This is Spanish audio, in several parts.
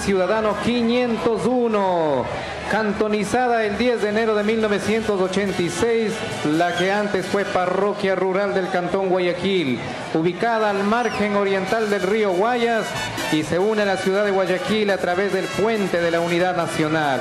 Ciudadano 501, cantonizada el 10 de enero de 1986, la que antes fue parroquia rural del cantón Guayaquil, ubicada al margen oriental del río Guayas y se une a la ciudad de Guayaquil a través del puente de la Unidad Nacional.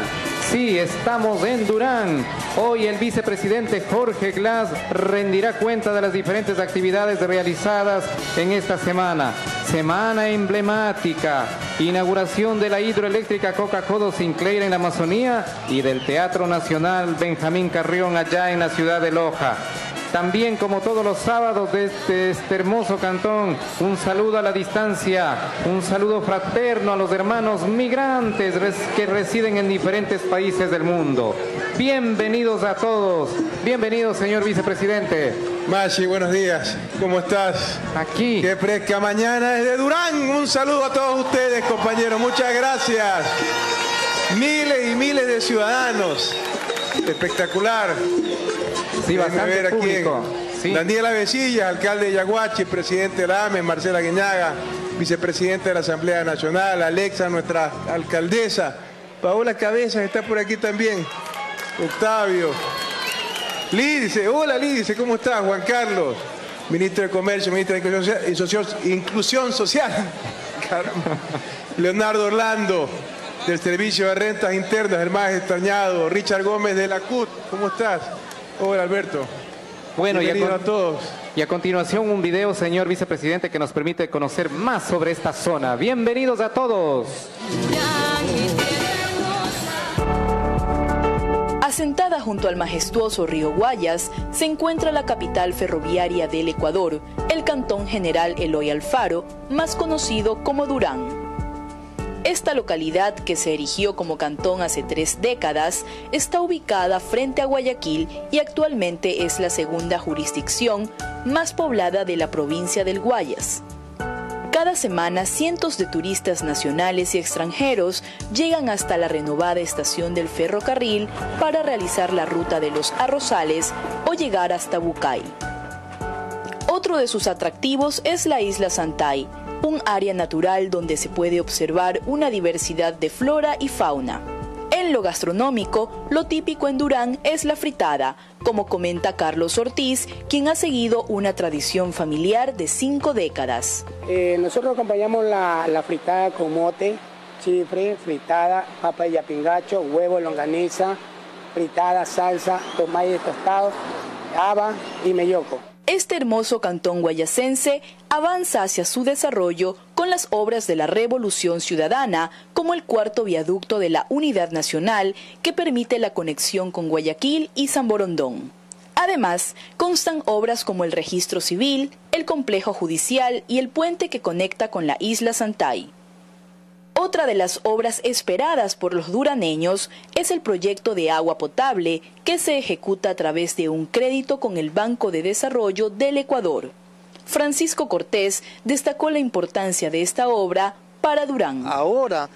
Sí, estamos en Durán. Hoy el vicepresidente Jorge Glass rendirá cuenta de las diferentes actividades realizadas en esta semana. Semana emblemática, inauguración de la hidroeléctrica Coca-Cola Sinclair en la Amazonía y del Teatro Nacional Benjamín Carrión allá en la ciudad de Loja. También como todos los sábados de este, este, hermoso cantón, un saludo a la distancia, un saludo fraterno a los hermanos migrantes que residen en diferentes países del mundo. Bienvenidos a todos. Bienvenido, señor vicepresidente. Machi, buenos días. ¿Cómo estás? Aquí. Qué fresca mañana desde Durán. Un saludo a todos ustedes, compañeros. Muchas gracias. Miles y miles de ciudadanos. Espectacular. Sí, bastante ver público. Daniela Besilla, alcalde de Yaguachi, presidente de la AME, Marcela Guiñaga, vicepresidente de la Asamblea Nacional, Alexa, nuestra alcaldesa, Paola Cabezas está por aquí también, Octavio, Lídice, hola Lídice, ¿cómo estás? Juan Carlos, ministro de Comercio, ministro de Inclusión Social, Leonardo Orlando, del Servicio de Rentas Internas, el más extrañado, Richard Gómez de la CUT, ¿cómo estás? Hola Alberto. Bueno, y a, todos. Y a continuación un video, señor vicepresidente, que nos permite conocer más sobre esta zona. Bienvenidos a todos. Asentada junto al majestuoso río Guayas, se encuentra la capital ferroviaria del Ecuador, el Cantón General Eloy Alfaro, más conocido como Durán. Esta localidad, que se erigió como cantón hace tres décadas, está ubicada frente a Guayaquil y actualmente es la segunda jurisdicción más poblada de la provincia del Guayas. Cada semana cientos de turistas nacionales y extranjeros llegan hasta la renovada estación del ferrocarril para realizar la ruta de los arrozales o llegar hasta Bucay. Otro de sus atractivos es la isla Santay, un área natural donde se puede observar una diversidad de flora y fauna. Lo gastronómico, lo típico en Durán es la fritada, como comenta Carlos Ortiz, quien ha seguido una tradición familiar de cinco décadas. Eh, nosotros acompañamos la, fritada con mote, chifre, fritada, papa y yapingacho, huevo, longaniza, fritada, salsa, tomate tostado, haba y melloco. Este hermoso cantón guayasense avanza hacia su desarrollo con las obras de la Revolución Ciudadana, como el cuarto viaducto de la Unidad Nacional que permite la conexión con Guayaquil y San Borondón. Además, constan obras como el registro civil, el complejo judicial y el puente que conecta con la isla Santay. Otra de las obras esperadas por los duraneños es el proyecto de agua potable que se ejecuta a través de un crédito con el Banco de Desarrollo del Ecuador. Francisco Cortés destacó la importancia de esta obra para Durán. Ahora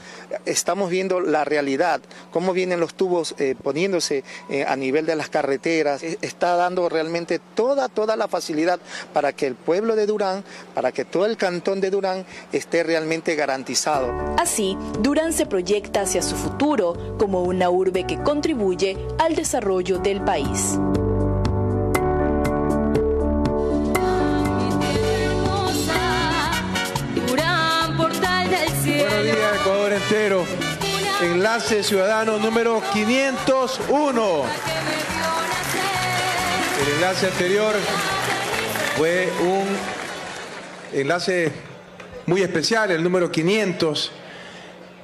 estamos viendo la realidad, cómo vienen los tubos eh, poniéndose eh, a nivel de las carreteras, e, está dando realmente toda, toda la facilidad para que el pueblo de Durán, para que todo el cantón de Durán esté realmente garantizado. Así, Durán se proyecta hacia su futuro como una urbe que contribuye al desarrollo del país. Ecuador entero. Enlace Ciudadano número 501. El enlace anterior fue un enlace muy especial, el número 500,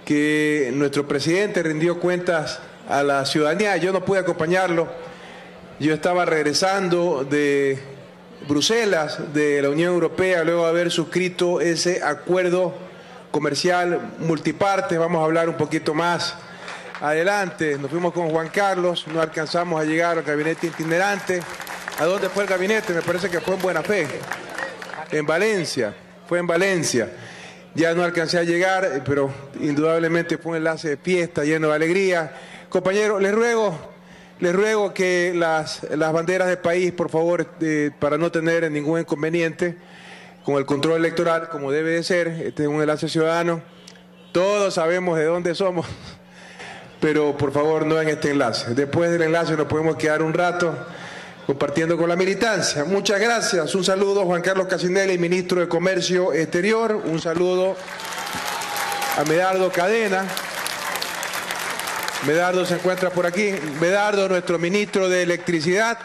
que nuestro presidente rindió cuentas a la ciudadanía. Yo no pude acompañarlo. Yo estaba regresando de Bruselas, de la Unión Europea, luego de haber suscrito ese acuerdo comercial multiparte, vamos a hablar un poquito más adelante. Nos fuimos con Juan Carlos, no alcanzamos a llegar al gabinete itinerante. ¿A dónde fue el gabinete? Me parece que fue en Buena Fe, en Valencia, fue en Valencia. Ya no alcancé a llegar, pero indudablemente fue un enlace de fiesta, lleno de alegría. Compañero, les ruego Les ruego que las, las banderas del país, por favor, eh, para no tener ningún inconveniente con el control electoral, como debe de ser, este es un enlace ciudadano. Todos sabemos de dónde somos, pero por favor no en este enlace. Después del enlace nos podemos quedar un rato compartiendo con la militancia. Muchas gracias. Un saludo Juan Carlos Casinelli, ministro de Comercio Exterior. Un saludo a Medardo Cadena. Medardo se encuentra por aquí. Medardo, nuestro ministro de Electricidad.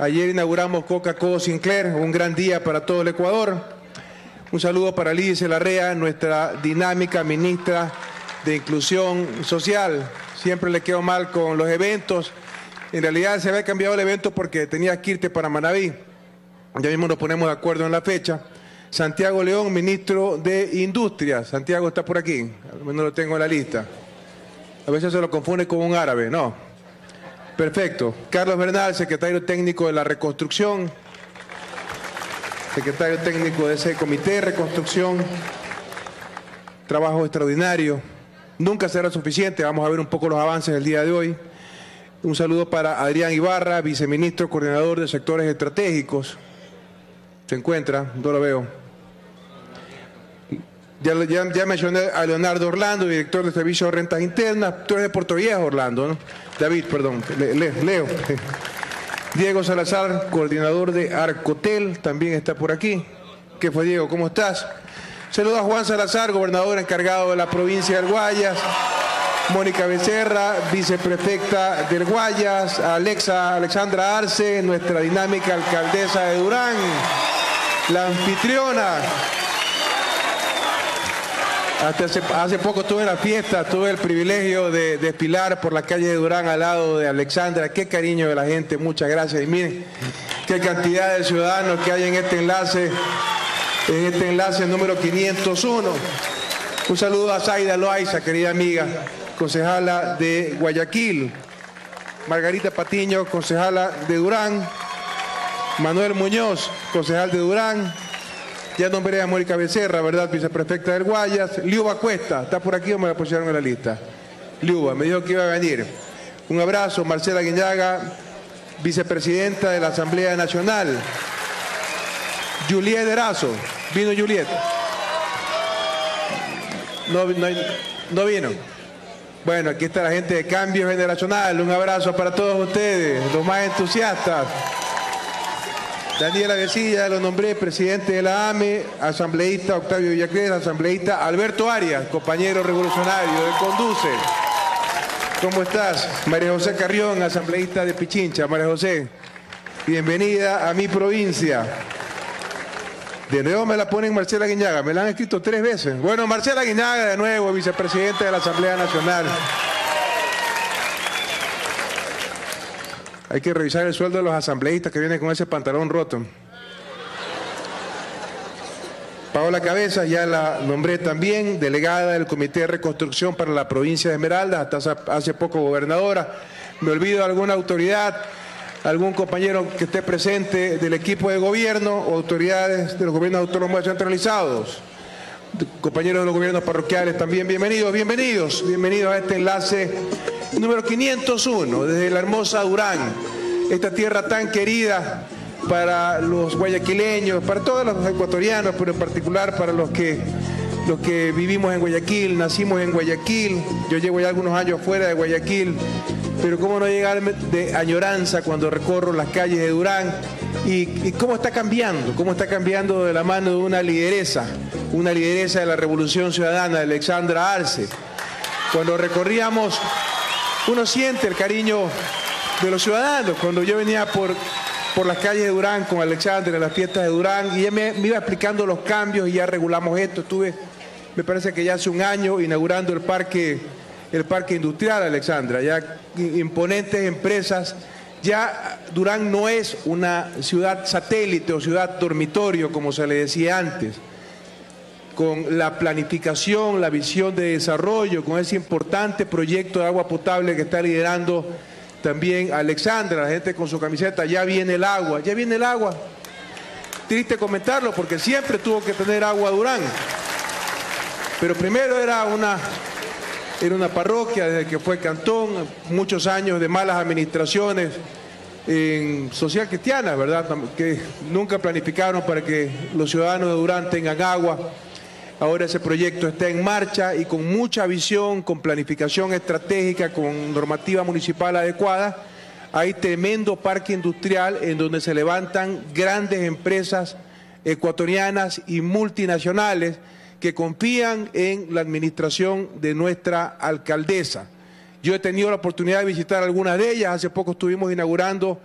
Ayer inauguramos Coca-Cola Sinclair, un gran día para todo el Ecuador. Un saludo para Lidia Larrea, nuestra dinámica ministra de Inclusión Social. Siempre le quedo mal con los eventos. En realidad se había cambiado el evento porque tenía que irte para Manaví. Ya mismo nos ponemos de acuerdo en la fecha. Santiago León, ministro de Industria. Santiago está por aquí, al menos lo tengo en la lista. A veces se lo confunde con un árabe, no. Perfecto. Carlos Bernal, secretario técnico de la reconstrucción. Secretario técnico de ese comité de reconstrucción. Trabajo extraordinario. Nunca será suficiente. Vamos a ver un poco los avances del día de hoy. Un saludo para Adrián Ibarra, viceministro coordinador de sectores estratégicos. Se encuentra, no lo veo. Ya, ya, mencioné a Leonardo Orlando, director de Servicio de Rentas Internas. Tú eres de Puerto Viejo, Orlando, ¿no? David, perdón. Leo. Diego Salazar, coordinador de Arcotel, también está por aquí. ¿Qué fue, Diego? ¿Cómo estás? Saludos a Juan Salazar, gobernador encargado de la provincia del Guayas. Mónica Becerra, viceprefecta del Guayas, Alexa Alexandra Arce, nuestra dinámica alcaldesa de Durán, la anfitriona. Hasta hace, poco tuve la fiesta, tuve el privilegio de desfilar por la calle de Durán al lado de Alexandra. Qué cariño de la gente, muchas gracias. Y miren qué cantidad de ciudadanos que hay en este enlace, en este enlace número 501. Un saludo a Zaida Loaiza, querida amiga concejala de Guayaquil, Margarita Patiño, concejala de Durán, Manuel Muñoz, concejal de Durán, ya nombré a Mónica Becerra, ¿verdad? Viceprefecta del Guayas, Liuba Cuesta, ¿está por aquí o me la pusieron en la lista? Liuba, me dijo que iba a venir. Un abrazo, Marcela Guiñaga, vicepresidenta de la Asamblea Nacional. Juliet Erazo, ¿vino Juliet? No, no vino. Bueno, aquí está la gente de Cambio Generacional. Un abrazo para todos ustedes, los más entusiastas. Daniela Vecilla, lo nombré presidente de la AME, asambleísta Octavio Villacrés, asambleísta Alberto Arias, compañero revolucionario de Conduce. ¿Cómo estás? María José Carrión, asambleísta de Pichincha. María José, bienvenida a mi provincia. De nuevo me la ponen Marcela Guiñaga, me la han escrito tres veces. Bueno, Marcela Guiñaga de nuevo, vicepresidente de la Asamblea Nacional. Hay que revisar el sueldo de los asambleístas que vienen con ese pantalón roto. Paola Cabeza, ya la nombré también, delegada del Comité de Reconstrucción para la provincia de Esmeralda, hasta hace poco gobernadora. Me olvido alguna autoridad algún compañero que esté presente del equipo de gobierno autoridades de los gobiernos autónomos centralizados, compañeros de los gobiernos parroquiales también, bienvenidos, bienvenidos, bienvenidos a este enlace número 501 desde la hermosa Durán, esta tierra tan querida para los guayaquileños, para todos los ecuatorianos, pero en particular para los que los que vivimos en Guayaquil, nacimos en Guayaquil, yo llevo ya algunos años fuera de Guayaquil, pero cómo no llegar de añoranza cuando recorro las calles de Durán y, cómo está cambiando, cómo está cambiando de la mano de una lideresa, una lideresa de la Revolución Ciudadana, Alexandra Arce. Cuando recorríamos, uno siente el cariño de los ciudadanos. Cuando yo venía por, por las calles de Durán con Alexandra en las fiestas de Durán y ella me, me, iba explicando los cambios y ya regulamos esto. Estuve, me parece que ya hace un año inaugurando el parque el parque industrial, Alexandra, ya imponentes empresas. Ya Durán no es una ciudad satélite o ciudad dormitorio, como se le decía antes. Con la planificación, la visión de desarrollo, con ese importante proyecto de agua potable que está liderando también Alexandra, la gente con su camiseta, ya viene el agua, ya viene el agua. Triste comentarlo porque siempre tuvo que tener agua Durán. Pero primero era una en una parroquia desde que fue cantón, muchos años de malas administraciones en social cristiana, ¿verdad? Que nunca planificaron para que los ciudadanos de Durán tengan agua. Ahora ese proyecto está en marcha y con mucha visión, con planificación estratégica, con normativa municipal adecuada, hay tremendo parque industrial en donde se levantan grandes empresas ecuatorianas y multinacionales que confían en la administración de nuestra alcaldesa. Yo he tenido la oportunidad de visitar algunas de ellas. Hace poco estuvimos inaugurando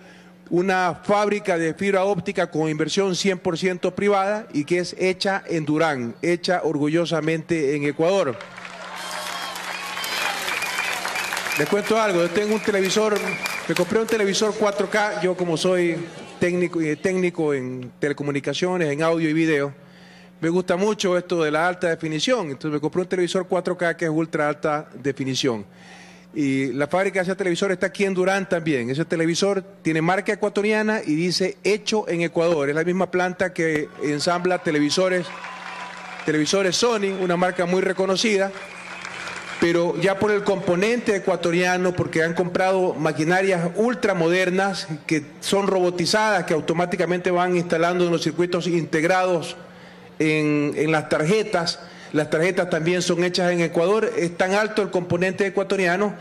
una fábrica de fibra óptica con inversión 100% privada y que es hecha en Durán, hecha orgullosamente en Ecuador. Les cuento algo, yo tengo un televisor, me compré un televisor 4K, yo como soy técnico, eh, técnico en telecomunicaciones, en audio y video, me gusta mucho esto de la alta definición, entonces me compré un televisor 4K que es ultra alta definición. Y la fábrica de ese televisor está aquí en Durán también. Ese televisor tiene marca ecuatoriana y dice hecho en Ecuador. Es la misma planta que ensambla televisores, televisores Sony, una marca muy reconocida. Pero ya por el componente ecuatoriano, porque han comprado maquinarias ultramodernas que son robotizadas, que automáticamente van instalando en los circuitos integrados en, las tarjetas las tarjetas también son hechas en Ecuador. Es tan alto el componente ecuatoriano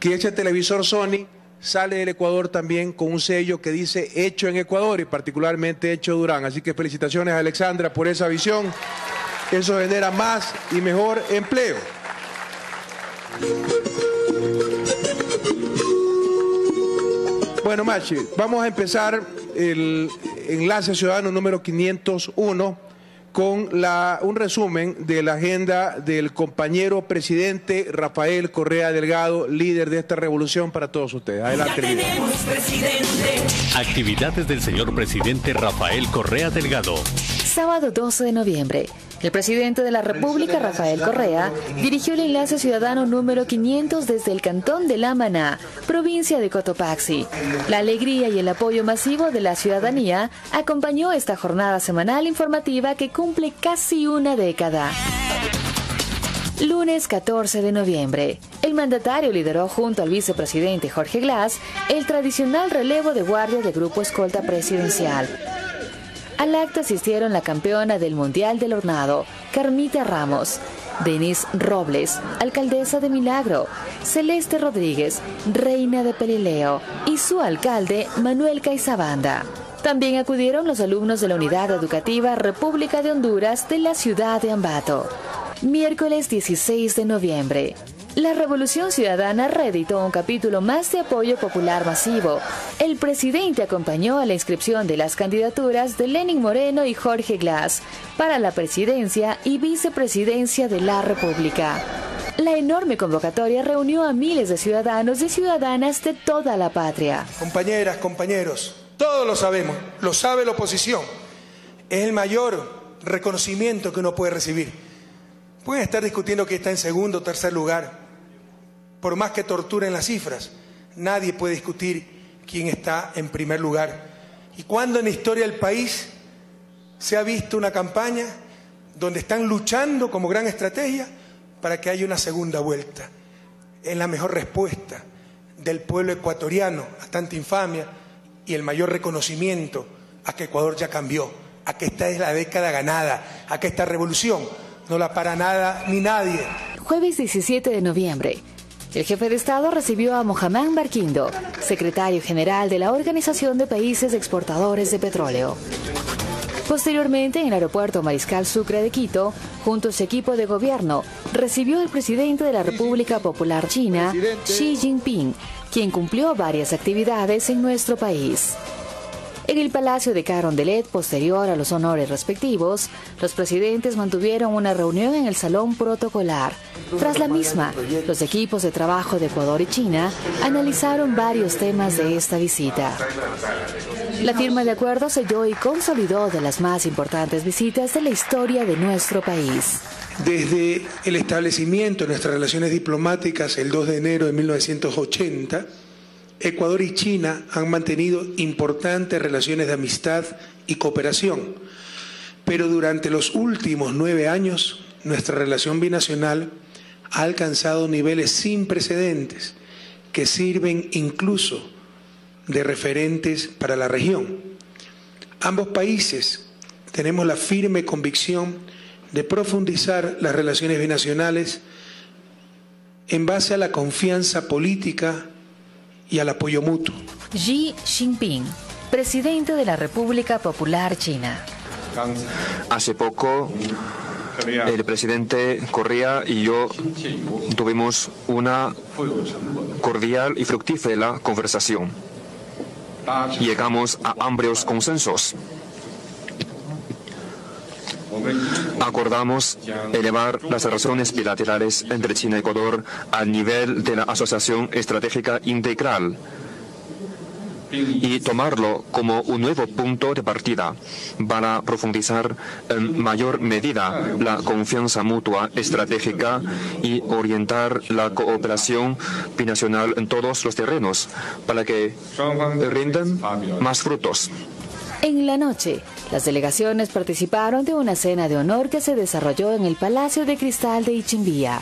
que ese televisor Sony sale del Ecuador también con un sello que dice hecho en Ecuador y particularmente hecho Durán. Así que felicitaciones a Alexandra por esa visión. Eso genera más y mejor empleo. Bueno, Machi, vamos a empezar el enlace ciudadano número 501 con la, un resumen de la agenda del compañero presidente Rafael Correa Delgado, líder de esta revolución para todos ustedes. Adelante. Actividades del señor presidente Rafael Correa Delgado. Sábado 12 de noviembre. El presidente de la República, Rafael Correa, dirigió el enlace ciudadano número 500 desde el cantón de La Maná, provincia de Cotopaxi. La alegría y el apoyo masivo de la ciudadanía acompañó esta jornada semanal informativa que cumple casi una década. Lunes 14 de noviembre. El mandatario lideró junto al vicepresidente Jorge Glass el tradicional relevo de guardia de Grupo Escolta Presidencial. Al acto asistieron la campeona del Mundial del Hornado, Carmita Ramos, Denise Robles, alcaldesa de Milagro, Celeste Rodríguez, reina de Pelileo, y su alcalde, Manuel Caizabanda. También acudieron los alumnos de la Unidad Educativa República de Honduras de la ciudad de Ambato. Miércoles 16 de noviembre. La Revolución Ciudadana reeditó un capítulo más de apoyo popular masivo. El presidente acompañó a la inscripción de las candidaturas de Lenin Moreno y Jorge Glass para la presidencia y vicepresidencia de la República. La enorme convocatoria reunió a miles de ciudadanos y ciudadanas de toda la patria. Compañeras, compañeros, todos lo sabemos, lo sabe la oposición. Es el mayor reconocimiento que uno puede recibir. Pueden estar discutiendo que está en segundo o tercer lugar, por más que torturen las cifras, nadie puede discutir quién está en primer lugar. ¿Y cuándo en la historia del país se ha visto una campaña donde están luchando como gran estrategia para que haya una segunda vuelta? Es la mejor respuesta del pueblo ecuatoriano a tanta infamia y el mayor reconocimiento a que Ecuador ya cambió, a que esta es la década ganada, a que esta revolución no la para nada ni nadie. Jueves 17 de noviembre. El jefe de Estado recibió a Mohamed Barquindo, secretario general de la Organización de Países Exportadores de Petróleo. Posteriormente, en el aeropuerto Mariscal Sucre de Quito, junto a su equipo de gobierno, recibió al presidente de la República Popular China, Xi Jinping, quien cumplió varias actividades en nuestro país. En el Palacio de Carondelet, posterior a los honores respectivos, los presidentes mantuvieron una reunión en el Salón Protocolar. Tras la misma, los equipos de trabajo de Ecuador y China analizaron varios temas de esta visita. La firma de acuerdo selló y consolidó de las más importantes visitas de la historia de nuestro país. Desde el establecimiento de nuestras relaciones diplomáticas el 2 de enero de 1980, Ecuador y China han mantenido importantes relaciones de amistad y cooperación, pero durante los últimos nueve años nuestra relación binacional ha alcanzado niveles sin precedentes que sirven incluso de referentes para la región. Ambos países tenemos la firme convicción de profundizar las relaciones binacionales en base a la confianza política y al apoyo mutuo. Xi Jinping, presidente de la República Popular China. Hace poco el presidente Correa y yo tuvimos una cordial y fructífera conversación. Llegamos a amplios consensos. Acordamos elevar las relaciones bilaterales entre China y Ecuador al nivel de la Asociación Estratégica Integral y tomarlo como un nuevo punto de partida para profundizar en mayor medida la confianza mutua estratégica y orientar la cooperación binacional en todos los terrenos para que rindan más frutos. En la noche, las delegaciones participaron de una cena de honor que se desarrolló en el Palacio de Cristal de Ichimbía,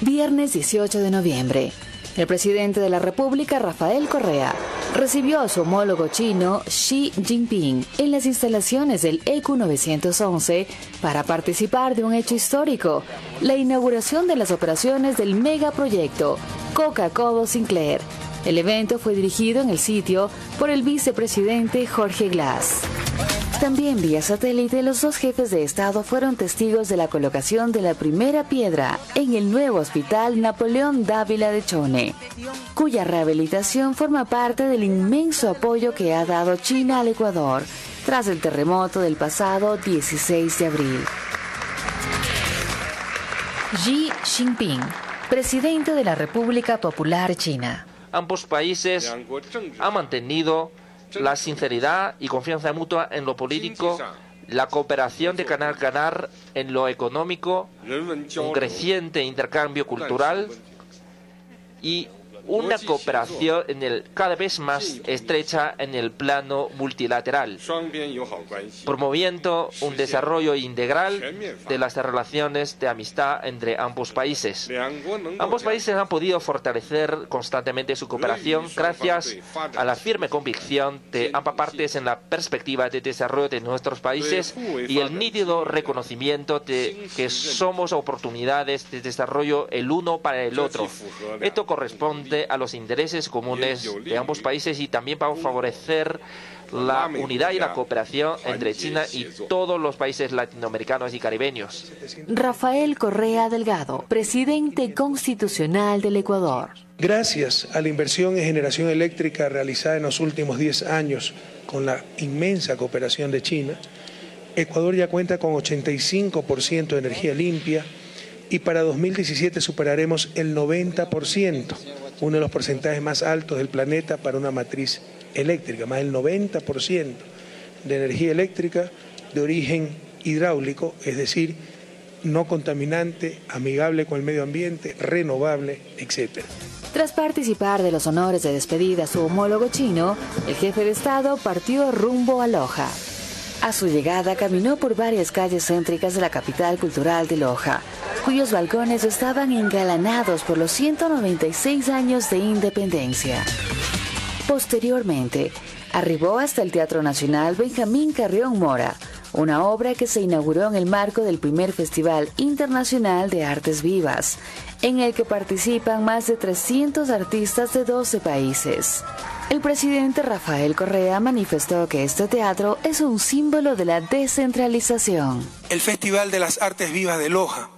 viernes 18 de noviembre. El presidente de la República, Rafael Correa, recibió a su homólogo chino Xi Jinping en las instalaciones del EQ 911 para participar de un hecho histórico, la inauguración de las operaciones del megaproyecto Coca-Cola Sinclair. El evento fue dirigido en el sitio por el vicepresidente Jorge Glass. También vía satélite, los dos jefes de Estado fueron testigos de la colocación de la primera piedra en el nuevo hospital Napoleón Dávila de Chone, cuya rehabilitación forma parte del inmenso apoyo que ha dado China al Ecuador tras el terremoto del pasado 16 de abril. Xi Jinping, presidente de la República Popular China. Ambos países han mantenido la sinceridad y confianza mutua en lo político, la cooperación de ganar-ganar en lo económico, un creciente intercambio cultural y una cooperación en el, cada vez más estrecha en el plano multilateral, promoviendo un desarrollo integral de las relaciones de amistad entre ambos países. Ambos países han podido fortalecer constantemente su cooperación gracias a la firme convicción de ambas partes en la perspectiva de desarrollo de nuestros países y el nítido reconocimiento de que somos oportunidades de desarrollo el uno para el otro. Esto corresponde a los intereses comunes de ambos países y también para favorecer la unidad y la cooperación entre China y todos los países latinoamericanos y caribeños. Rafael Correa Delgado, presidente constitucional del Ecuador. Gracias a la inversión en generación eléctrica realizada en los últimos 10 años con la inmensa cooperación de China, Ecuador ya cuenta con 85% de energía limpia y para 2017 superaremos el 90% uno de los porcentajes más altos del planeta para una matriz eléctrica, más del 90% de energía eléctrica de origen hidráulico, es decir, no contaminante, amigable con el medio ambiente, renovable, etc. Tras participar de los honores de despedida a su homólogo chino, el jefe de Estado partió rumbo a Loja. A su llegada caminó por varias calles céntricas de la capital cultural de Loja, cuyos balcones estaban engalanados por los 196 años de independencia. Posteriormente, arribó hasta el Teatro Nacional Benjamín Carrión Mora, una obra que se inauguró en el marco del primer Festival Internacional de Artes Vivas, en el que participan más de 300 artistas de 12 países. El presidente Rafael Correa manifestó que este teatro es un símbolo de la descentralización. El Festival de las Artes Vivas de Loja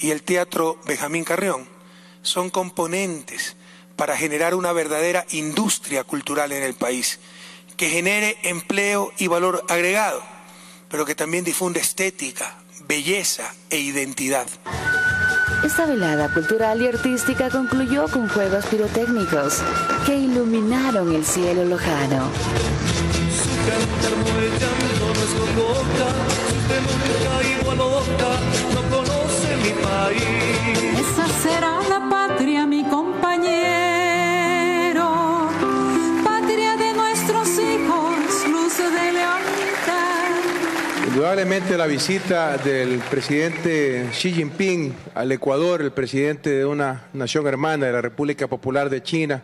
y el Teatro Benjamín Carrión son componentes para generar una verdadera industria cultural en el país, que genere empleo y valor agregado, pero que también difunde estética, belleza e identidad. Esta velada cultural y artística concluyó con juegos pirotécnicos que iluminaron el cielo lojano. Esa será la patria, mi compañero, patria de nuestros hijos, luz de lealtad. Indudablemente la visita del presidente Xi Jinping al Ecuador, el presidente de una nación hermana de la República Popular de China,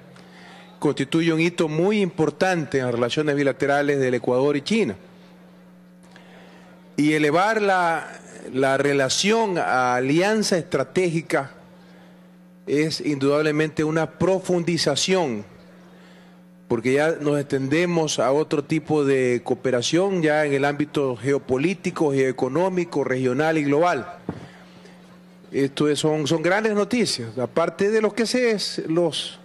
constituye un hito muy importante en las relaciones bilaterales del Ecuador y China. Y elevar la, la relación a alianza estratégica es indudablemente una profundización, porque ya nos extendemos a otro tipo de cooperación ya en el ámbito geopolítico, geoeconómico, regional y global. Esto son, son grandes noticias, aparte de lo que sé es los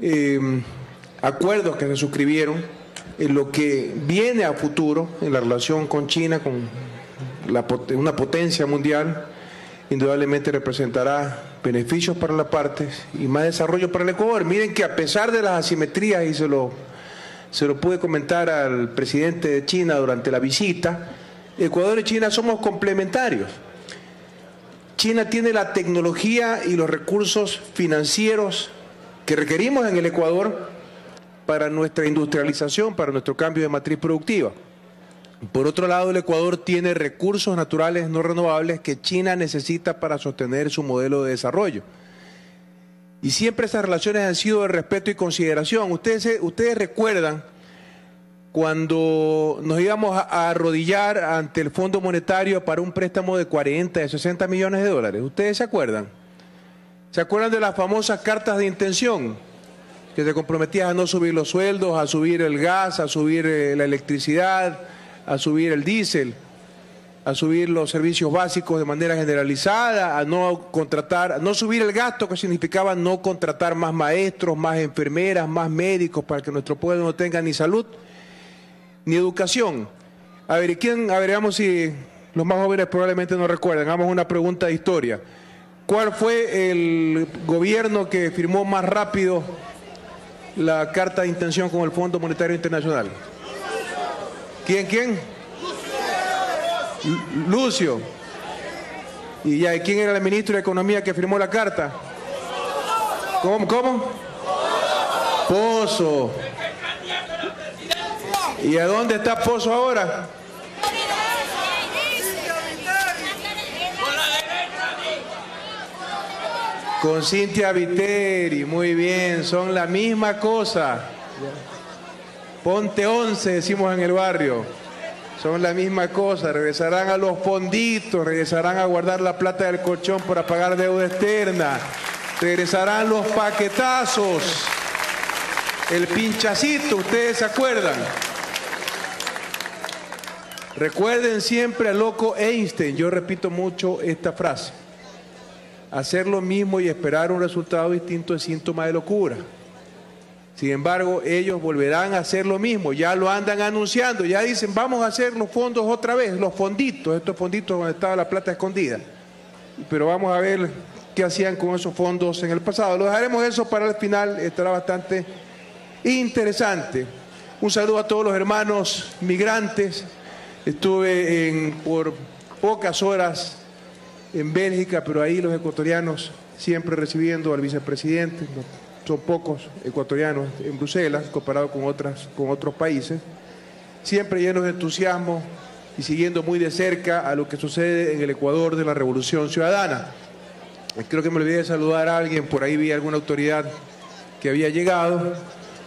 em, acuerdos que se suscribieron, en lo que viene a futuro en la relación con China, con una potencia mundial, indudablemente representará beneficios para las partes y más desarrollo para el Ecuador. Miren que a pesar de las asimetrías, y se lo, se lo pude comentar al presidente de China durante la visita, Ecuador y China somos complementarios. China tiene la tecnología y los recursos financieros que requerimos en el Ecuador para nuestra industrialización, para nuestro cambio de matriz productiva. Por otro lado, el Ecuador tiene recursos naturales no renovables que China necesita para sostener su modelo de desarrollo. Y siempre esas relaciones han sido de respeto y consideración. Ustedes, ustedes recuerdan cuando nos íbamos a arrodillar ante el Fondo Monetario para un préstamo de 40, de 60 millones de dólares. ¿Ustedes se acuerdan? ¿Se acuerdan de las famosas cartas de intención? Que se comprometían a no subir los sueldos, a subir el gas, a subir eh, la electricidad, a subir el diésel, a subir los servicios básicos de manera generalizada, a no contratar, a no subir el gasto, que significaba no contratar más maestros, más enfermeras, más médicos para que nuestro pueblo no tenga ni salud ni educación. A ver, ¿quién? A ver, veamos si los más jóvenes probablemente no recuerdan. Hagamos una pregunta de historia. ¿Cuál fue el gobierno que firmó más rápido la carta de intención con el Fondo Monetario Internacional? ¿Quién, quién? Lucio. ¿Y ya quién era el ministro de Economía que firmó la carta? ¿Cómo? ¿Cómo? Pozo. ¿Y a dónde está Pozo ahora? Con Cintia Viteri, muy bien, son la misma cosa. Ponte 11, decimos en el barrio. Son la misma cosa, regresarán a los fonditos, regresarán a guardar la plata del colchón para pagar deuda externa, regresarán los paquetazos, el pinchacito, ustedes se acuerdan. Recuerden siempre al loco Einstein, yo repito mucho esta frase. Hacer lo mismo y esperar un resultado distinto es síntoma de locura. Sin embargo, ellos volverán a hacer lo mismo, ya lo andan anunciando, ya dicen, vamos a hacer los fondos otra vez, los fonditos, estos fonditos donde estaba la plata escondida. Pero vamos a ver qué hacían con esos fondos en el pasado. Lo dejaremos eso para el final, estará bastante interesante. Un saludo a todos los hermanos migrantes. Estuve en, por pocas horas en Bélgica, pero ahí los ecuatorianos siempre recibiendo al vicepresidente, son pocos ecuatorianos en Bruselas comparado con, otras, con otros países, siempre llenos de entusiasmo y siguiendo muy de cerca a lo que sucede en el Ecuador de la Revolución Ciudadana. Creo que me olvidé de saludar a alguien, por ahí vi alguna autoridad que había llegado.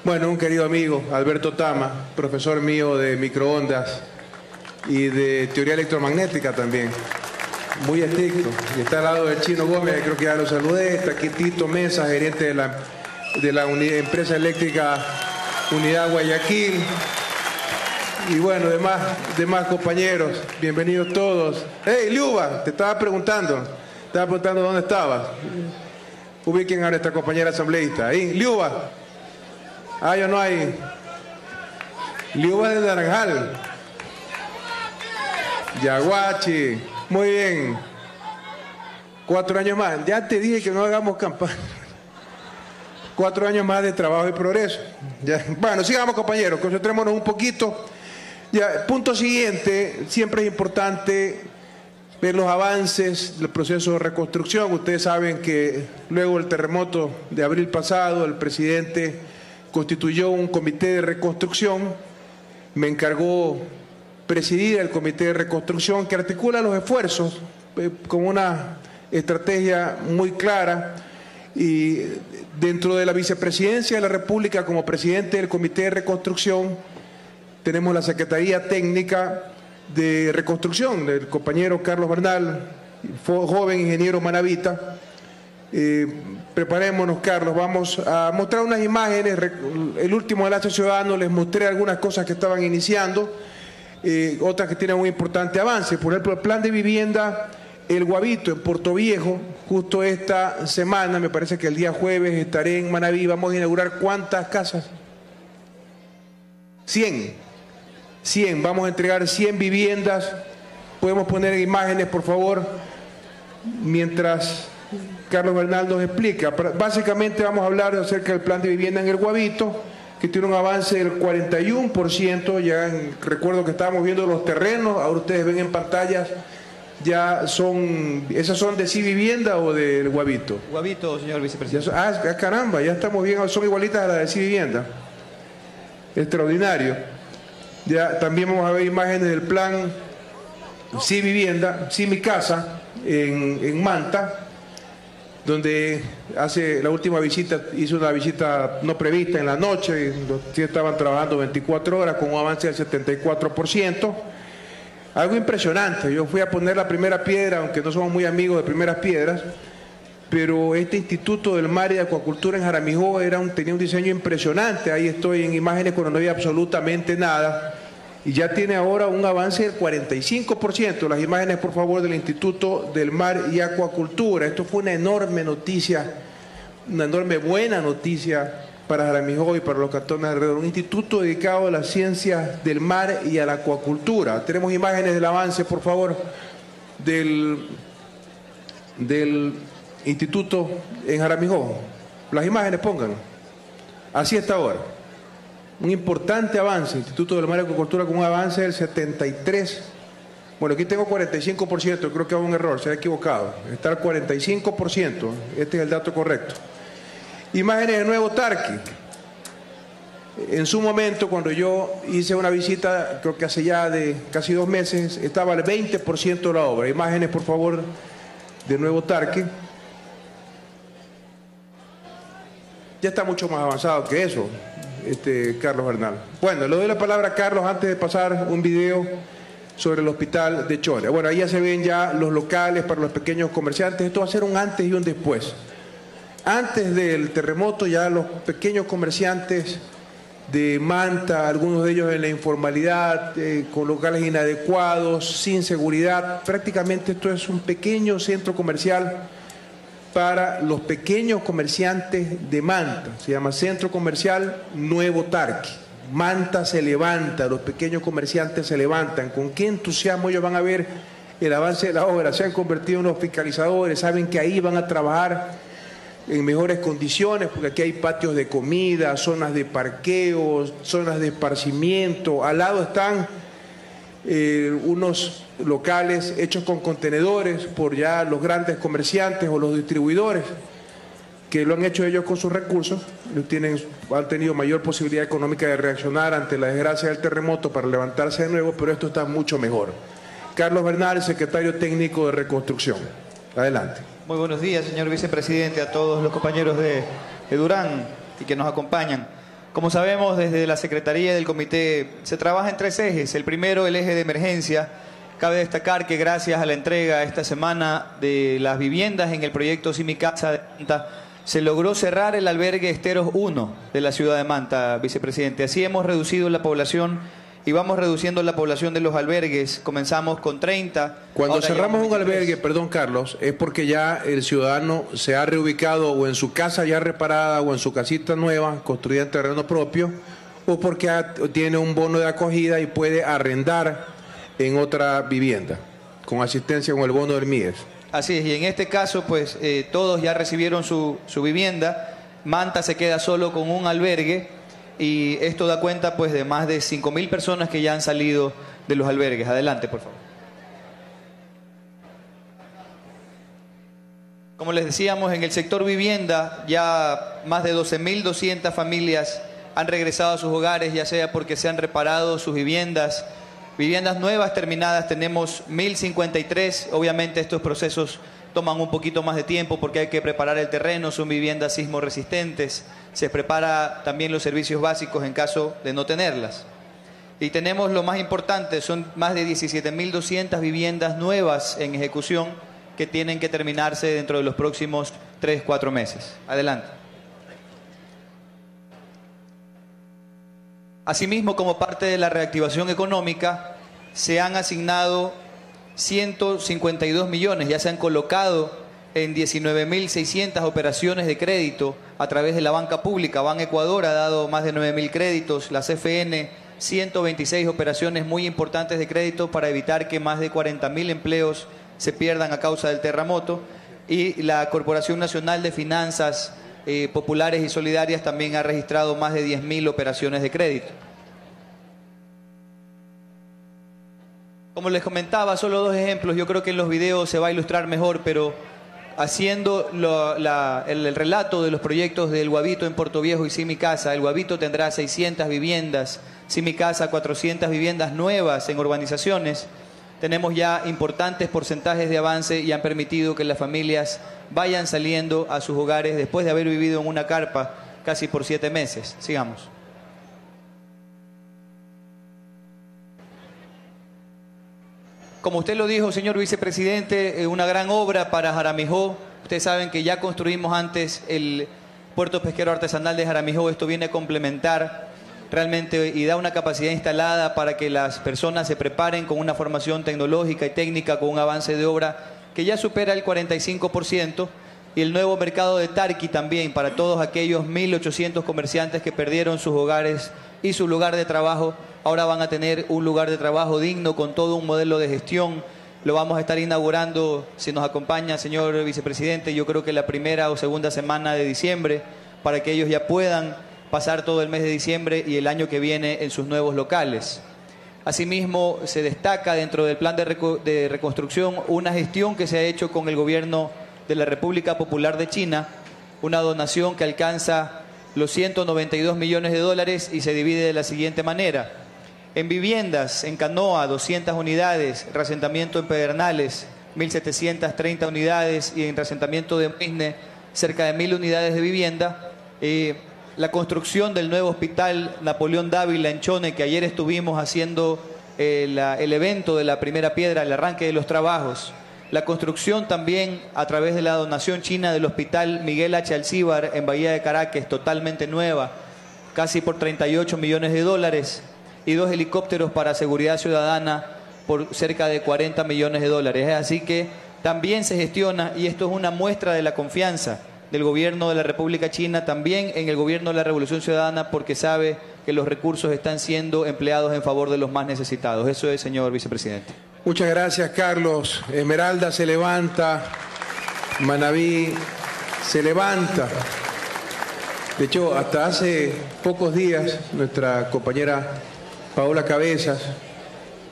Bueno, un querido amigo, Alberto Tama, profesor mío de microondas y de teoría electromagnética también muy estricto. Y está al lado del Chino Gómez, creo que ya lo saludé. Está aquí Tito Mesa, gerente de la de la empresa eléctrica Unidad Guayaquil. Y bueno, demás, demás compañeros, bienvenidos todos. Hey, Liuba, te estaba preguntando, te estaba preguntando dónde estabas. Ubiquen a nuestra compañera asambleísta. Ahí, Liuba. ¿Hay o no hay? Liuba de Naranjal. Yaguachi. Muy bien. Cuatro años más. Ya te dije que no hagamos campaña cuatro años más de trabajo y progreso. Bueno, sigamos compañeros, concentrémonos un poquito. Punto siguiente, siempre es importante ver los avances del proceso de reconstrucción. Ustedes saben que luego del terremoto de abril pasado, el presidente constituyó un comité de reconstrucción, me encargó presidir el Comité de Reconstrucción que articula los esfuerzos eh, con una estrategia muy clara y dentro de la vicepresidencia de la República como presidente del Comité de Reconstrucción tenemos la Secretaría Técnica de Reconstrucción del compañero Carlos Bernal, joven ingeniero manavita. Eh, preparémonos, Carlos, vamos a mostrar unas imágenes. El último enlace ciudadano les mostré algunas cosas que estaban iniciando, eh, otras que tienen un importante avance. Por ejemplo, el plan de vivienda El Guavito en Puerto Viejo, justo esta semana, me parece que el día jueves estaré en Manaví, vamos a inaugurar cuántas casas? 100. 100, vamos a entregar 100 viviendas. Podemos poner imágenes, por favor, mientras Carlos Bernal nos explica. Básicamente vamos a hablar acerca del plan de vivienda en el Guavito, que tiene un avance del 41%. Ya recuerdo que estábamos viendo los terrenos, ahora ustedes ven en pantallas, ya son, ¿esas son de sí vivienda o del Guavito? Guavito, señor vicepresidente. ah, caramba, ya estamos bien, son igualitas a las de sí vivienda. Extraordinario. Ya también vamos a ver imágenes del plan Sí Vivienda, Sí Mi Casa, en, Manta, donde hace la última visita, hizo una visita no prevista en la noche, estaban trabajando 24 horas con un avance del 74%. Algo impresionante, yo fui a poner la primera piedra, aunque no somos muy amigos de primeras piedras, pero este Instituto del Mar y de Acuacultura en Jaramijó era un, tenía un diseño impresionante. Ahí estoy en imágenes cuando no había absolutamente nada. Y ya tiene ahora un avance del 45%. Las imágenes, por favor, del Instituto del Mar y Acuacultura. Esto fue una enorme noticia, una enorme buena noticia para Jaramijó y para los cantones alrededor. Un instituto dedicado a las ciencias del mar y a la acuacultura. Tenemos imágenes del avance, por favor, del, del instituto en Jaramijó. Las imágenes pongan. Así está ahora. Un importante avance, Instituto del Mar y Agricultura con un avance del 73. Bueno, aquí tengo 45%, creo que hago un error, se ha equivocado. Está al 45%, este es el dato correcto. Imágenes de Nuevo Tarqui. En su momento, cuando yo hice una visita, creo que hace ya de casi dos meses, estaba al 20% de la obra. Imágenes, por favor, de Nuevo Tarqui. ya está mucho más avanzado que eso, este, Carlos Bernal. Bueno, le doy la palabra a Carlos antes de pasar un video sobre el hospital de Chole. Bueno, ahí ya se ven ya los locales para los pequeños comerciantes. Esto va a ser un antes y un después. Antes del terremoto ya los pequeños comerciantes de Manta, algunos de ellos en la informalidad, eh, con locales inadecuados, sin seguridad. Prácticamente esto es un pequeño centro comercial para los pequeños comerciantes de Manta. Se llama Centro Comercial Nuevo Tarqui. Manta se levanta, los pequeños comerciantes se levantan. Con qué entusiasmo ellos van a ver el avance de la obra. Se han convertido en los fiscalizadores, saben que ahí van a trabajar en mejores condiciones, porque aquí hay patios de comida, zonas de parqueo, zonas de esparcimiento. Al lado están eh, unos locales hechos con contenedores por ya los grandes comerciantes o los distribuidores que lo han hecho ellos con sus recursos, tienen, han tenido mayor posibilidad económica de reaccionar ante la desgracia del terremoto para levantarse de nuevo, pero esto está mucho mejor. Carlos Bernal, secretario técnico de Reconstrucción. Adelante. Muy buenos días, señor vicepresidente, a todos los compañeros de, Durán y que nos acompañan. Como sabemos, desde la Secretaría del Comité se trabaja en tres ejes. El primero, el eje de emergencia. Cabe destacar que gracias a la entrega esta semana de las viviendas en el proyecto Simicasa de Manta, se logró cerrar el albergue Esteros 1 de la ciudad de Manta, vicepresidente. Así hemos reducido la población y vamos reduciendo la población de los albergues. Comenzamos con 30. Cuando cerramos un albergue, perdón Carlos, es porque ya el ciudadano se ha reubicado o en su casa ya reparada o en su casita nueva, construida en terreno propio, o porque tiene un bono de acogida y puede arrendar en otra vivienda, con asistencia con el bono del MIES. Así es, y en este caso, pues eh, todos ya recibieron su, su vivienda. Manta se queda solo con un albergue y esto da cuenta pues de más de 5.000 personas que ya han salido de los albergues. Adelante, por favor. Como les decíamos, en el sector vivienda ya más de 12.200 familias han regresado a sus hogares, ya sea porque se han reparado sus viviendas Viviendas nuevas terminadas tenemos 1053. Obviamente estos procesos toman un poquito más de tiempo porque hay que preparar el terreno, son viviendas sismo resistentes, se prepara también los servicios básicos en caso de no tenerlas. Y tenemos lo más importante, son más de 17.200 viviendas nuevas en ejecución que tienen que terminarse dentro de los próximos 3, 4 meses. Adelante. Asimismo, como parte de la reactivación económica, se han asignado 152 millones, ya se han colocado en 19.600 operaciones de crédito a través de la banca pública. Ban Ecuador ha dado más de 9.000 créditos, la CFN 126 operaciones muy importantes de crédito para evitar que más de 40.000 empleos se pierdan a causa del terremoto. Y la Corporación Nacional de Finanzas eh, Populares y Solidarias también ha registrado más de 10.000 operaciones de crédito. Como les comentaba, solo dos ejemplos, yo creo que en los videos se va a ilustrar mejor, pero haciendo el, relato de los proyectos del Guavito en Puerto Viejo y Simi Casa, el Guavito tendrá 600 viviendas, Simi Casa 400 viviendas nuevas en urbanizaciones. Tenemos ya importantes porcentajes de avance y han permitido que las familias vayan saliendo a sus hogares después de haber vivido en una carpa casi por siete meses. Sigamos. Como usted lo dijo, señor vicepresidente, eh, una gran obra para Jaramijó. Ustedes saben que ya construimos antes el puerto pesquero artesanal de Jaramijó. Esto viene a complementar realmente y da una capacidad instalada para que las personas se preparen con una formación tecnológica y técnica, con un avance de obra que ya supera el 45%. Y el nuevo mercado de Tarqui también para todos aquellos 1.800 comerciantes que perdieron sus hogares y su lugar de trabajo ahora van a tener un lugar de trabajo digno con todo un modelo de gestión. Lo vamos a estar inaugurando, si nos acompaña, señor vicepresidente, yo creo que la primera o segunda semana de diciembre, para que ellos ya puedan pasar todo el mes de diciembre y el año que viene en sus nuevos locales. Asimismo, se destaca dentro del plan de, reconstrucción una gestión que se ha hecho con el gobierno de la República Popular de China, una donación que alcanza los 192 millones de dólares y se divide de la siguiente manera. En viviendas, en Canoa, 200 unidades, reasentamiento en Pedernales, 1.730 unidades y en reasentamiento de Misne, cerca de 1.000 unidades de vivienda. Eh, la construcción del nuevo hospital Napoleón Dávila en Chone, que ayer estuvimos haciendo eh, el evento de la primera piedra, el arranque de los trabajos. La construcción también a través de la donación china del hospital Miguel H. Alcíbar en Bahía de Caracas, totalmente nueva, casi por 38 millones de dólares y dos helicópteros para seguridad ciudadana por cerca de 40 millones de dólares. Así que también se gestiona, y esto es una muestra de la confianza del gobierno de la República China, también en el gobierno de la Revolución Ciudadana, porque sabe que los recursos están siendo empleados en favor de los más necesitados. Eso es, señor vicepresidente. Muchas gracias, Carlos. Esmeralda se levanta, Manaví se levanta. De hecho, hasta hace pocos días, nuestra compañera Paola Cabezas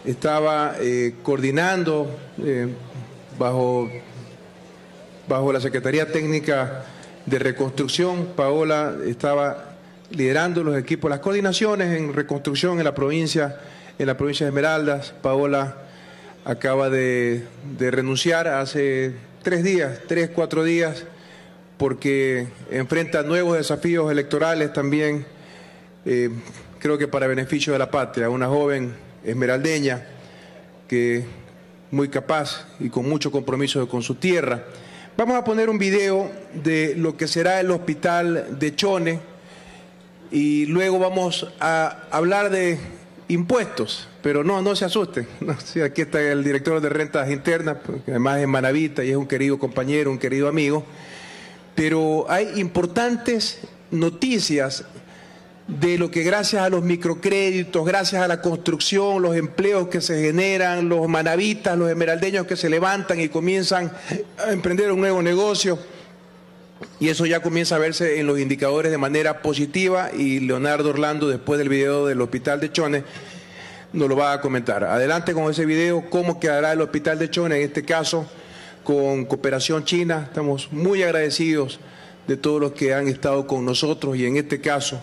estaba eh, coordinando eh, bajo, bajo la Secretaría Técnica de Reconstrucción. Paola estaba liderando los equipos, las coordinaciones en reconstrucción en la provincia, en la provincia de Esmeraldas. Paola acaba de, renunciar hace tres días, tres, cuatro días, porque enfrenta nuevos desafíos electorales también. Eh, creo que para beneficio de la patria, una joven esmeraldeña que muy capaz y con mucho compromiso con su tierra. Vamos a poner un video de lo que será el hospital de Chone y luego vamos a hablar de impuestos, pero no, no se asusten. aquí está el director de rentas internas, que además es manavita y es un querido compañero, un querido amigo, pero hay importantes noticias de lo que gracias a los microcréditos, gracias a la construcción, los empleos que se generan, los manavitas, los esmeraldeños que se levantan y comienzan a emprender un nuevo negocio. Y eso ya comienza a verse en los indicadores de manera positiva y Leonardo Orlando, después del video del Hospital de Chone, nos lo va a comentar. Adelante con ese video, cómo quedará el Hospital de Chone, en este caso con cooperación china. Estamos muy agradecidos de todos los que han estado con nosotros y en este caso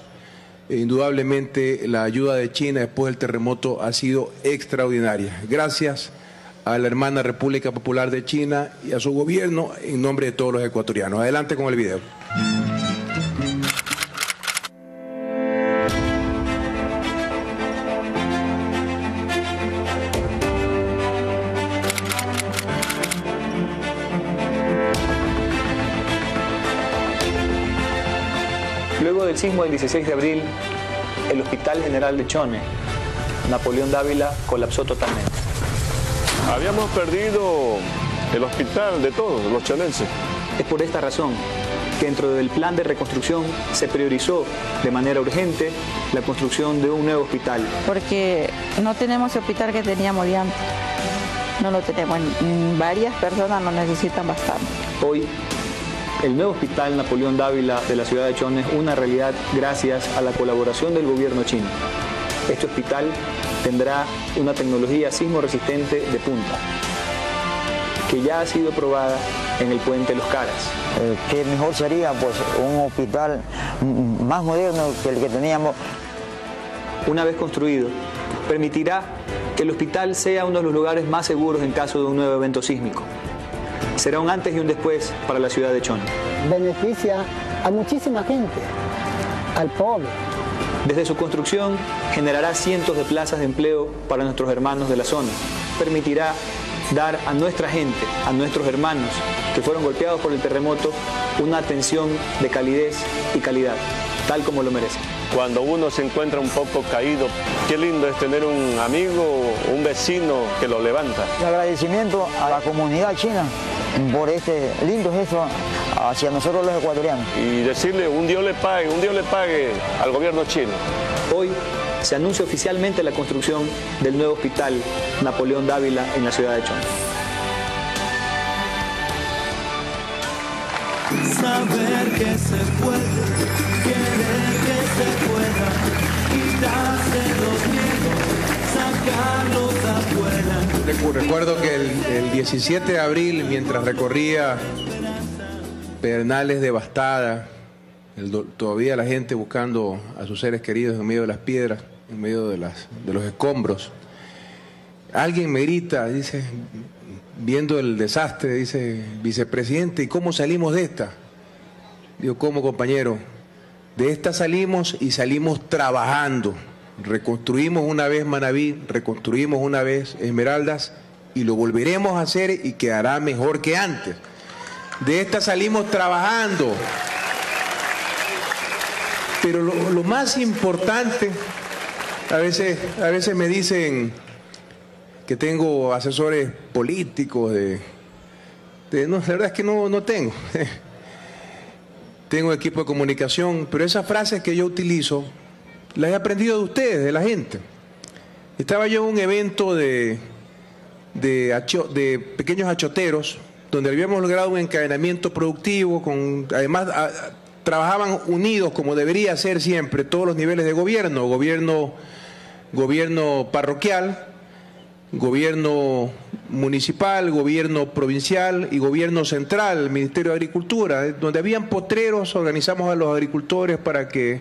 e indudablemente la ayuda de China después del terremoto ha sido extraordinaria. Gracias a la hermana República Popular de China y a su gobierno en nombre de todos los ecuatorianos. Adelante con el video. Sismo del 16 de abril, el Hospital General de Chone, Napoleón Dávila, colapsó totalmente. Habíamos perdido el hospital de todos los chonenses. Es por esta razón que dentro del plan de reconstrucción se priorizó de manera urgente la construcción de un nuevo hospital. Porque no tenemos el hospital que teníamos de antes. No lo tenemos. Varias personas lo necesitan bastante. Hoy, el nuevo hospital Napoleón Dávila de la ciudad de Chone es una realidad gracias a la colaboración del gobierno chino. Este hospital tendrá una tecnología sismo resistente de punta, que ya ha sido probada en el puente Los Caras. Eh, que mejor sería pues un hospital más moderno que el que teníamos. Una vez construido, permitirá que el hospital sea uno de los lugares más seguros en caso de un nuevo evento sísmico. Será un antes y un después para la ciudad de Chone. Beneficia a muchísima gente, al pueblo. Desde su construcción generará cientos de plazas de empleo para nuestros hermanos de la zona. Permitirá dar a nuestra gente, a nuestros hermanos que fueron golpeados por el terremoto, una atención de calidez y calidad, tal como lo merecen. Cuando uno se encuentra un poco caído, qué lindo es tener un amigo, un vecino que lo levanta. Un agradecimiento a la comunidad china por este lindo gesto hacia nosotros los ecuatorianos. Y decirle un Dios le pague, un Dios le pague al gobierno chino. Hoy se anuncia oficialmente la construcción del nuevo hospital Napoleón Dávila en la ciudad de Chone. Saber que se puede, querer que se pueda, quitarse los miedos. Recuerdo que el, el 17 de abril, mientras recorría Pernales devastada, todavía la gente buscando a sus seres queridos en medio de las piedras, en medio de, de los escombros. Alguien me grita, dice, viendo el desastre, dice, vicepresidente, ¿y cómo salimos de esta? Digo, ¿cómo compañero? De esta salimos y salimos trabajando. Reconstruimos una vez Manaví, reconstruimos una vez Esmeraldas y lo volveremos a hacer y quedará mejor que antes. De esta salimos trabajando. Pero lo, más importante, a veces, a veces me dicen que tengo asesores políticos, de, de- no, la verdad es que no, no tengo. tengo equipo de comunicación, pero esas frases que yo utilizo las he aprendido de ustedes, de la gente. Estaba yo en un evento de, de, de pequeños achoteros, donde habíamos logrado un encadenamiento productivo, con, además trabajaban unidos como debería ser siempre todos los niveles de gobierno, gobierno, gobierno parroquial, gobierno municipal, gobierno provincial y gobierno central, Ministerio de Agricultura, donde habían potreros, organizamos a los agricultores para que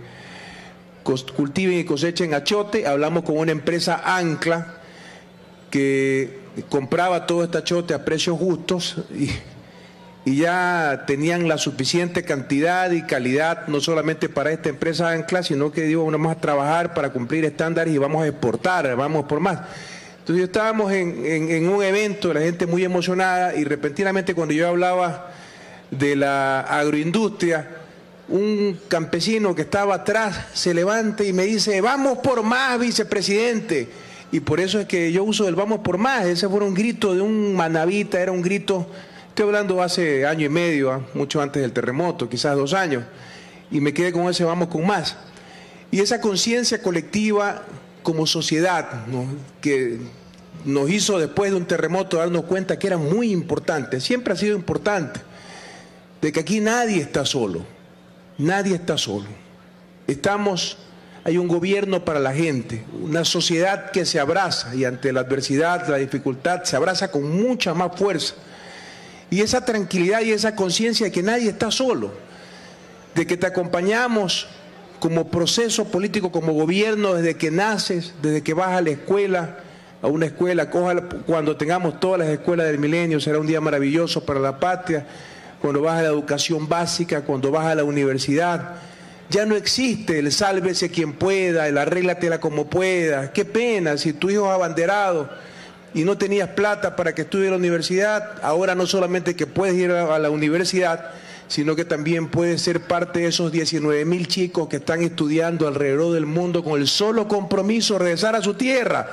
cultiven y cosechen achote, hablamos con una empresa Ancla que compraba todo este achote a precios justos y, ya tenían la suficiente cantidad y calidad, no solamente para esta empresa Ancla, sino que digo, vamos a trabajar para cumplir estándares y vamos a exportar, vamos por más. Entonces estábamos en un evento, la gente muy emocionada y repentinamente cuando yo hablaba de la agroindustria, un campesino que estaba atrás se levanta y me dice, vamos por más, vicepresidente. Y por eso es que yo uso el vamos por más. Ese fue un grito de un manavita, era un grito, estoy hablando hace año y medio, ah, mucho antes del terremoto, quizás dos años. Y me quedé con ese vamos con más. Y esa conciencia colectiva como sociedad, que nos hizo después de un terremoto darnos cuenta que era muy importante, siempre ha sido importante, de que aquí nadie está solo, nadie está solo. Estamos, hay un gobierno para la gente, una sociedad que se abraza y ante la adversidad, la dificultad, se abraza con mucha más fuerza. Y esa tranquilidad y esa conciencia de que nadie está solo, de que te acompañamos como proceso político, como gobierno, desde que naces, desde que vas a la escuela, a una escuela, cuando tengamos todas las escuelas del milenio, será un día maravilloso para la patria, cuando vas a la educación básica, cuando vas a la universidad. Ya no existe el sálvese quien pueda, el arréglatela como pueda. Qué pena, si tu hijo es abanderado y no tenías plata para que estudie en la universidad, ahora no solamente que puedes ir a la universidad, sino que también puedes ser parte de esos 19 mil chicos que están estudiando alrededor del mundo con el solo compromiso de regresar a su tierra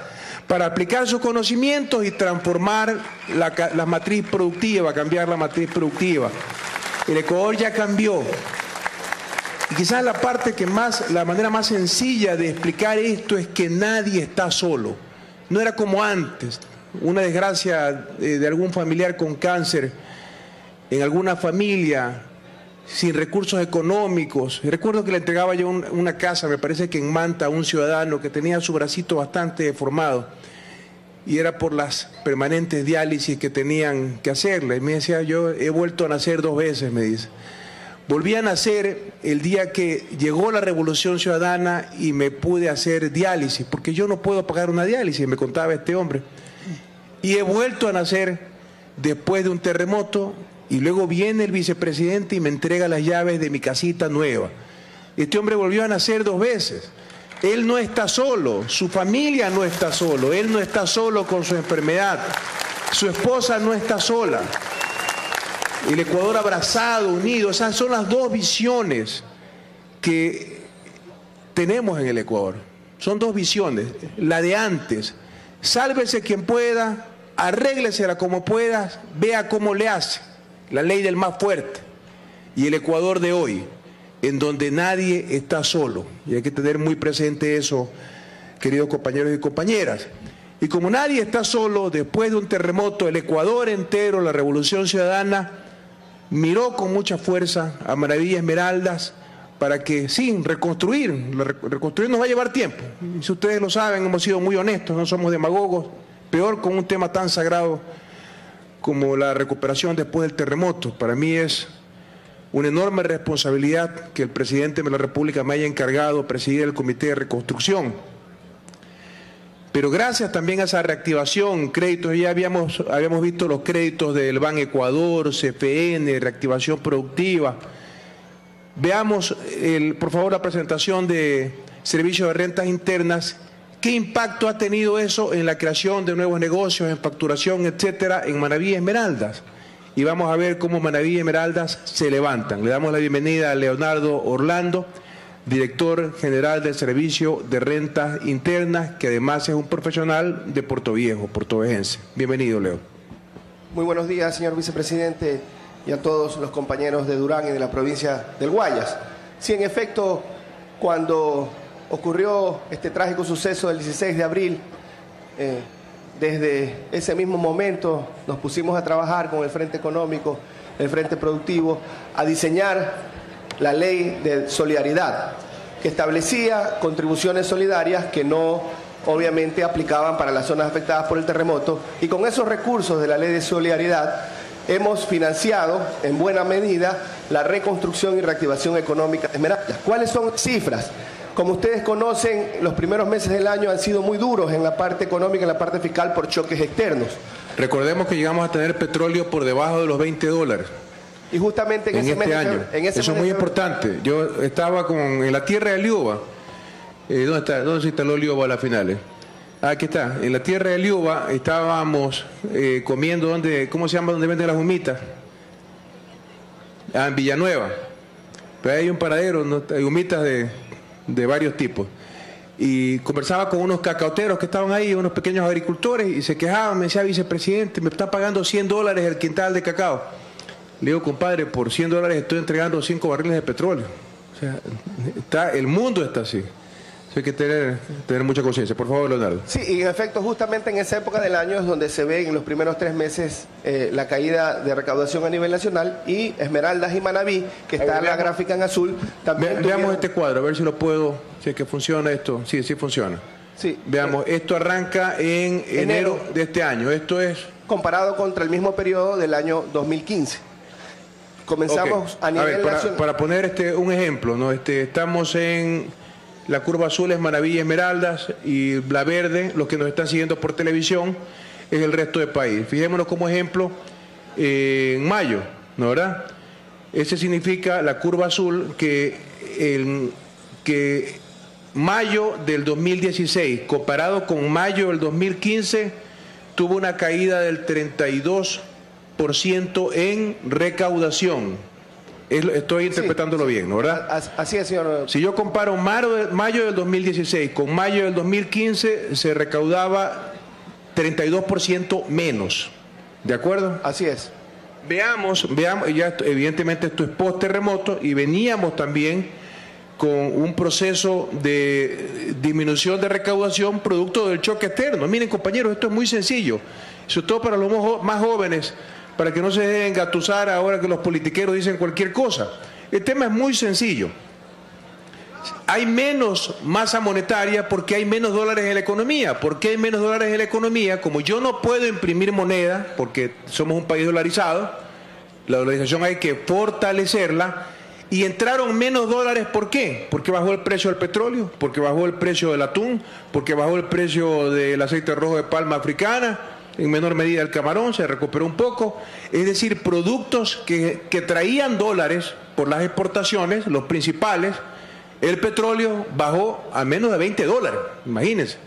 para aplicar sus conocimientos y transformar la, la matriz productiva, cambiar la matriz productiva. El Ecuador ya cambió. Y quizás la parte que más, la manera más sencilla de explicar esto es que nadie está solo. No era como antes, una desgracia eh, de algún familiar con cáncer en alguna familia sin recursos económicos. recuerdo que le entregaba yo una casa, me parece que en Manta, a un ciudadano que tenía su bracito bastante deformado y era por las permanentes diálisis que tenían que hacerle. Me decía, yo he vuelto a nacer dos veces, me dice. Volví a nacer el día que llegó la Revolución Ciudadana y me pude hacer diálisis, porque yo no puedo pagar una diálisis, me contaba este hombre. Y he vuelto a nacer después de un terremoto y luego viene el vicepresidente y me entrega las llaves de mi casita nueva. Este hombre volvió a nacer dos veces. Él no está solo, su familia no está solo, él no está solo con su enfermedad, su esposa no está sola. El Ecuador abrazado, unido, esas son las dos visiones que tenemos en el Ecuador. Son dos visiones, la de antes, sálvese quien pueda, arréglesela como pueda, vea cómo le hace la ley del más fuerte, y el Ecuador de hoy, en donde nadie está solo. Y hay que tener muy presente eso, queridos compañeros y compañeras. Y como nadie está solo, después de un terremoto, el Ecuador entero, la Revolución Ciudadana, miró con mucha fuerza a Maravilla Esmeraldas para que, sí, reconstruir, reconstruir nos va a llevar tiempo. Y si ustedes lo saben, hemos sido muy honestos, no somos demagogos, peor con un tema tan sagrado como la recuperación después del terremoto. Para mí es una enorme responsabilidad que el presidente de la República me haya encargado presidir el Comité de Reconstrucción. Pero gracias también a esa reactivación, créditos, ya habíamos, habíamos visto los créditos del Ban Ecuador, CFN, reactivación productiva. Veamos, el, por favor, la presentación de servicios de rentas internas ¿Qué impacto ha tenido eso en la creación de nuevos negocios, en facturación, etcétera, en Manaví Esmeraldas? Y vamos a ver cómo Manaví Esmeraldas se levantan. Le damos la bienvenida a Leonardo Orlando, director general del Servicio de Rentas Internas, que además es un profesional de Puerto Viejo, portovejense. Bienvenido, Leo. Muy buenos días, señor vicepresidente, y a todos los compañeros de Durán y de la provincia del Guayas. Sí, en efecto, cuando ocurrió este trágico suceso del 16 de abril, eh, desde ese mismo momento nos pusimos a trabajar con el Frente Económico, el Frente Productivo, a diseñar la ley de solidaridad, que establecía contribuciones solidarias que no obviamente aplicaban para las zonas afectadas por el terremoto, y con esos recursos de la ley de solidaridad hemos financiado en buena medida la reconstrucción y reactivación económica de Esmeralda. ¿Cuáles son cifras? Como ustedes conocen, los primeros meses del año han sido muy duros en la parte económica, en la parte fiscal, por choques externos. Recordemos que llegamos a tener petróleo por debajo de los 20 dólares. Y justamente en, ese este año. Eso es muy importante. Yo estaba con, en la tierra de Liuba. Eh, ¿Dónde está? ¿Dónde se instaló Liuba a la finales? Ah, aquí está. En la tierra de Liuba estábamos eh, comiendo donde, ¿cómo se llama? Donde venden las humitas. Ah, en Villanueva. Pero hay un paradero, ¿no? hay humitas de de varios tipos. Y conversaba con unos cacauteros que estaban ahí, unos pequeños agricultores, y se quejaban, me decía, vicepresidente, me está pagando 100 dólares el quintal de cacao. Le digo, compadre, por 100 dólares estoy entregando 5 barriles de petróleo. O sea, está, el mundo está así hay que tener, tener mucha conciencia. Por favor, Leonardo. Sí, y en efecto, justamente en esa época del año es donde se ve en los primeros tres meses eh, la caída de recaudación a nivel nacional y Esmeraldas y Manabí, que está en la gráfica en azul, también. Veamos este cuadro, a ver si lo puedo, si es que funciona esto. Sí, sí funciona. Sí. Veamos, esto arranca en enero, de este año. Esto es. Comparado contra el mismo periodo del año 2015. comenzamos a nivel ver, para, nacional. para poner este, un ejemplo, ¿no? este, estamos en la curva azul es Maravilla Esmeraldas y la verde, los que nos están siguiendo por televisión, es el resto del país. Fijémonos como ejemplo eh, en mayo, ¿no verdad? Ese significa la curva azul que, el, que mayo del 2016 comparado con mayo del 2015 tuvo una caída del 32% en recaudación. Estoy interpretándolo bien, ¿no verdad? As- Así es, señor. Si yo comparo mayo del 2016 con mayo del 2015, se recaudaba 32% menos. ¿De acuerdo? Así es. Veamos, veamos, ya evidentemente esto es post terremoto y veníamos también con un proceso de disminución de recaudación producto del choque externo. Miren compañeros, esto es muy sencillo, sobre todo para los más jóvenes, para que no se dejen gatusar ahora que los politiqueros dicen cualquier cosa. El tema es muy sencillo. Hay menos masa monetaria porque hay menos dólares en la economía. ¿Por qué hay menos dólares en la economía? Como yo no puedo imprimir moneda, porque somos un país dolarizado, la dolarización hay que fortalecerla. Y entraron menos dólares, ¿por qué? Porque bajó el precio del petróleo, porque bajó el precio del atún, porque bajó el precio del aceite rojo de palma africana, en menor medida el camarón, se recuperó un poco. Es decir, productos que, traían dólares por las exportaciones, los principales, el petróleo bajó a menos de 20 dólares, imagínense.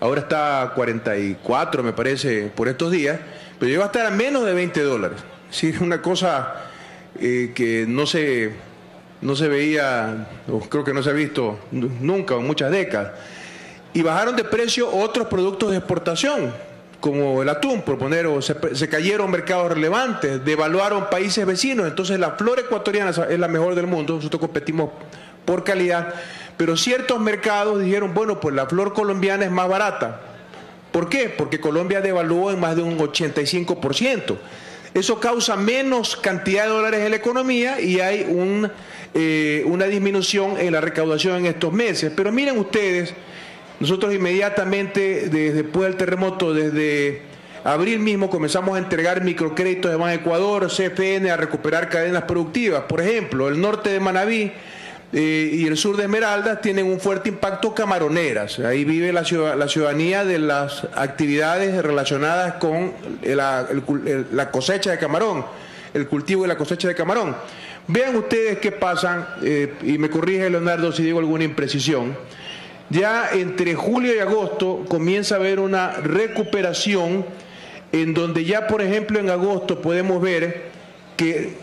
Ahora está a 44, me parece, por estos días, pero llegó a estar a menos de 20 dólares. Sí, una cosa eh, que no se, no se veía, o creo que no se ha visto nu- nunca en muchas décadas. Y bajaron de precio otros productos de exportación, como el atún, por poner, se, cayeron mercados relevantes, devaluaron países vecinos. Entonces la flora ecuatoriana es la mejor del mundo, nosotros competimos por calidad, pero ciertos mercados dijeron, bueno, pues la flor colombiana es más barata. ¿Por qué? Porque Colombia devaluó en más de un 85%. Eso causa menos cantidad de dólares en la economía y hay un, eh, una disminución en la recaudación en estos meses. Pero miren ustedes, nosotros inmediatamente, desde después del terremoto, desde abril mismo, comenzamos a entregar microcréditos de Ban Ecuador, CFN, a recuperar cadenas productivas. Por ejemplo, el norte de Manabí eh, y el sur de Esmeraldas tienen un fuerte impacto camaroneras. Ahí vive la, ciudad- la ciudadanía de las actividades relacionadas con la, cosecha de camarón, el cultivo y la cosecha de camarón. Vean ustedes qué pasa, eh, y me corrige Leonardo si digo alguna imprecisión. Ya entre julio y agosto comienza a haber una recuperación en donde ya, por ejemplo, en agosto podemos ver que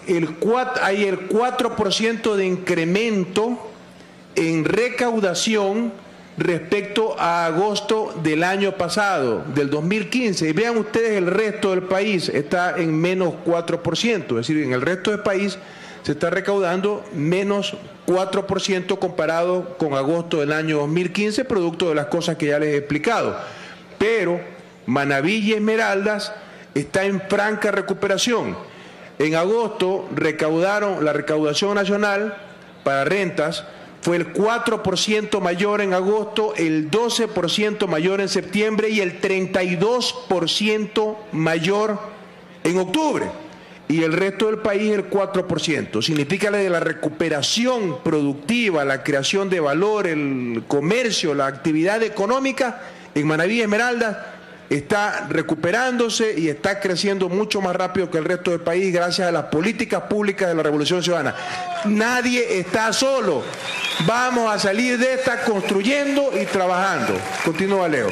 hay el 4% de incremento en recaudación respecto a agosto del año pasado, del 2015. Y vean ustedes, el resto del país está en menos 4%, es decir, en el resto del país se está recaudando menos 4% comparado con agosto del año 2015, producto de las cosas que ya les he explicado. Pero Manaví y Esmeraldas está en franca recuperación. En agosto recaudaron la recaudación nacional para rentas fue el 4% mayor en agosto, el 12% mayor en septiembre y el 32% mayor en octubre. Y el resto del país el 4%. Significa que la recuperación productiva, la creación de valor, el comercio, la actividad económica en Manaví y Esmeraldas está recuperándose y está creciendo mucho más rápido que el resto del país gracias a las políticas públicas de la Revolución Ciudadana. Nadie está solo. Vamos a salir de esta construyendo y trabajando. Continúa Leo.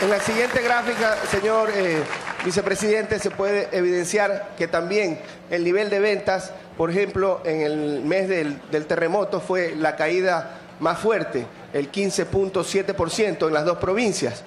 En la siguiente gráfica, señor eh, vicepresidente, se puede evidenciar que también el nivel de ventas, por ejemplo, en el mes del, terremoto fue la caída más fuerte, el 15.7% en las dos provincias.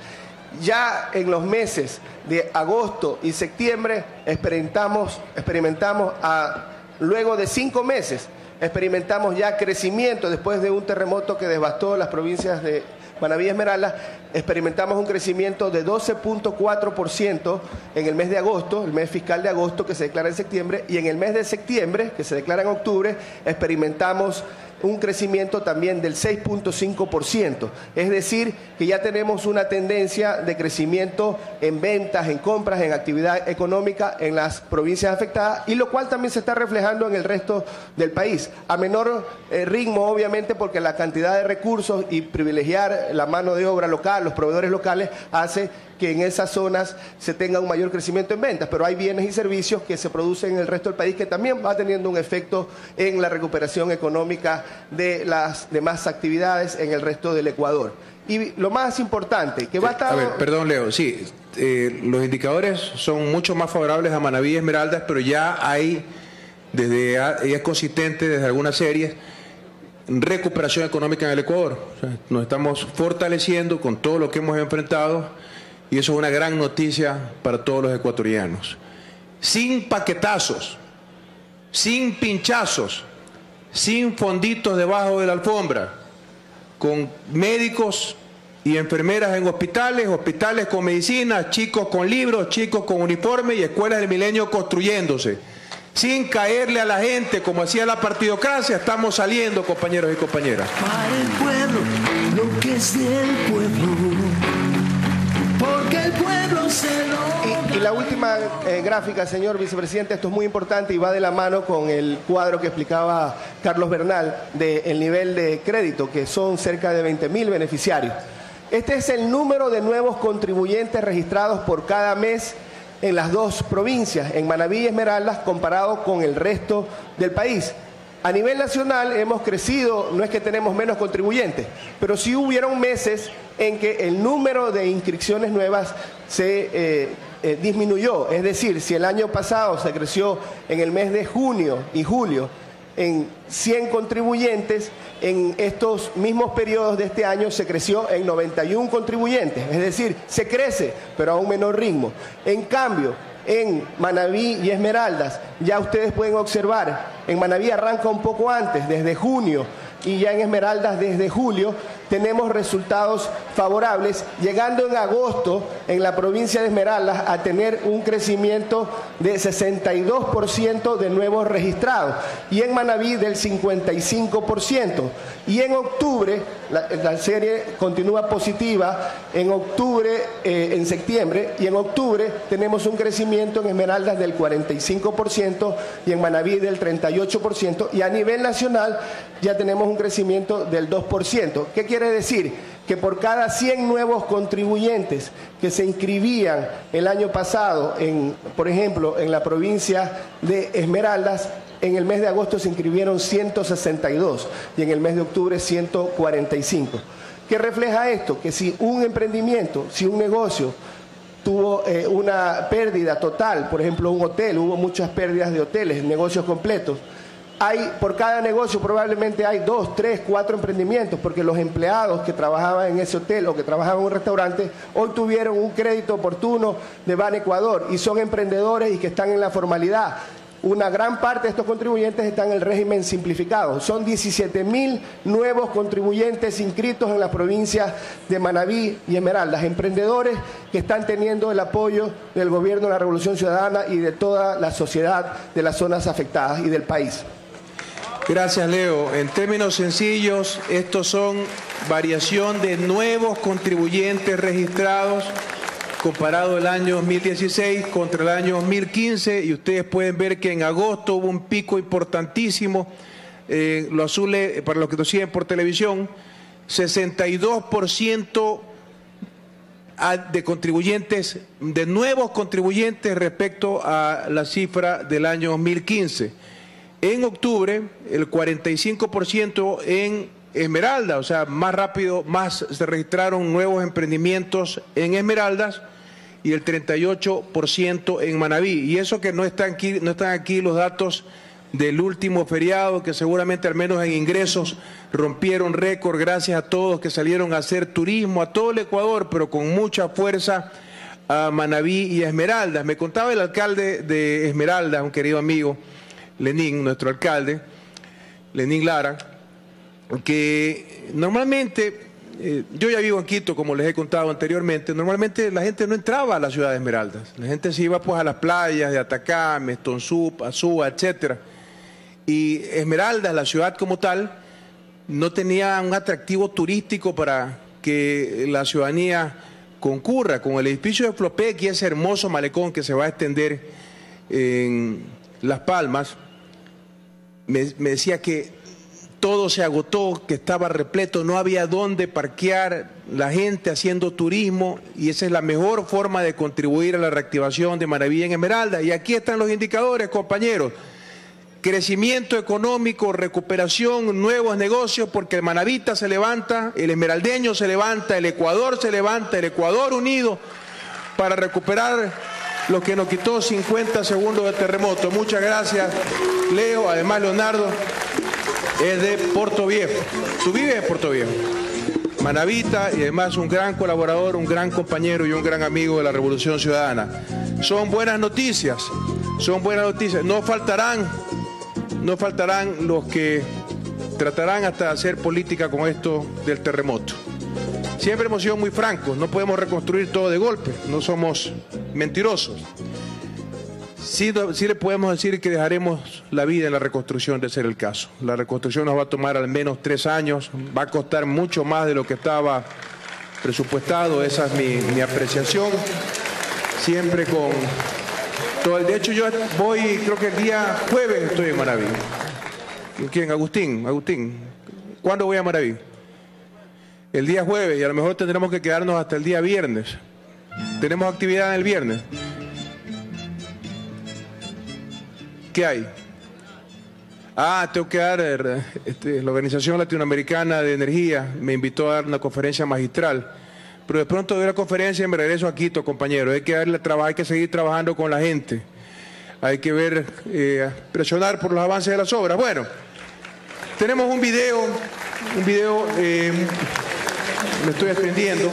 Ya en los meses de agosto y septiembre experimentamos, experimentamos a, luego de cinco meses, experimentamos ya crecimiento después de un terremoto que devastó las provincias de Manaví y Esmeralda, experimentamos un crecimiento de 12.4% en el mes de agosto, el mes fiscal de agosto que se declara en septiembre, y en el mes de septiembre, que se declara en octubre, experimentamos un crecimiento también del 6.5%. Es decir, que ya tenemos una tendencia de crecimiento en ventas, en compras, en actividad económica en las provincias afectadas y lo cual también se está reflejando en el resto del país. A menor eh, ritmo, obviamente, porque la cantidad de recursos y privilegiar la mano de obra local, los proveedores locales, hace que en esas zonas se tenga un mayor crecimiento en ventas, pero hay bienes y servicios que se producen en el resto del país que también va teniendo un efecto en la recuperación económica de las demás actividades en el resto del Ecuador. Y lo más importante, que va a estar... A ver, perdón Leo, sí, eh, los indicadores son mucho más favorables a Manaví y Esmeraldas, pero ya hay, desde ya es consistente desde algunas series, recuperación económica en el Ecuador. O sea, nos estamos fortaleciendo con todo lo que hemos enfrentado y eso es una gran noticia para todos los ecuatorianos. Sin paquetazos, sin pinchazos, sin fonditos debajo de la alfombra, con médicos y enfermeras en hospitales, hospitales con medicina, chicos con libros, chicos con uniforme y escuelas del milenio construyéndose. Sin caerle a la gente como hacía la partidocracia, estamos saliendo, compañeros y compañeras. Para el pueblo, lo que es del pueblo. Y, la última eh, gráfica, señor vicepresidente, esto es muy importante y va de la mano con el cuadro que explicaba Carlos Bernal del nivel de crédito, que son cerca de 20 mil beneficiarios. Este es el número de nuevos contribuyentes registrados por cada mes en las dos provincias, en Manabí y Esmeraldas, comparado con el resto del país. A nivel nacional hemos crecido, no es que tenemos menos contribuyentes, pero sí hubieron meses en que el número de inscripciones nuevas se eh, eh, disminuyó. Es decir, si el año pasado se creció en el mes de junio y julio en 100 contribuyentes, en estos mismos periodos de este año se creció en 91 contribuyentes. Es decir, se crece, pero a un menor ritmo. En cambio, en Manabí y Esmeraldas, ya ustedes pueden observar, en Manabí arranca un poco antes, desde junio, y ya en Esmeraldas desde julio, tenemos resultados favorables, llegando en agosto en la provincia de Esmeraldas a tener un crecimiento de 62% de nuevos registrados y en Manabí del 55%. Y en octubre, la, serie continúa positiva, en octubre, eh, en septiembre, y en octubre tenemos un crecimiento en Esmeraldas del 45% y en Manabí del 38%, y a nivel nacional ya tenemos un crecimiento del 2%. ¿Qué quiere decir? que por cada 100 nuevos contribuyentes que se inscribían el año pasado, en, por ejemplo, en la provincia de Esmeraldas, en el mes de agosto se inscribieron 162 y en el mes de octubre 145. ¿Qué refleja esto? Que si un emprendimiento, si un negocio tuvo eh, una pérdida total, por ejemplo un hotel, hubo muchas pérdidas de hoteles, negocios completos, hay, por cada negocio probablemente hay dos, tres, cuatro emprendimientos, porque los empleados que trabajaban en ese hotel o que trabajaban en un restaurante, hoy tuvieron un crédito oportuno de Ban Ecuador y son emprendedores y que están en la formalidad. Una gran parte de estos contribuyentes están en el régimen simplificado. Son 17 mil nuevos contribuyentes inscritos en las provincias de Manabí y Esmeraldas, emprendedores que están teniendo el apoyo del gobierno de la Revolución Ciudadana y de toda la sociedad de las zonas afectadas y del país. Gracias, Leo. En términos sencillos, estos son variación de nuevos contribuyentes registrados comparado el año 2016 contra el año 2015 y ustedes pueden ver que en agosto hubo un pico importantísimo, eh, lo azul para los que nos siguen por televisión, 62% de contribuyentes, de nuevos contribuyentes respecto a la cifra del año 2015. En octubre, el 45% en Esmeralda, o sea, más rápido, más se registraron nuevos emprendimientos en Esmeraldas y el 38% en Manabí. Y eso que no están aquí, no están aquí los datos del último feriado, que seguramente al menos en ingresos rompieron récord gracias a todos que salieron a hacer turismo, a todo el Ecuador, pero con mucha fuerza a Manabí y a Esmeraldas. Me contaba el alcalde de Esmeraldas, un querido amigo, Lenín, nuestro alcalde, Lenín Lara, que normalmente, eh, yo ya vivo en Quito, como les he contado anteriormente, normalmente la gente no entraba a la ciudad de Esmeraldas, la gente se iba pues a las playas de Atacama, Estonzup, Azúa, etcétera. Y Esmeraldas, la ciudad como tal, no tenía un atractivo turístico para que la ciudadanía concurra con el edificio de Flopec y ese hermoso malecón que se va a extender en Las Palmas. Me, decía que todo se agotó, que estaba repleto, no había dónde parquear, la gente haciendo turismo y esa es la mejor forma de contribuir a la reactivación de Maravilla en Esmeralda. Y aquí están los indicadores, compañeros. Crecimiento económico, recuperación, nuevos negocios, porque el Manavita se levanta, el Esmeraldeño se levanta, el Ecuador se levanta, el Ecuador unido para recuperar lo que nos quitó 50 segundos de terremoto. Muchas gracias, Leo, además Leonardo es de Puerto Viejo. ¿Tú vives en Puerto Viejo? Manavita y además un gran colaborador, un gran compañero y un gran amigo de la Revolución Ciudadana. Son buenas noticias, son buenas noticias. No faltarán, no faltarán los que tratarán hasta hacer política con esto del terremoto. Siempre hemos sido muy francos, no podemos reconstruir todo de golpe, no somos mentirosos. Sí, sí, le podemos decir que dejaremos la vida en la reconstrucción de ser el caso. La reconstrucción nos va a tomar al menos tres años, va a costar mucho más de lo que estaba presupuestado, esa es mi, mi apreciación. Siempre con todo el... De hecho, yo voy, creo que el día jueves estoy en Maraví. ¿Quién? Agustín, Agustín. ¿Cuándo voy a Maraví? El día jueves y a lo mejor tendremos que quedarnos hasta el día viernes. Tenemos actividad el viernes. ¿Qué hay? Ah, tengo que dar, eh, este, la Organización Latinoamericana de Energía me invitó a dar una conferencia magistral, pero de pronto doy la conferencia y me regreso a Quito, compañero. Hay que darle hay que seguir trabajando con la gente, hay que ver, eh, presionar por los avances de las obras. Bueno, tenemos un video, un video, eh, me estoy extendiendo.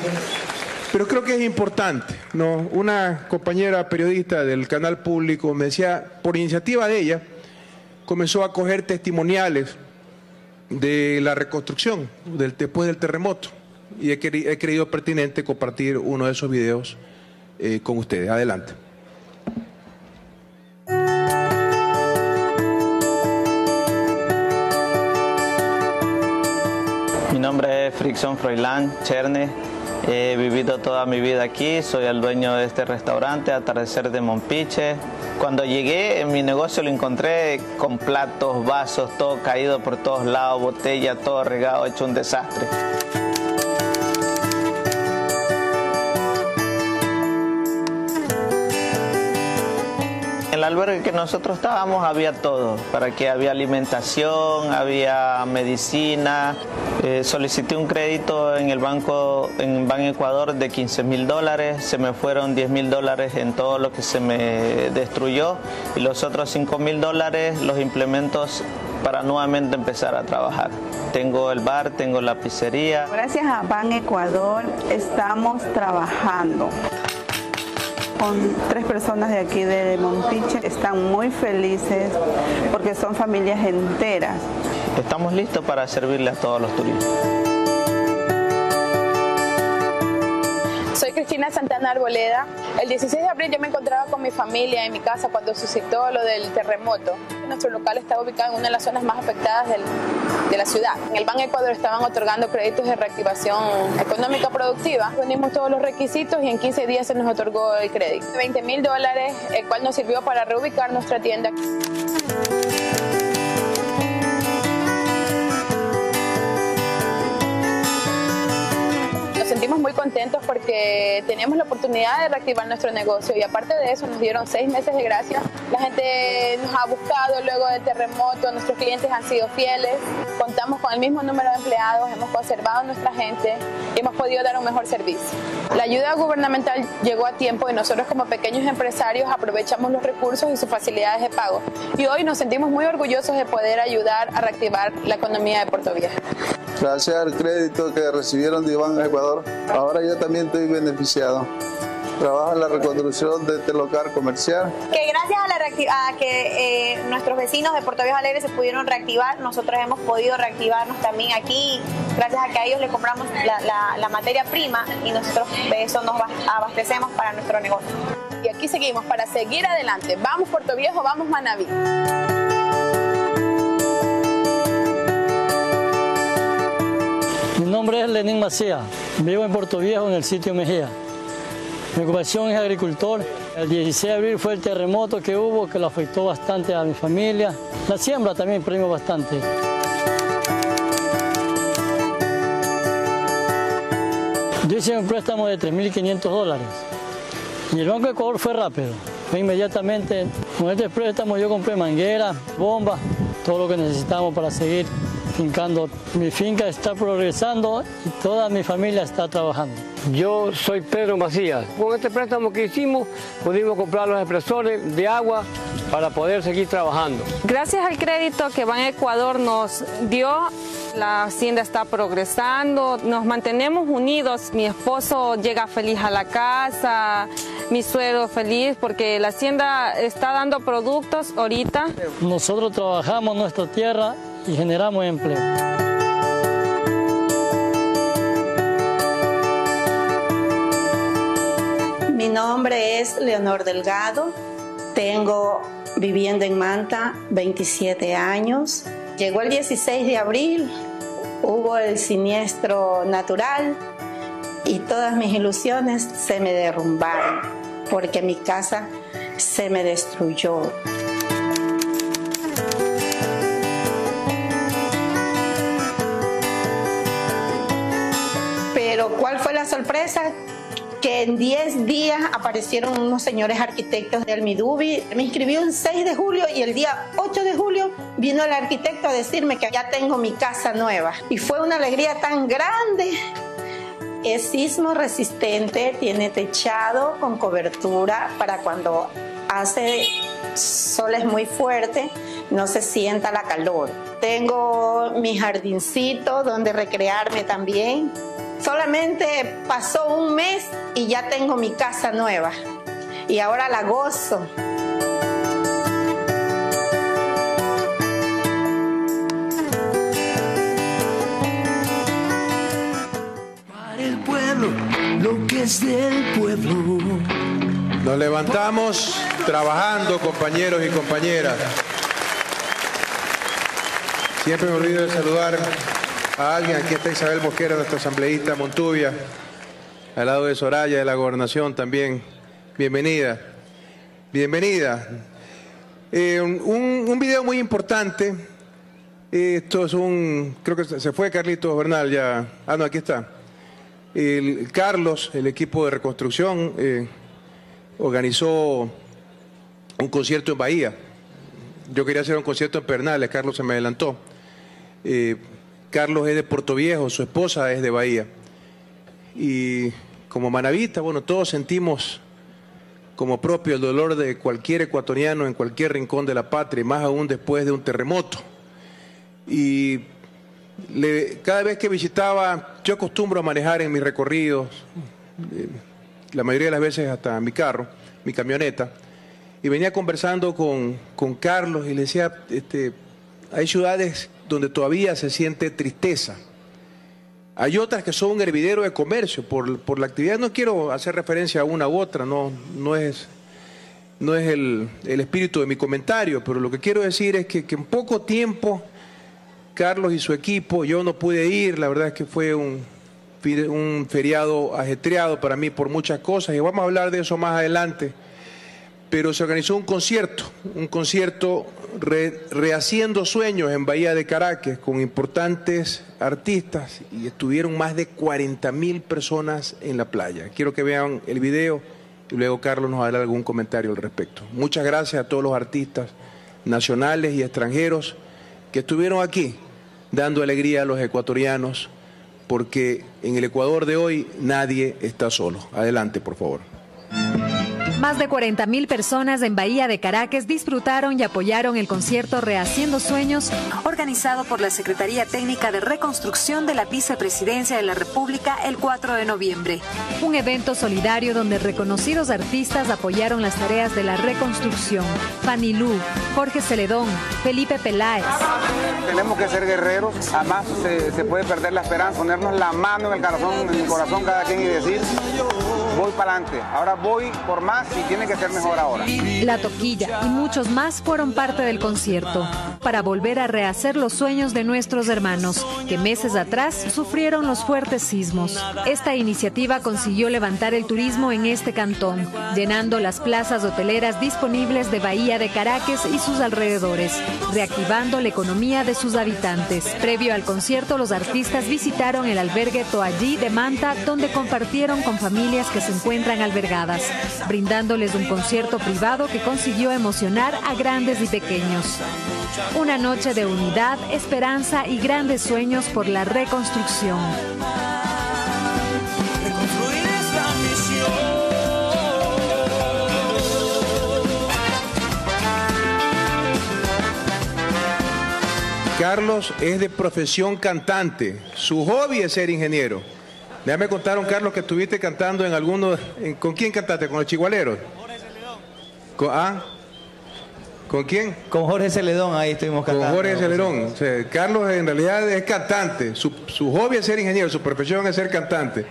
Pero creo que es importante, ¿no? Una compañera periodista del canal público me decía, por iniciativa de ella, comenzó a coger testimoniales de la reconstrucción del, después del terremoto y he, he creído pertinente compartir uno de esos videos eh, con ustedes. Adelante. Nombre es Fricción Froilán Cherne. He vivido toda mi vida aquí, soy el dueño de este restaurante, Atardecer de Mompiche. Cuando llegué en mi negocio lo encontré con platos, vasos, todo caído por todos lados, botella, todo regado, hecho un desastre. En el albergue que nosotros estábamos había todo, para que había alimentación, había medicina. Eh, solicité un crédito en el banco, en Ban Ecuador de 15 mil dólares, se me fueron 10 mil dólares en todo lo que se me destruyó y los otros 5 mil dólares los implementos para nuevamente empezar a trabajar. Tengo el bar, tengo la pizzería. Gracias a Ban Ecuador estamos trabajando tres personas de aquí de Montiche. Están muy felices porque son familias enteras. Estamos listos para servirle a todos los turistas. Soy Cristina Santana Arboleda. El 16 de abril yo me encontraba con mi familia en mi casa cuando suscitó lo del terremoto. Nuestro local estaba ubicado en una de las zonas más afectadas de la ciudad. En el Banco Ecuador estaban otorgando créditos de reactivación económica productiva. Venimos todos los requisitos y en 15 días se nos otorgó el crédito. 20 mil dólares, el cual nos sirvió para reubicar nuestra tienda. Sentimos muy contentos porque teníamos la oportunidad de reactivar nuestro negocio y aparte de eso nos dieron seis meses de gracia. La gente nos ha buscado luego del terremoto, nuestros clientes han sido fieles, contamos con el mismo número de empleados, hemos conservado a nuestra gente y hemos podido dar un mejor servicio. La ayuda gubernamental llegó a tiempo y nosotros como pequeños empresarios aprovechamos los recursos y sus facilidades de pago. Y hoy nos sentimos muy orgullosos de poder ayudar a reactivar la economía de Puerto Viejo. Gracias al crédito que recibieron de Iván Ecuador, ahora yo también estoy beneficiado. Trabajo en la reconstrucción de este local comercial. Que gracias a, la a que eh, nuestros vecinos de Puerto Viejo Alegre se pudieron reactivar, nosotros hemos podido reactivarnos también aquí, gracias a que a ellos le compramos la, la, la materia prima y nosotros de eso nos abastecemos para nuestro negocio. Y aquí seguimos para seguir adelante. Vamos Puerto Viejo, vamos Manaví. Nombre es Lenín Macía. Vivo en Puerto Viejo, en el sitio Mejía. Mi ocupación es agricultor. El 16 de abril fue el terremoto que hubo, que lo afectó bastante a mi familia. La siembra también premió bastante. Yo hice un préstamo de 3.500 dólares. Y el Banco de Ecuador fue rápido. Fue inmediatamente, con este préstamo yo compré manguera, bombas, todo lo que necesitamos para seguir fincando. Mi finca está progresando y toda mi familia está trabajando. Yo soy Pedro Macías. Con este préstamo que hicimos pudimos comprar los expresores de agua para poder seguir trabajando. Gracias al crédito que Ban Ecuador nos dio, la hacienda está progresando, nos mantenemos unidos. Mi esposo llega feliz a la casa, mi suegro feliz porque la hacienda está dando productos ahorita. Nosotros trabajamos nuestra tierra y generamos empleo. Mi nombre es Leonor Delgado, tengo viviendo en Manta 27 años. Llegó el 16 de abril, hubo el siniestro natural y todas mis ilusiones se me derrumbaron porque mi casa se me destruyó. Pero ¿cuál fue la sorpresa? que en 10 días aparecieron unos señores arquitectos de Almidubi. Me inscribí un 6 de julio y el día 8 de julio vino el arquitecto a decirme que ya tengo mi casa nueva. Y fue una alegría tan grande. Es sismo resistente, tiene techado con cobertura para cuando hace soles muy fuerte no se sienta la calor. Tengo mi jardincito donde recrearme también Solamente pasó un mes y ya tengo mi casa nueva y ahora la gozo. Para el pueblo, lo que es del pueblo. Nos levantamos trabajando, compañeros y compañeras. Siempre me olvido de saludar a alguien. Aquí está Isabel Mosquera, nuestra asambleísta Montubia, al lado de Soraya de la Gobernación también. Bienvenida. Bienvenida. Eh, un, un, video muy importante. Esto es un. Creo que se fue Carlitos Bernal ya. Ah, no, aquí está. El, Carlos, el equipo de reconstrucción, eh, organizó un concierto en Bahía. Yo quería hacer un concierto en Pernales, Carlos se me adelantó. Eh, Carlos es de Puerto Viejo, su esposa es de Bahía. Y como manavita, bueno, todos sentimos como propio el dolor de cualquier ecuatoriano en cualquier rincón de la patria, más aún después de un terremoto. Y cada vez que visitaba, yo acostumbro a manejar en mis recorridos, eh, la mayoría de las veces hasta mi carro, mi camioneta, y venía conversando con, con Carlos y le decía, este, hay ciudades donde todavía se siente tristeza. Hay otras que son un hervidero de comercio por, la actividad. No quiero hacer referencia a una u otra, no, no es, no es el, espíritu de mi comentario, pero lo que quiero decir es que, en poco tiempo Carlos y su equipo, yo no pude ir, la verdad es que fue un, un feriado ajetreado para mí por muchas cosas y vamos a hablar de eso más adelante pero se organizó un concierto, un concierto rehaciendo sueños en Bahía de Caracas con importantes artistas y estuvieron más de 40 mil personas en la playa. Quiero que vean el video y luego Carlos nos dará algún comentario al respecto. Muchas gracias a todos los artistas nacionales y extranjeros que estuvieron aquí dando alegría a los ecuatorianos porque en el Ecuador de hoy nadie está solo. Adelante, por favor. Más de 40.000 personas en Bahía de Caracas disfrutaron y apoyaron el concierto Rehaciendo Sueños, organizado por la Secretaría Técnica de Reconstrucción de la Vicepresidencia de la República el 4 de noviembre. Un evento solidario donde reconocidos artistas apoyaron las tareas de la reconstrucción. Fanny Lu, Jorge Celedón, Felipe Peláez. Tenemos que ser guerreros, jamás se, se puede perder la esperanza, ponernos la mano en el corazón, en el corazón cada quien y decir voy para adelante. Ahora voy por más y tiene que ser mejor ahora. La Toquilla y muchos más fueron parte del concierto para volver a rehacer los sueños de nuestros hermanos que meses atrás sufrieron los fuertes sismos. Esta iniciativa consiguió levantar el turismo en este cantón, llenando las plazas hoteleras disponibles de Bahía de Caracas y sus alrededores, reactivando la economía de sus habitantes. Previo al concierto, los artistas visitaron el albergue Toallí de Manta, donde compartieron con familias que se encuentran albergadas, brindándoles un concierto privado que consiguió emocionar a grandes y pequeños. Una noche de unidad, esperanza y grandes sueños por la reconstrucción. Carlos es de profesión cantante. Su hobby es ser ingeniero. Ya me contaron, Carlos, que estuviste cantando en algunos... en- ¿Con quién cantaste? ¿Con los chigualeros? ¿Con, ah? ¿Con quién? Con Jorge Celedón, ahí estuvimos cantando. Con Jorge. O sea, Carlos en realidad es cantante. Su, su hobby es ser ingeniero, su profesión es ser cantante.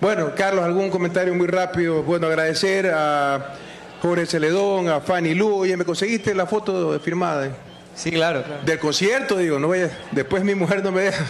Bueno, Carlos, algún comentario muy rápido. Bueno, agradecer a Jorge Celedón, a Fanny Lu. Oye, ¿me conseguiste la foto firmada? Sí, claro, claro. Del concierto, digo, no vaya, después mi mujer no me deja,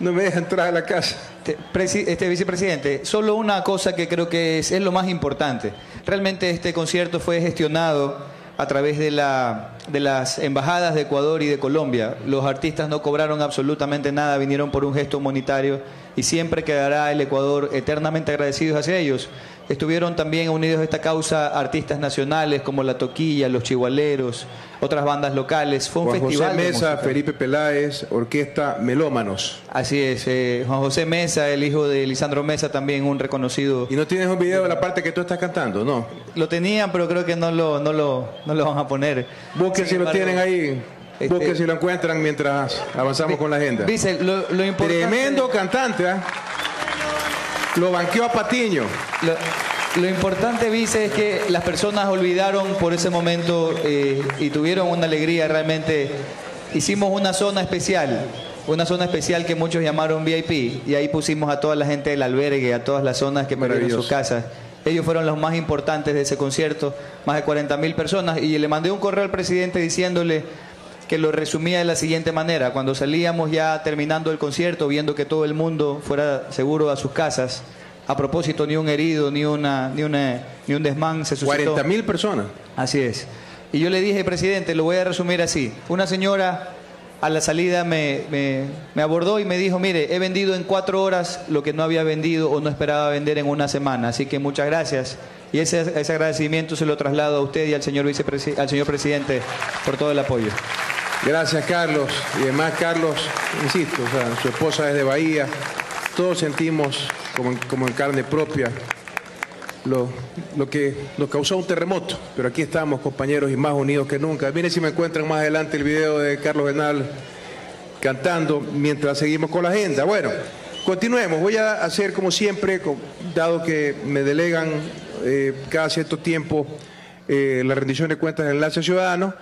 no me deja entrar a la casa. Este, este vicepresidente, solo una cosa que creo que es, es lo más importante. Realmente este concierto fue gestionado a través de, la, de las embajadas de Ecuador y de Colombia. Los artistas no cobraron absolutamente nada, vinieron por un gesto humanitario y siempre quedará el Ecuador eternamente agradecidos hacia ellos. Estuvieron también unidos a esta causa artistas nacionales como La Toquilla, Los Chigualeros, otras bandas locales. Fue un Juan festival. José Mesa. Felipe Peláez, Orquesta Melómanos. Así es, eh, Juan José Mesa, el hijo de Lisandro Mesa, también un reconocido. ¿Y no tienes un video de la parte que tú estás cantando? No. Lo tenían, pero creo que no lo, no lo, no lo van a poner. Busquen si lo tienen ahí. este- Busquen si lo encuentran mientras avanzamos con la agenda. Vice, lo, lo importante. Tremendo cantante, ¿ah? Lo banqueó a Patiño. Lo, lo importante, Vice, es que las personas olvidaron por ese momento eh, y tuvieron una alegría realmente. Hicimos una zona especial, una zona especial que muchos llamaron VIP, y ahí pusimos a toda la gente del albergue, a todas las zonas que perdieron sus casas. Ellos fueron los más importantes de ese concierto, más de 40 mil personas, y le mandé un correo al presidente diciéndole que lo resumía de la siguiente manera. Cuando salíamos ya terminando el concierto, viendo que todo el mundo fuera seguro a sus casas, a propósito, ni un herido, ni, una, ni, una, ni un desmán se suscitó. 40 mil personas. Así es. Y yo le dije, presidente, lo voy a resumir así. Una señora a la salida me, me- me abordó y me dijo, mire, he vendido en cuatro horas lo que no había vendido o no esperaba vender en una semana. Así que muchas gracias. Y ese, ese agradecimiento se lo traslado a usted y al señor, vicepresi- al señor presidente por todo el apoyo. Gracias, Carlos. Y además, Carlos, insisto, o sea, su esposa es de Bahía. Todos sentimos como, en- como en carne propia lo, lo que nos causó un terremoto. Pero aquí estamos, compañeros, y más unidos que nunca. Miren si me encuentran más adelante el video de Carlos Bernal cantando mientras seguimos con la agenda. Bueno, continuemos. Voy a hacer como siempre, dado que me delegan eh, cada cierto tiempo eh, la rendición de cuentas del Enlace Ciudadano.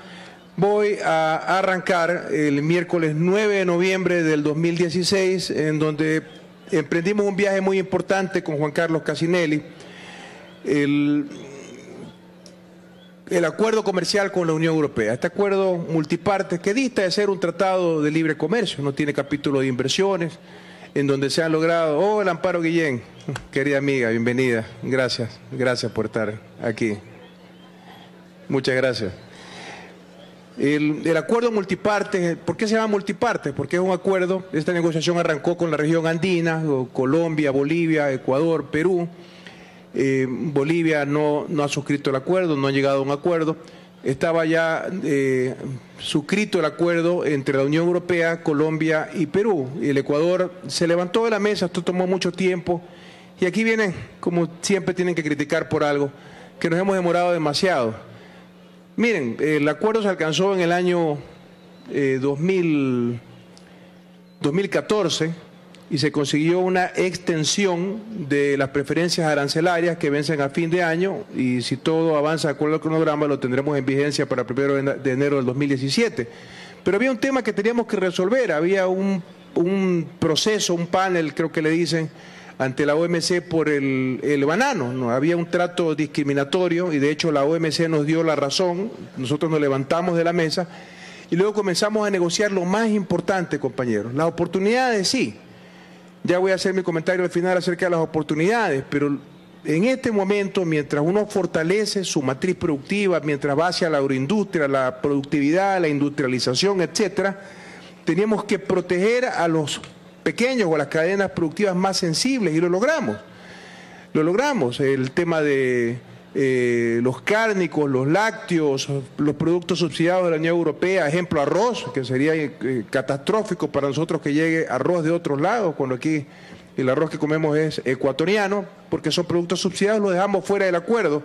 Voy a arrancar el miércoles 9 de noviembre del 2016, en donde emprendimos un viaje muy importante con Juan Carlos Casinelli. El, acuerdo comercial con la Unión Europea. Este acuerdo multiparte que dista de ser un tratado de libre comercio, no tiene capítulo de inversiones, en donde se han logrado. Oh, el Amparo Guillén, querida amiga, bienvenida. Gracias, gracias por estar aquí. Muchas gracias. El, acuerdo multiparte, ¿por qué se llama multiparte? Porque es un acuerdo, esta negociación arrancó con la región andina, Colombia, Bolivia, Ecuador, Perú. Eh, Bolivia no, no ha suscrito el acuerdo, no ha llegado a un acuerdo. Estaba ya eh, suscrito el acuerdo entre la Unión Europea, Colombia y Perú. El Ecuador se levantó de la mesa, esto tomó mucho tiempo. Y aquí vienen, como siempre tienen que criticar por algo, que nos hemos demorado demasiado. Miren, el acuerdo se alcanzó en el año eh, 2000, 2014 y se consiguió una extensión de las preferencias arancelarias que vencen a fin de año y si todo avanza de acuerdo al cronograma lo tendremos en vigencia para el primero de enero del 2017. Pero había un tema que teníamos que resolver, había un, un proceso, un panel, creo que le dicen, ante la OMC por el, el banano. ¿no? Había un trato discriminatorio y de hecho la OMC nos dio la razón, nosotros nos levantamos de la mesa y luego comenzamos a negociar lo más importante, compañeros, las oportunidades sí. Ya voy a hacer mi comentario al final acerca de las oportunidades, pero en este momento, mientras uno fortalece su matriz productiva, mientras va hacia la agroindustria, la productividad, la industrialización, etcétera, teníamos que proteger a los pequeños o a las cadenas productivas más sensibles y lo logramos. Lo logramos. El tema de eh, los cárnicos, los lácteos, los productos subsidiados de la Unión Europea, ejemplo arroz, que sería eh, catastrófico para nosotros que llegue arroz de otros lados, cuando aquí el arroz que comemos es ecuatoriano, porque son productos subsidiados, lo dejamos fuera del acuerdo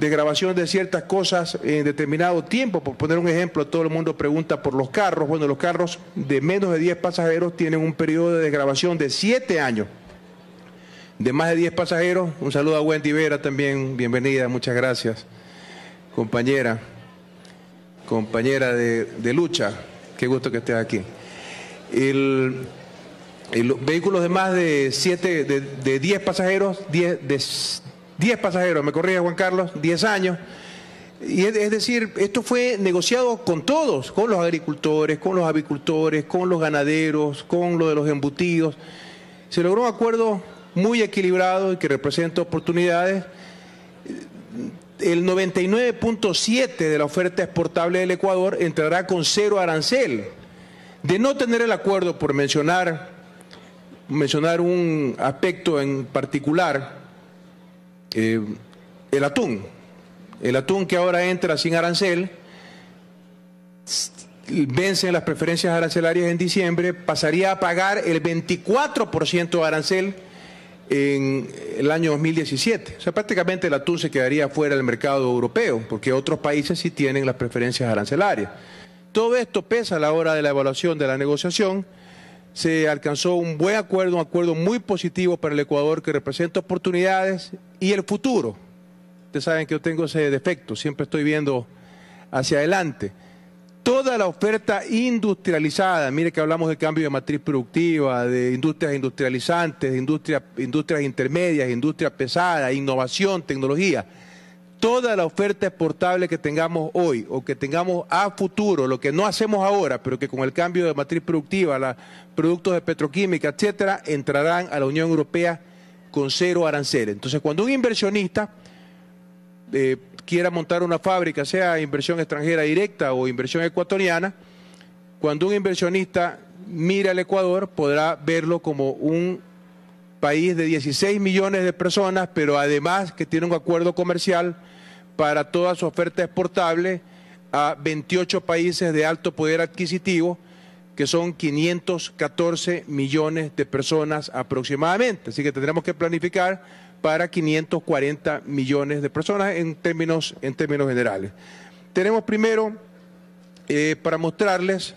de grabación de ciertas cosas en determinado tiempo. Por poner un ejemplo, todo el mundo pregunta por los carros. Bueno, los carros de menos de 10 pasajeros tienen un periodo de grabación de 7 años. De más de 10 pasajeros, un saludo a Wendy Vera también, bienvenida, muchas gracias. Compañera, compañera de, de lucha, qué gusto que estés aquí. El, el, vehículos de más de 7, de, de 10 pasajeros, 10, de 10 pasajeros, me corría Juan Carlos, 10 años. Y es, es, decir, esto fue negociado con todos, con los agricultores, con los avicultores, con los ganaderos, con lo de los embutidos. Se logró un acuerdo muy equilibrado y que representa oportunidades. El 99.7 de la oferta exportable del Ecuador entrará con cero arancel. De no tener el acuerdo, por mencionar, mencionar un aspecto en particular, eh, el atún. El atún que ahora entra sin arancel, vencen las preferencias arancelarias en diciembre, pasaría a pagar el 24% de arancel en el año 2017. O sea, prácticamente el atún se quedaría fuera del mercado europeo, porque otros países sí tienen las preferencias arancelarias. Todo esto pesa a la hora de la evaluación de la negociación. Se alcanzó un buen acuerdo, un acuerdo muy positivo para el Ecuador que representa oportunidades y el futuro. Ustedes saben que yo tengo ese defecto, siempre estoy viendo hacia adelante. Toda la oferta industrializada, mire que hablamos de cambio de matriz productiva, de industrias industrializantes, de industria, industrias intermedias, industria pesada, innovación, tecnología. Toda la oferta exportable que tengamos hoy o que tengamos a futuro, lo que no hacemos ahora, pero que con el cambio de matriz productiva, los productos de petroquímica, etcétera, entrarán a la Unión Europea con cero aranceles. Entonces, cuando un inversionista eh, quiera montar una fábrica, sea inversión extranjera directa o inversión ecuatoriana, cuando un inversionista mira al Ecuador podrá verlo como un país de 16 millones de personas, pero además que tiene un acuerdo comercial para toda su oferta exportable a 28 países de alto poder adquisitivo, que son 514 millones de personas aproximadamente. Así que tendremos que planificar para 540 millones de personas en términos, en términos generales. Tenemos primero, eh, para mostrarles,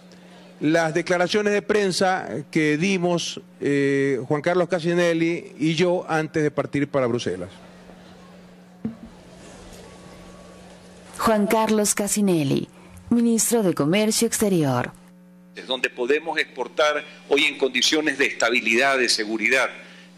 las declaraciones de prensa que dimos eh, Juan Carlos Casinelli y yo antes de partir para Bruselas. Juan Carlos Casinelli, ministro de Comercio Exterior. Es donde podemos exportar hoy en condiciones de estabilidad, de seguridad.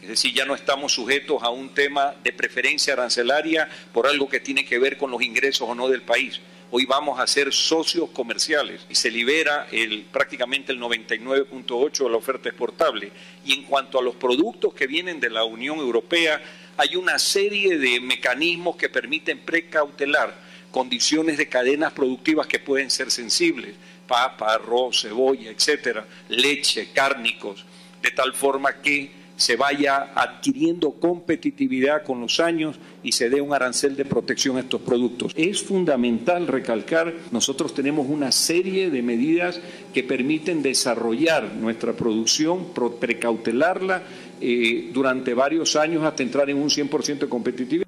Es decir, ya no estamos sujetos a un tema de preferencia arancelaria por algo que tiene que ver con los ingresos o no del país. Hoy vamos a ser socios comerciales y se libera el, prácticamente el 99.8 de la oferta exportable. Y en cuanto a los productos que vienen de la Unión Europea, hay una serie de mecanismos que permiten precautelar condiciones de cadenas productivas que pueden ser sensibles, papa, arroz, cebolla, etcétera, leche, cárnicos, de tal forma que se vaya adquiriendo competitividad con los años y se dé un arancel de protección a estos productos. Es fundamental recalcar, nosotros tenemos una serie de medidas que permiten desarrollar nuestra producción, precautelarla eh, durante varios años hasta entrar en un 100% de competitividad.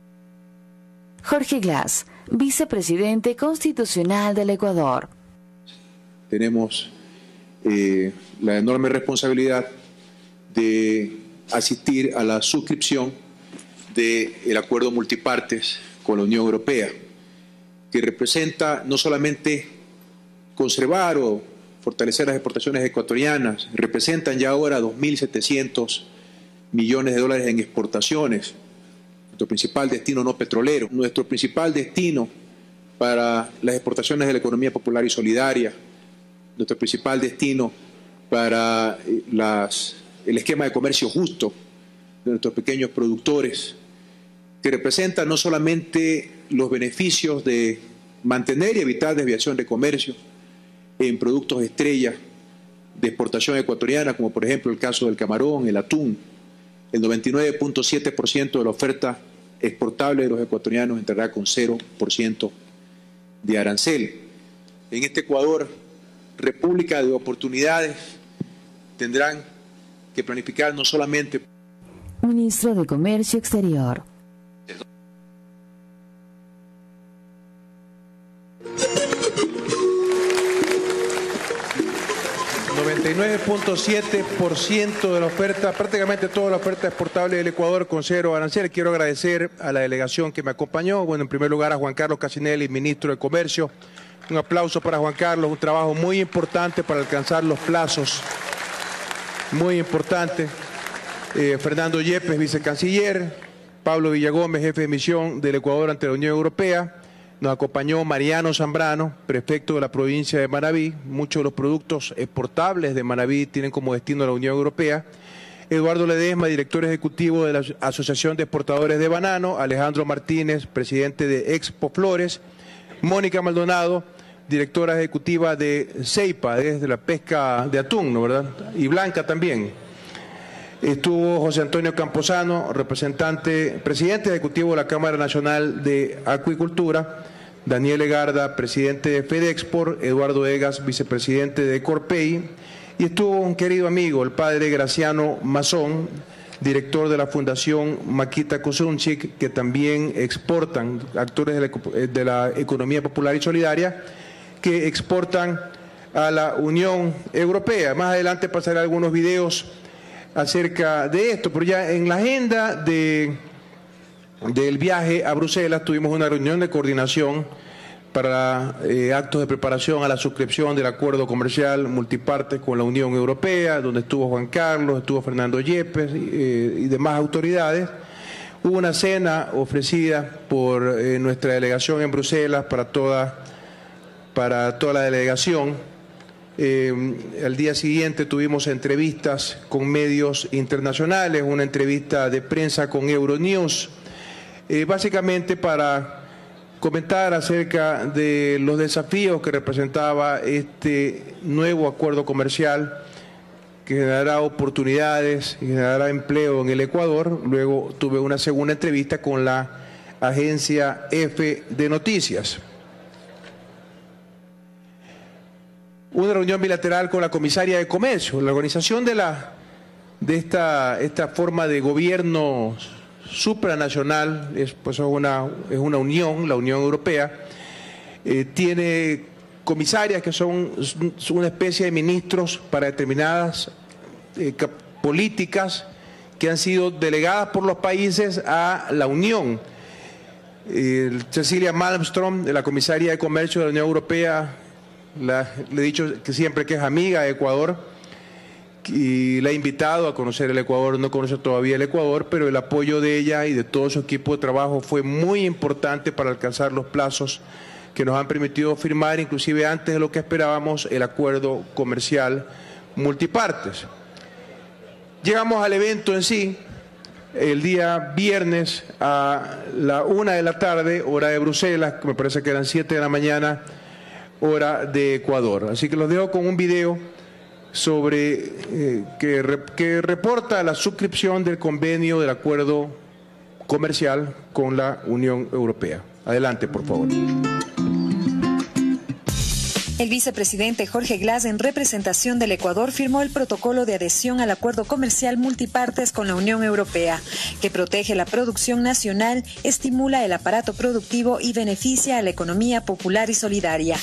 Jorge Glass, vicepresidente constitucional del Ecuador. Tenemos eh, la enorme responsabilidad de asistir a la suscripción del acuerdo multipartes con la Unión Europea, que representa no solamente conservar o fortalecer las exportaciones ecuatorianas, representan ya ahora 2.700 millones de dólares en exportaciones, nuestro principal destino no petrolero, nuestro principal destino para las exportaciones de la economía popular y solidaria, nuestro principal destino para eh, las, el esquema de comercio justo de nuestros pequeños productores, que representa no solamente los beneficios de mantener y evitar desviación de comercio en productos estrella de exportación ecuatoriana, como por ejemplo el caso del camarón, el atún, el 99.7% de la oferta exportable de los ecuatorianos entrará con 0% de arancel. En este Ecuador, República de Oportunidades, tendrán que planificar no solamente. Ministro de Comercio Exterior. 99.7% de la oferta, prácticamente toda la oferta exportable del Ecuador con cero arancel. Quiero agradecer a la delegación que me acompañó. Bueno, en primer lugar a Juan Carlos Casinelli, ministro de Comercio. Un aplauso para Juan Carlos, un trabajo muy importante para alcanzar los plazos. Muy importante. Eh, Fernando Yepes, vicecanciller. Pablo Villagómez, jefe de misión del Ecuador ante la Unión Europea. Nos acompañó Mariano Zambrano, prefecto de la provincia de Manabí. Muchos de los productos exportables de Manabí tienen como destino la Unión Europea. Eduardo Ledesma, director ejecutivo de la Asociación de Exportadores de Banano. Alejandro Martínez, presidente de Expo Flores. Mónica Maldonado, directora ejecutiva de CEIPA, desde la pesca de atún, ¿no verdad? Y Blanca también. Estuvo José Antonio Camposano, representante, presidente ejecutivo de la Cámara Nacional de Acuicultura, Daniel Egarda, presidente de FedExport, Eduardo Egas, vicepresidente de Corpey, y estuvo un querido amigo, el padre Graciano Mazón, director de la Fundación Maquita Kusunchik, que también exportan, actores de la, de la economía popular y solidaria, que exportan a la Unión Europea. Más adelante pasaré algunos videos acerca de esto, pero ya en la agenda de, del viaje a Bruselas tuvimos una reunión de coordinación para eh, actos de preparación a la suscripción del acuerdo comercial multiparte con la Unión Europea, donde estuvo Juan Carlos, estuvo Fernando Yepes eh, y demás autoridades. Hubo una cena ofrecida por eh, nuestra delegación en Bruselas para toda, para toda la delegación eh, al día siguiente tuvimos entrevistas con medios internacionales, una entrevista de prensa con Euronews, eh, básicamente para comentar acerca de los desafíos que representaba este nuevo acuerdo comercial que generará oportunidades y generará empleo en el Ecuador. Luego tuve una segunda entrevista con la agencia F de Noticias. Una reunión bilateral con la comisaria de comercio, la organización de, la, de esta, esta forma de gobierno supranacional, es, pues una, es una unión, la Unión Europea, eh, tiene comisarias que son una especie de ministros para determinadas eh, políticas que han sido delegadas por los países a la Unión. Cecilia Malmström, de la comisaria de Comercio de la Unión Europea, le he dicho que siempre que es amiga de Ecuador y la he invitado a conocer el Ecuador, no conoce todavía el Ecuador, pero el apoyo de ella y de todo su equipo de trabajo fue muy importante para alcanzar los plazos que nos han permitido firmar, inclusive antes de lo que esperábamos, el acuerdo comercial multipartes. Llegamos al evento en sí, el día viernes a la una de la tarde, hora de Bruselas, me parece que eran siete de la mañana, hora de Ecuador. Así que los dejo con un video sobre eh, que, que reporta la suscripción del convenio del acuerdo comercial con la Unión Europea. Adelante, por favor. El vicepresidente Jorge Glass, en representación del Ecuador, firmó el protocolo de adhesión al acuerdo comercial multipartes con la Unión Europea, que protege la producción nacional, estimula el aparato productivo y beneficia a la economía popular y solidaria.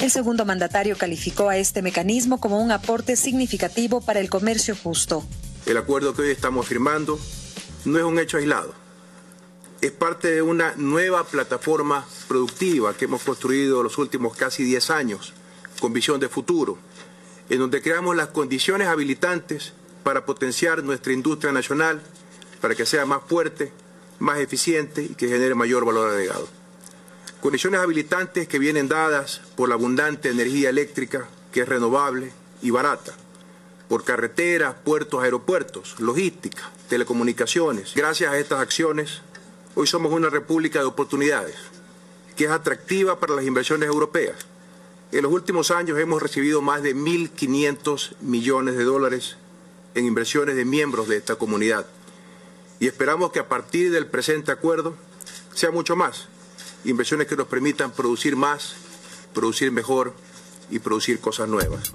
El segundo mandatario calificó a este mecanismo como un aporte significativo para el comercio justo. El acuerdo que hoy estamos firmando no es un hecho aislado es parte de una nueva plataforma productiva que hemos construido los últimos casi 10 años con visión de futuro, en donde creamos las condiciones habilitantes para potenciar nuestra industria nacional, para que sea más fuerte, más eficiente y que genere mayor valor agregado. Condiciones habilitantes que vienen dadas por la abundante energía eléctrica, que es renovable y barata, por carreteras, puertos, aeropuertos, logística, telecomunicaciones. Gracias a estas acciones, hoy somos una república de oportunidades, que es atractiva para las inversiones europeas. En los últimos años hemos recibido más de 1.500 millones de dólares en inversiones de miembros de esta comunidad y esperamos que a partir del presente acuerdo sea mucho más, inversiones que nos permitan producir más, producir mejor y producir cosas nuevas.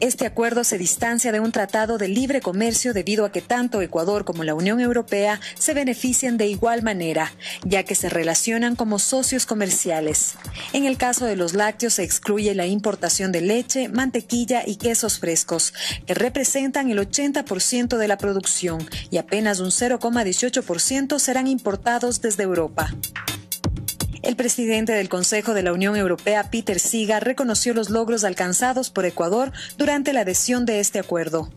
Este acuerdo se distancia de un tratado de libre comercio debido a que tanto Ecuador como la Unión Europea se benefician de igual manera, ya que se relacionan como socios comerciales. En el caso de los lácteos se excluye la importación de leche, mantequilla y quesos frescos, que representan el 80% de la producción y apenas un 0,18% serán importados desde Europa. El presidente del Consejo de la Unión Europea, Peter Siga, reconoció los logros alcanzados por Ecuador durante la adhesión de este acuerdo.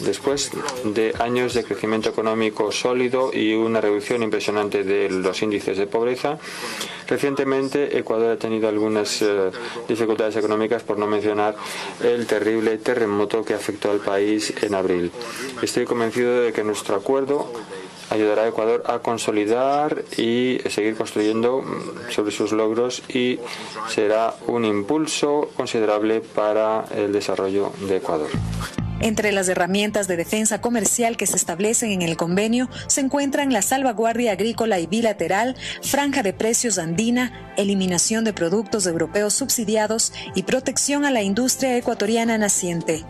Después de años de crecimiento económico sólido y una reducción impresionante de los índices de pobreza, recientemente Ecuador ha tenido algunas eh, dificultades económicas, por no mencionar el terrible terremoto que afectó al país en abril. Estoy convencido de que nuestro acuerdo ayudará a Ecuador a consolidar y seguir construyendo sobre sus logros y será un impulso considerable para el desarrollo de Ecuador. Entre las herramientas de defensa comercial que se establecen en el convenio se encuentran la salvaguardia agrícola y bilateral, franja de precios andina, eliminación de productos europeos subsidiados y protección a la industria ecuatoriana naciente.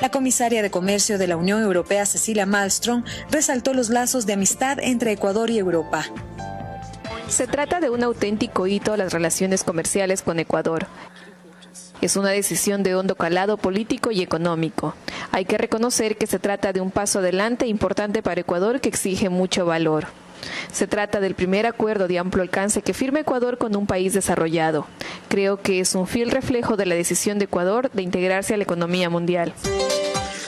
La comisaria de Comercio de la Unión Europea, Cecilia Malmström, resaltó los lazos de amistad entre Ecuador y Europa. Se trata de un auténtico hito a las relaciones comerciales con Ecuador. Es una decisión de hondo calado político y económico. Hay que reconocer que se trata de un paso adelante importante para Ecuador que exige mucho valor. Se trata del primer acuerdo de amplio alcance que firma Ecuador con un país desarrollado. Creo que es un fiel reflejo de la decisión de Ecuador de integrarse a la economía mundial.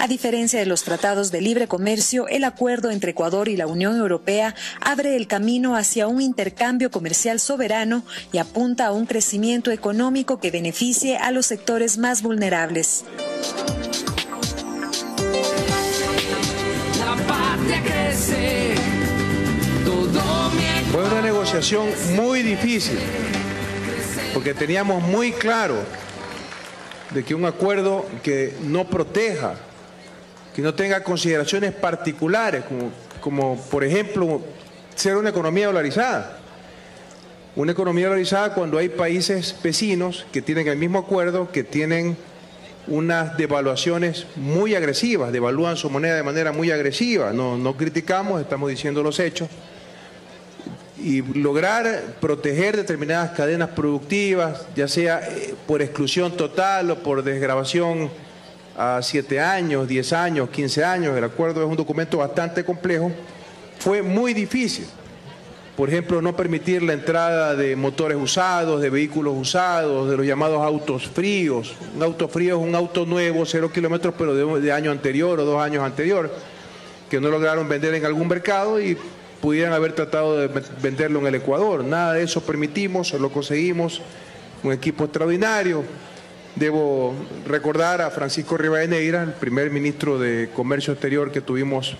A diferencia de los tratados de libre comercio, el acuerdo entre Ecuador y la Unión Europea abre el camino hacia un intercambio comercial soberano y apunta a un crecimiento económico que beneficie a los sectores más vulnerables. La patria crece. Fue una negociación muy difícil, porque teníamos muy claro de que un acuerdo que no proteja, que no tenga consideraciones particulares, como, como por ejemplo ser una economía dolarizada. Una economía dolarizada cuando hay países vecinos que tienen el mismo acuerdo, que tienen unas devaluaciones muy agresivas, devalúan su moneda de manera muy agresiva. No, no criticamos, estamos diciendo los hechos y lograr proteger determinadas cadenas productivas, ya sea eh, por exclusión total o por desgrabación a siete años, diez años, quince años, el acuerdo es un documento bastante complejo, fue muy difícil. Por ejemplo, no permitir la entrada de motores usados, de vehículos usados, de los llamados autos fríos. Un auto frío es un auto nuevo, cero kilómetros, pero de, de año anterior o dos años anterior, que no lograron vender en algún mercado y pudieran haber tratado de venderlo en el Ecuador. Nada de eso permitimos, lo conseguimos, un equipo extraordinario. Debo recordar a Francisco Rivadeneira, el primer ministro de Comercio Exterior que tuvimos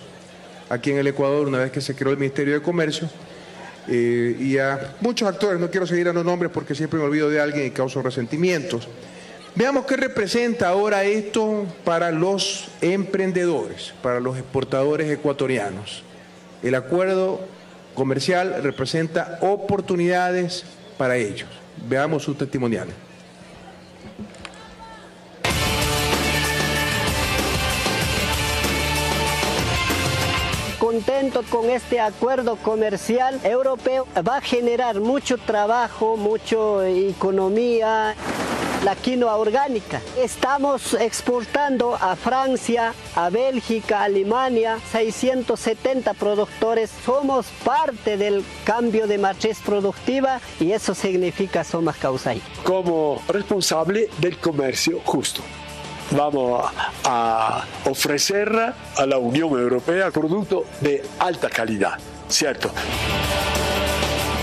aquí en el Ecuador una vez que se creó el Ministerio de Comercio, eh, y a muchos actores, no quiero seguir a los nombres porque siempre me olvido de alguien y causo resentimientos. Veamos qué representa ahora esto para los emprendedores, para los exportadores ecuatorianos. El acuerdo comercial representa oportunidades para ellos. Veamos sus testimoniales. contento con este acuerdo comercial europeo. Va a generar mucho trabajo, mucha economía la quinoa orgánica. Estamos exportando a Francia, a Bélgica, a Alemania, 670 productores. Somos parte del cambio de matriz productiva y eso significa Somos Causay. Como responsable del comercio justo. vamos a ofrecer a la Unión Europea productos de alta calidad, ¿cierto?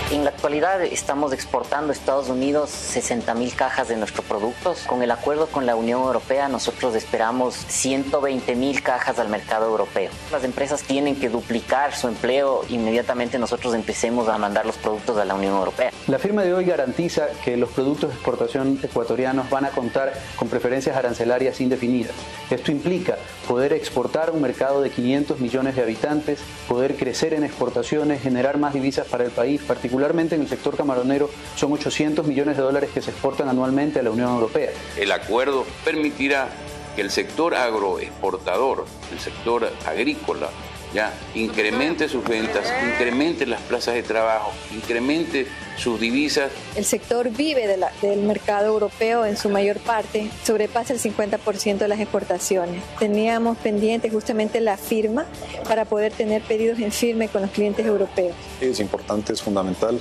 En la actualidad estamos exportando a Estados Unidos 60 mil cajas de nuestros productos. Con el acuerdo con la Unión Europea nosotros esperamos 120 mil cajas al mercado europeo. Las empresas tienen que duplicar su empleo inmediatamente nosotros empecemos a mandar los productos a la Unión Europea. La firma de hoy garantiza que los productos de exportación ecuatorianos van a contar con preferencias arancelarias indefinidas. Esto implica poder exportar a un mercado de 500 millones de habitantes, poder crecer en exportaciones, generar más divisas para el país, particularmente particularmente en el sector camaronero, son 800 millones de dólares que se exportan anualmente a la Unión Europea. El acuerdo permitirá que el sector agroexportador, el sector agrícola, ya incremente sus ventas, incremente las plazas de trabajo, incremente sus divisas. El sector vive del mercado europeo en su mayor parte, sobrepasa el 50% de las exportaciones. Teníamos pendiente justamente la firma para poder tener pedidos en firme con los clientes europeos. Es importante, es fundamental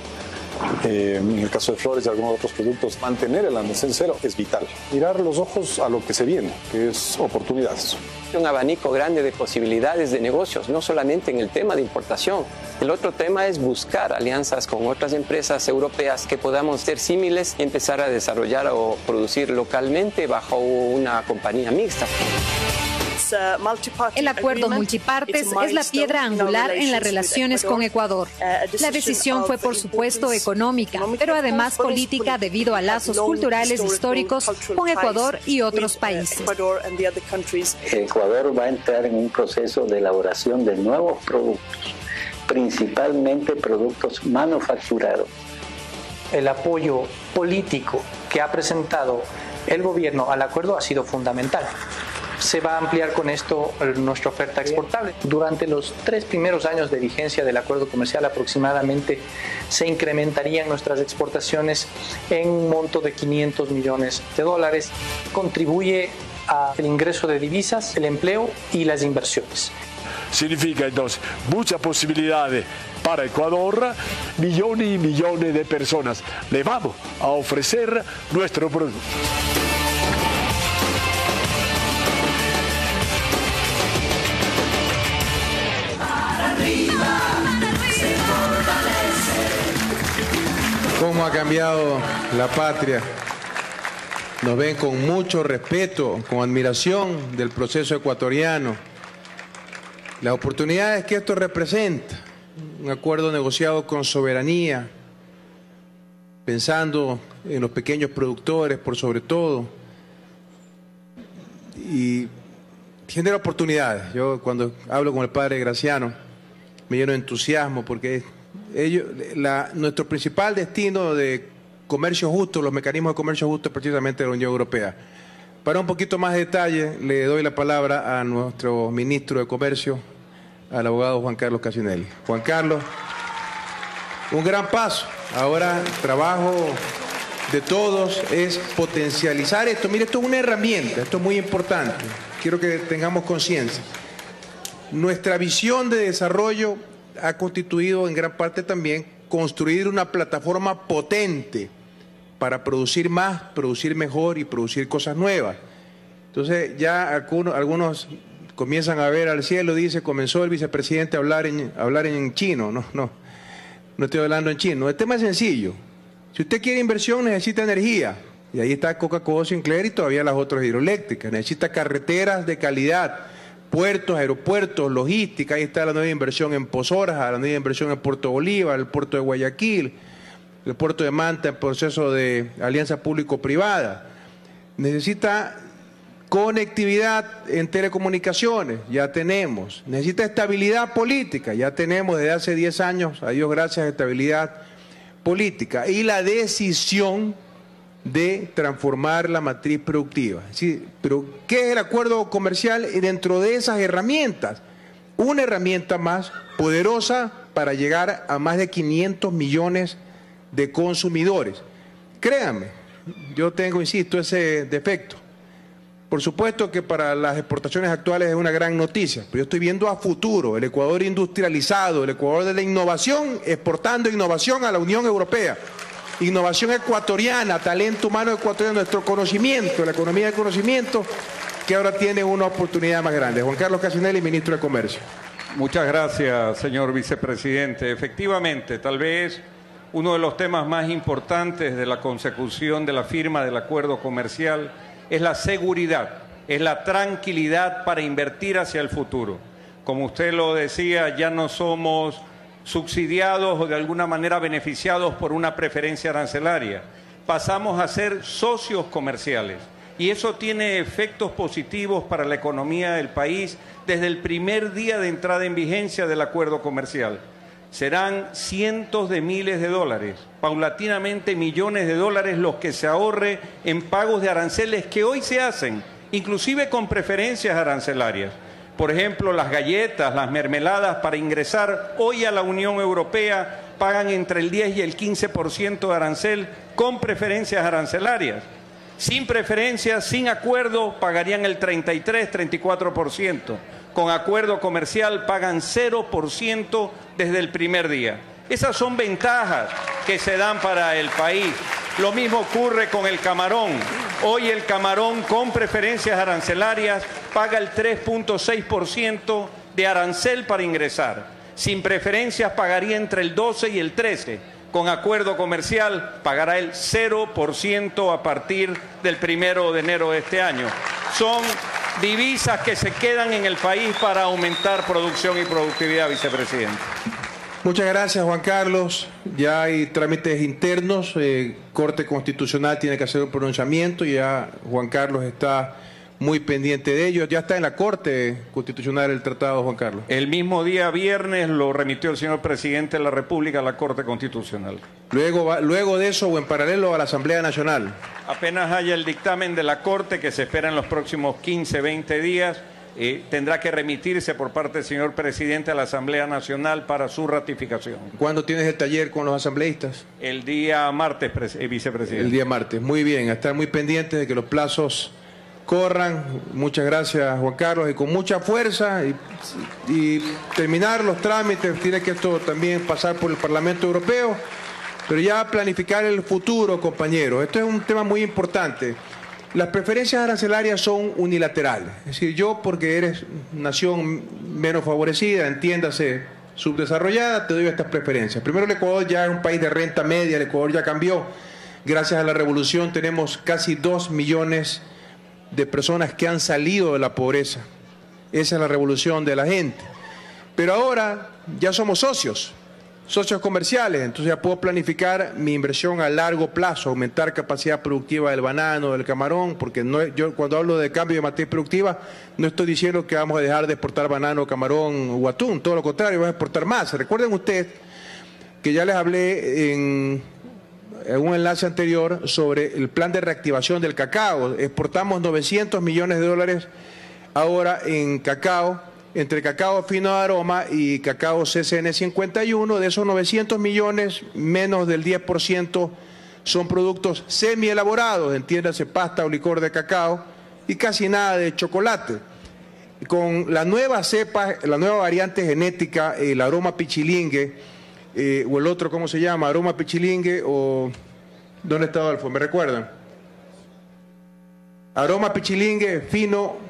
eh, en el caso de flores y algunos otros productos, mantener el almacén cero es vital. Mirar los ojos a lo que se viene, que es oportunidades. Un abanico grande de posibilidades de negocios, no solamente en el tema de importación. El otro tema es buscar alianzas con otras empresas europeas que podamos ser símiles y empezar a desarrollar o producir localmente bajo una compañía mixta. El acuerdo multipartes es la piedra angular en las relaciones con Ecuador. La decisión fue, por supuesto, económica, pero además política debido a lazos culturales históricos con Ecuador y otros países. Ecuador va a entrar en un proceso de elaboración de nuevos productos, principalmente productos manufacturados. El apoyo político que ha presentado el gobierno al acuerdo ha sido fundamental se va a ampliar con esto nuestra oferta exportable. Durante los tres primeros años de vigencia del acuerdo comercial aproximadamente se incrementarían nuestras exportaciones en un monto de 500 millones de dólares. Contribuye al ingreso de divisas, el empleo y las inversiones. Significa entonces muchas posibilidades para Ecuador, millones y millones de personas. Le vamos a ofrecer nuestro producto. Cómo ha cambiado la patria. Nos ven con mucho respeto, con admiración del proceso ecuatoriano. Las oportunidades que esto representa, un acuerdo negociado con soberanía, pensando en los pequeños productores por sobre todo, y genera oportunidades. Yo cuando hablo con el padre Graciano me lleno de entusiasmo porque ellos, nuestro principal destino de comercio justo, los mecanismos de comercio justo es precisamente la Unión Europea. Para un poquito más de detalle, le doy la palabra a nuestro ministro de Comercio, al abogado Juan Carlos Casinelli. Juan Carlos, un gran paso. Ahora, trabajo de todos es potencializar esto. Mire, esto es una herramienta, esto es muy importante. Quiero que tengamos conciencia. Nuestra visión de desarrollo ha constituido en gran parte también construir una plataforma potente para producir más, producir mejor y producir cosas nuevas. Entonces ya algunos, comienzan a ver al cielo, dice, comenzó el vicepresidente a hablar en, hablar en chino. No, no, no estoy hablando en chino. El tema es sencillo. Si usted quiere inversión, necesita energía. Y ahí está Coca-Cola Sinclair y todavía las otras hidroeléctricas. Necesita carreteras de calidad puertos, aeropuertos, logística, ahí está la nueva inversión en Pozoras, la nueva inversión en Puerto Bolívar, el puerto de Guayaquil, el puerto de Manta en proceso de alianza público-privada. Necesita conectividad en telecomunicaciones, ya tenemos. Necesita estabilidad política, ya tenemos desde hace 10 años, a Dios gracias, estabilidad política. Y la decisión de transformar la matriz productiva. Sí, pero, ¿qué es el acuerdo comercial dentro de esas herramientas? Una herramienta más poderosa para llegar a más de 500 millones de consumidores. Créanme, yo tengo, insisto, ese defecto. Por supuesto que para las exportaciones actuales es una gran noticia, pero yo estoy viendo a futuro el Ecuador industrializado, el Ecuador de la innovación, exportando innovación a la Unión Europea. Innovación ecuatoriana, talento humano ecuatoriano, nuestro conocimiento, la economía del conocimiento, que ahora tiene una oportunidad más grande. Juan Carlos Casinelli, ministro de Comercio. Muchas gracias, señor vicepresidente. Efectivamente, tal vez uno de los temas más importantes de la consecución de la firma del acuerdo comercial es la seguridad, es la tranquilidad para invertir hacia el futuro. Como usted lo decía, ya no somos subsidiados o de alguna manera beneficiados por una preferencia arancelaria. Pasamos a ser socios comerciales y eso tiene efectos positivos para la economía del país desde el primer día de entrada en vigencia del acuerdo comercial. Serán cientos de miles de dólares, paulatinamente millones de dólares los que se ahorre en pagos de aranceles que hoy se hacen, inclusive con preferencias arancelarias. Por ejemplo, las galletas, las mermeladas para ingresar hoy a la Unión Europea pagan entre el 10 y el 15% de arancel con preferencias arancelarias. Sin preferencias, sin acuerdo, pagarían el 33, 34%. Con acuerdo comercial pagan 0% desde el primer día. Esas son ventajas que se dan para el país. Lo mismo ocurre con el camarón. Hoy el camarón con preferencias arancelarias paga el 3.6% de arancel para ingresar. Sin preferencias pagaría entre el 12 y el 13. Con acuerdo comercial pagará el 0% a partir del primero de enero de este año. Son divisas que se quedan en el país para aumentar producción y productividad, vicepresidente. Muchas gracias, Juan Carlos. Ya hay trámites internos. Eh, Corte Constitucional tiene que hacer un pronunciamiento. Ya Juan Carlos está muy pendiente de ello. Ya está en la Corte Constitucional el tratado, Juan Carlos. El mismo día viernes lo remitió el señor presidente de la República a la Corte Constitucional. Luego, luego de eso o en paralelo a la Asamblea Nacional. Apenas haya el dictamen de la Corte que se espera en los próximos 15, 20 días eh, tendrá que remitirse por parte del señor presidente a la Asamblea Nacional para su ratificación. ¿Cuándo tienes el taller con los asambleístas? El día martes, eh, vicepresidente. El día martes, muy bien, a estar muy pendientes de que los plazos corran. Muchas gracias, Juan Carlos, y con mucha fuerza y, terminar los trámites. Tiene que esto también pasar por el Parlamento Europeo, pero ya planificar el futuro, compañeros. Esto es un tema muy importante. Las preferencias arancelarias son unilaterales. Es decir, yo porque eres nación menos favorecida, entiéndase, subdesarrollada, te doy estas preferencias. Primero el Ecuador ya es un país de renta media, el Ecuador ya cambió. Gracias a la revolución tenemos casi dos millones de personas que han salido de la pobreza. Esa es la revolución de la gente. Pero ahora ya somos socios socios comerciales, entonces ya puedo planificar mi inversión a largo plazo, aumentar capacidad productiva del banano, del camarón, porque no, yo cuando hablo de cambio de materia productiva no estoy diciendo que vamos a dejar de exportar banano, camarón o atún, todo lo contrario, vamos a exportar más. Recuerden ustedes que ya les hablé en, un enlace anterior sobre el plan de reactivación del cacao. Exportamos 900 millones de dólares ahora en cacao entre cacao fino de aroma y cacao CCN 51, de esos 900 millones, menos del 10% son productos semi elaborados, entiéndase pasta o licor de cacao, y casi nada de chocolate. Con la nueva cepa, la nueva variante genética, el aroma pichilingue, eh, o el otro, ¿cómo se llama? Aroma pichilingue o... ¿Dónde está Adolfo? ¿Me recuerdan? Aroma pichilingue fino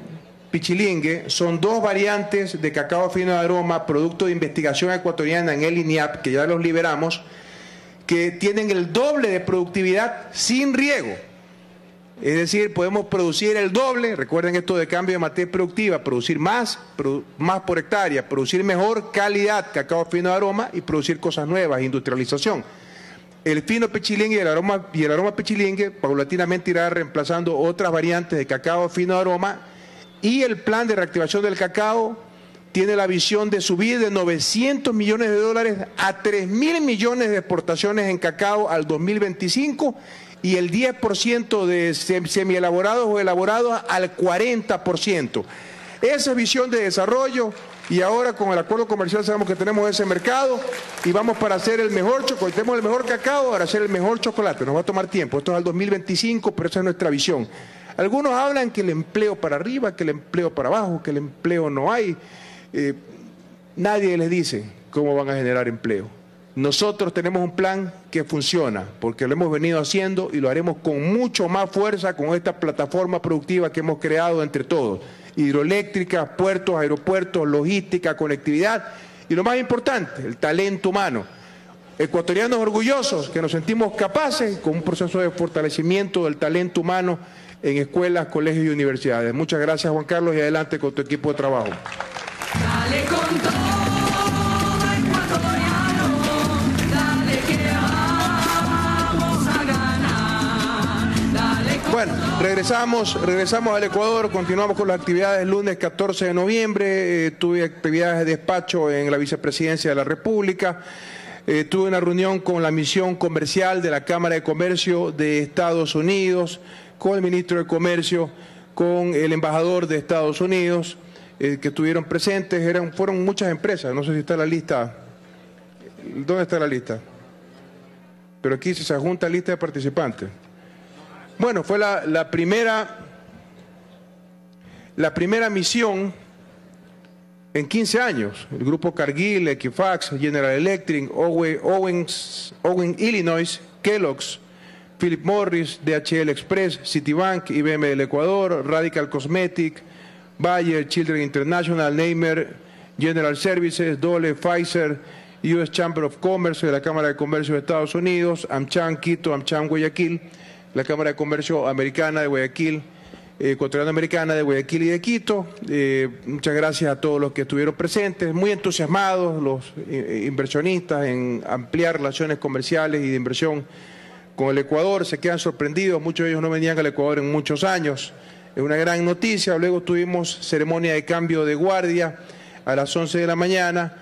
pichilingue son dos variantes de cacao fino de aroma, producto de investigación ecuatoriana en el INIAP, que ya los liberamos, que tienen el doble de productividad sin riego. Es decir, podemos producir el doble, recuerden esto de cambio de materia productiva, producir más, más por hectárea, producir mejor calidad cacao fino de aroma y producir cosas nuevas, industrialización. El fino pichilingue y el aroma, y el aroma pichilingue paulatinamente irá reemplazando otras variantes de cacao fino de aroma y el plan de reactivación del cacao tiene la visión de subir de 900 millones de dólares a 3 mil millones de exportaciones en cacao al 2025 y el 10% de semielaborados o elaborados al 40%. Esa es visión de desarrollo y ahora con el acuerdo comercial sabemos que tenemos ese mercado y vamos para hacer el mejor chocolate, tenemos el mejor cacao para hacer el mejor chocolate. Nos va a tomar tiempo, esto es al 2025, pero esa es nuestra visión. Algunos hablan que el empleo para arriba, que el empleo para abajo, que el empleo no hay. Eh, nadie les dice cómo van a generar empleo. Nosotros tenemos un plan que funciona, porque lo hemos venido haciendo y lo haremos con mucho más fuerza con esta plataforma productiva que hemos creado entre todos. Hidroeléctricas, puertos, aeropuertos, logística, conectividad y lo más importante, el talento humano. Ecuatorianos orgullosos que nos sentimos capaces con un proceso de fortalecimiento del talento humano en escuelas, colegios y universidades. Muchas gracias Juan Carlos y adelante con tu equipo de trabajo. Regresamos, regresamos al Ecuador, continuamos con las actividades lunes 14 de noviembre, eh, tuve actividades de despacho en la vicepresidencia de la República, eh, tuve una reunión con la misión comercial de la Cámara de Comercio de Estados Unidos, con el ministro de Comercio, con el embajador de Estados Unidos, eh, que estuvieron presentes, eran, fueron muchas empresas, no sé si está la lista, ¿dónde está la lista? Pero aquí se junta lista de participantes. Bueno, fue la, primera, la primera misión en 15 años. El grupo Cargill, Equifax, General Electric, Owens, Owen Illinois, Kellogg's, Philip Morris, DHL Express, Citibank, IBM del Ecuador, Radical Cosmetic, Bayer, Children International, Neymer, General Services, Dole, Pfizer, US Chamber of Commerce de la Cámara de Comercio de Estados Unidos, AmCham Quito, AmCham Guayaquil, la Cámara de Comercio Americana de Guayaquil, eh, Ecuatoriana Americana de Guayaquil y de Quito. Eh, muchas gracias a todos los que estuvieron presentes, muy entusiasmados los eh, inversionistas en ampliar relaciones comerciales y de inversión con el Ecuador. Se quedan sorprendidos, muchos de ellos no venían al Ecuador en muchos años. Es una gran noticia. Luego tuvimos ceremonia de cambio de guardia a las 11 de la mañana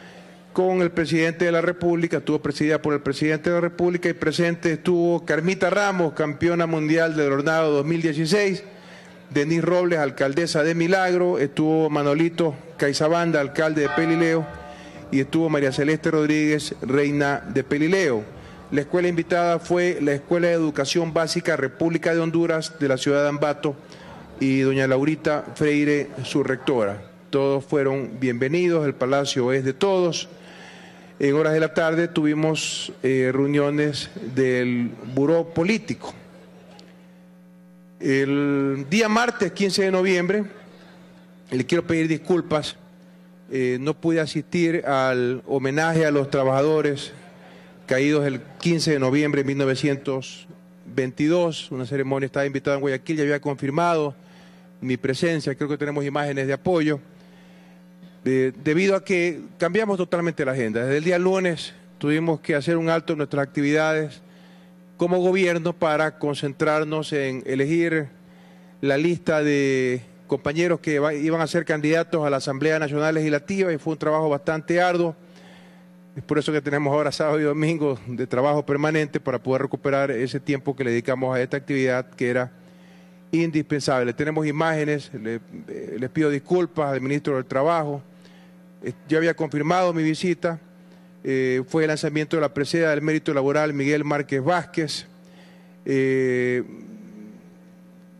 con el presidente de la República, estuvo presidida por el presidente de la República y presente estuvo Carmita Ramos, campeona mundial del Hornado 2016, Denis Robles, alcaldesa de Milagro, estuvo Manolito Caizabanda, alcalde de Pelileo, y estuvo María Celeste Rodríguez, reina de Pelileo. La escuela invitada fue la Escuela de Educación Básica República de Honduras de la ciudad de Ambato y doña Laurita Freire, su rectora. Todos fueron bienvenidos, el palacio es de todos. En horas de la tarde tuvimos eh, reuniones del Buró Político. El día martes 15 de noviembre, le quiero pedir disculpas, eh, no pude asistir al homenaje a los trabajadores caídos el 15 de noviembre de 1922. Una ceremonia estaba invitada en Guayaquil, ya había confirmado mi presencia, creo que tenemos imágenes de apoyo debido a que cambiamos totalmente la agenda. Desde el día lunes tuvimos que hacer un alto en nuestras actividades como gobierno para concentrarnos en elegir la lista de compañeros que iban a ser candidatos a la Asamblea Nacional Legislativa y fue un trabajo bastante arduo. Es por eso que tenemos ahora sábado y domingo de trabajo permanente para poder recuperar ese tiempo que le dedicamos a esta actividad que era indispensable. Tenemos imágenes, eh, les pido disculpas al ministro del Trabajo, yo había confirmado mi visita, eh, fue el lanzamiento de la preseda del mérito laboral Miguel Márquez Vázquez. Eh,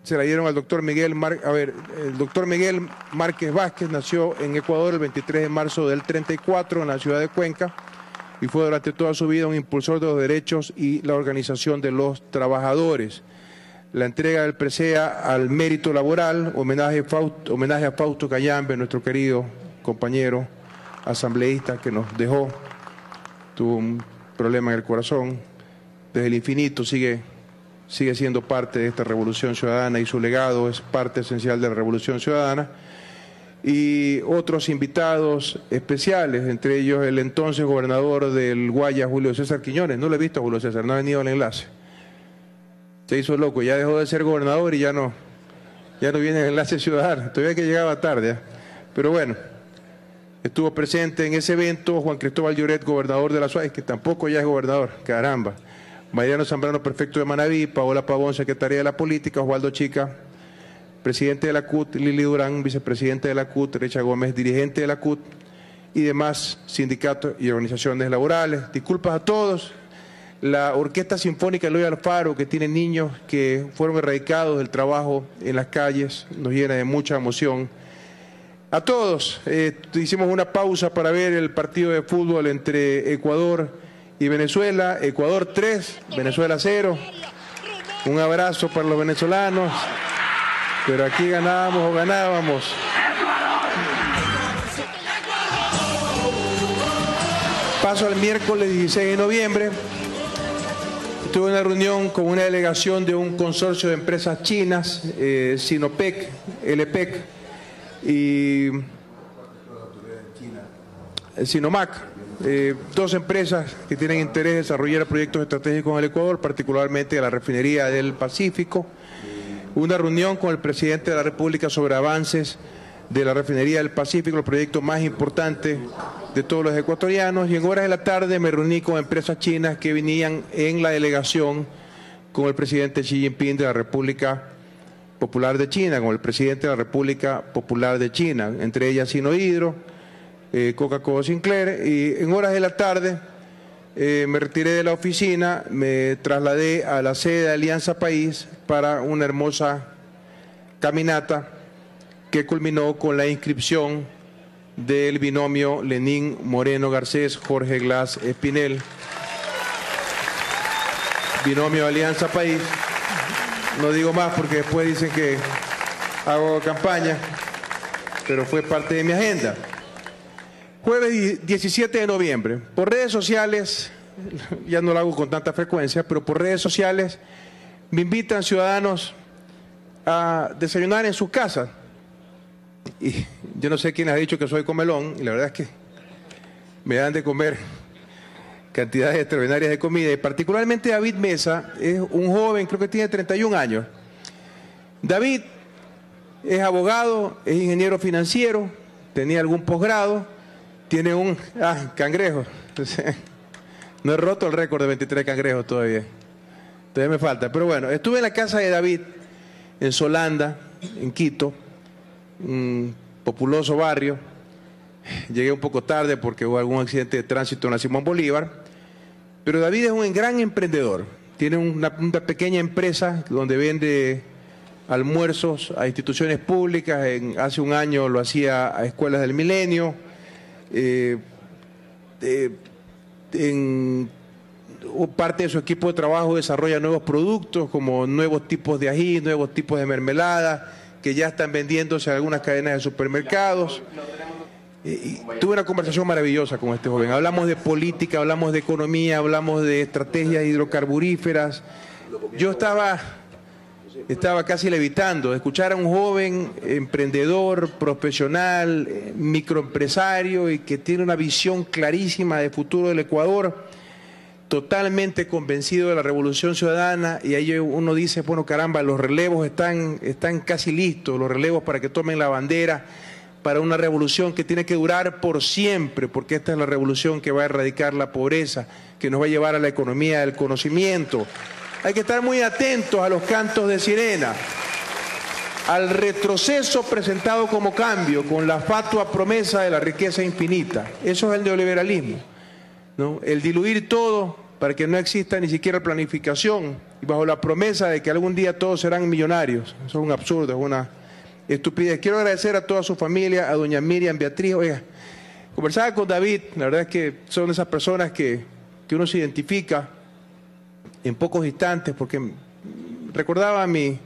se la dieron al doctor Miguel a ver, el doctor Miguel Márquez Vázquez nació en Ecuador el 23 de marzo del 34 en la ciudad de Cuenca y fue durante toda su vida un impulsor de los derechos y la organización de los trabajadores. La entrega del presea al mérito laboral, homenaje, homenaje a Fausto Cayambe, nuestro querido compañero asambleísta que nos dejó, tuvo un problema en el corazón, desde el infinito sigue, sigue siendo parte de esta revolución ciudadana y su legado es parte esencial de la revolución ciudadana. Y otros invitados especiales, entre ellos el entonces gobernador del Guaya, Julio César Quiñones. No lo he visto Julio César, no ha venido al enlace. Se hizo loco, ya dejó de ser gobernador y ya no, ya no viene el enlace ciudadano. Todavía que llegaba tarde. ¿eh? Pero bueno, Estuvo presente en ese evento Juan Cristóbal Lloret, gobernador de la Suárez, que tampoco ya es gobernador, caramba. Mariano Zambrano, prefecto de Manaví, Paola Pavón, secretaria de la Política, Osvaldo Chica, presidente de la CUT, Lili Durán, vicepresidente de la CUT, Recha Gómez, dirigente de la CUT, y demás sindicatos y organizaciones laborales. Disculpas a todos. La Orquesta Sinfónica Eloy Alfaro, que tiene niños que fueron erradicados del trabajo en las calles, nos llena de mucha emoción a todos. Eh, hicimos una pausa para ver el partido de fútbol entre Ecuador y Venezuela, Ecuador 3, Venezuela 0. Un abrazo para los venezolanos, pero aquí ganábamos o ganábamos. Paso al miércoles 16 de noviembre. Tuve una reunión con una delegación de un consorcio de empresas chinas, eh, Sinopec, LPEC y Sinomac, eh, dos empresas que tienen interés en desarrollar proyectos estratégicos en el Ecuador, particularmente la refinería del Pacífico. Una reunión con el presidente de la República sobre avances de la refinería del Pacífico, el proyecto más importante de todos los ecuatorianos. Y en horas de la tarde me reuní con empresas chinas que venían en la delegación con el presidente Xi Jinping de la República Popular de China, con el presidente de la República Popular de China, entre ellas Sinohidro, eh, Coca-Cola Sinclair. Y en horas de la tarde eh, me retiré de la oficina, me trasladé a la sede de Alianza País para una hermosa caminata que culminó con la inscripción del binomio Lenín Moreno Garcés, Jorge Glass Espinel. Binomio Alianza País. No digo más porque después dicen que hago campaña, pero fue parte de mi agenda. Jueves 17 de noviembre, por redes sociales, ya no lo hago con tanta frecuencia, pero por redes sociales me invitan ciudadanos a desayunar en su casa y yo no sé quién ha dicho que soy comelón, y la verdad es que me dan de comer cantidades extraordinarias de comida, y particularmente David Mesa es un joven, creo que tiene 31 años. David es abogado, es ingeniero financiero, tenía algún posgrado, tiene un ah, cangrejo. No he roto el récord de 23 cangrejos todavía. Todavía me falta. Pero bueno, estuve en la casa de David, en Solanda, en Quito, un populoso barrio. Llegué un poco tarde porque hubo algún accidente de tránsito en la Simón Bolívar. Pero David es un gran emprendedor. Tiene una, pequeña empresa donde vende almuerzos a instituciones públicas. En, hace un año lo hacía a escuelas del milenio. Eh, eh, parte de su equipo de trabajo desarrolla nuevos productos como nuevos tipos de ají, nuevos tipos de mermelada que ya están vendiéndose en algunas cadenas de supermercados. Tuve una conversación maravillosa con este joven. Hablamos de política, hablamos de economía, hablamos de estrategias hidrocarburíferas. Yo estaba, estaba casi levitando, escuchar a un joven emprendedor, profesional, eh, microempresario y que tiene una visión clarísima de futuro del Ecuador totalmente convencido de la revolución ciudadana y ahí uno dice, bueno, caramba, los relevos están, están casi listos, los relevos para que tomen la bandera para una revolución que tiene que durar por siempre, porque esta es la revolución que va a erradicar la pobreza, que nos va a llevar a la economía del conocimiento. Hay que estar muy atentos a los cantos de sirena, al retroceso presentado como cambio, con la fatua promesa de la riqueza infinita. Eso es el neoliberalismo. El diluir todo para que no exista ni siquiera planificación y bajo la promesa de que algún día todos serán millonarios. Eso es un absurdo, es una estupidez. Quiero agradecer a toda su familia, a doña Miriam Beatriz. Oiga, conversaba con David, la verdad es que son esas personas que, que uno se identifica en pocos instantes porque recordaba mi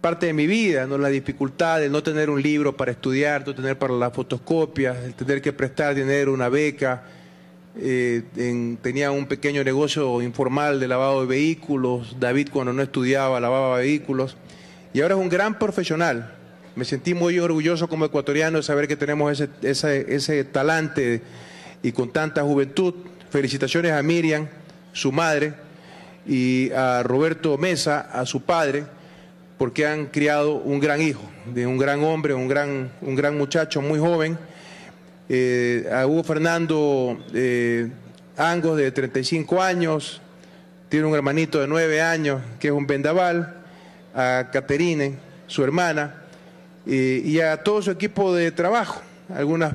parte de mi vida, ¿no? la dificultad de no tener un libro para estudiar, no tener para las fotocopias, el tener que prestar dinero, una beca eh, tenía un pequeño negocio informal de lavado de vehículos, David cuando no estudiaba lavaba vehículos, y ahora es un gran profesional. Me sentí muy orgulloso como ecuatoriano de saber que tenemos ese, ese, ese talante y con tanta juventud. Felicitaciones a Miriam, su madre, y a Roberto Mesa, a su padre, porque han criado un gran hijo, de un gran hombre, un gran, un gran muchacho muy joven eh, a Hugo Fernando eh, Angos de 35 años, tiene un hermanito de 9 años que es un vendaval, a Caterine, su hermana, y a todo su equipo de trabajo. Algunas,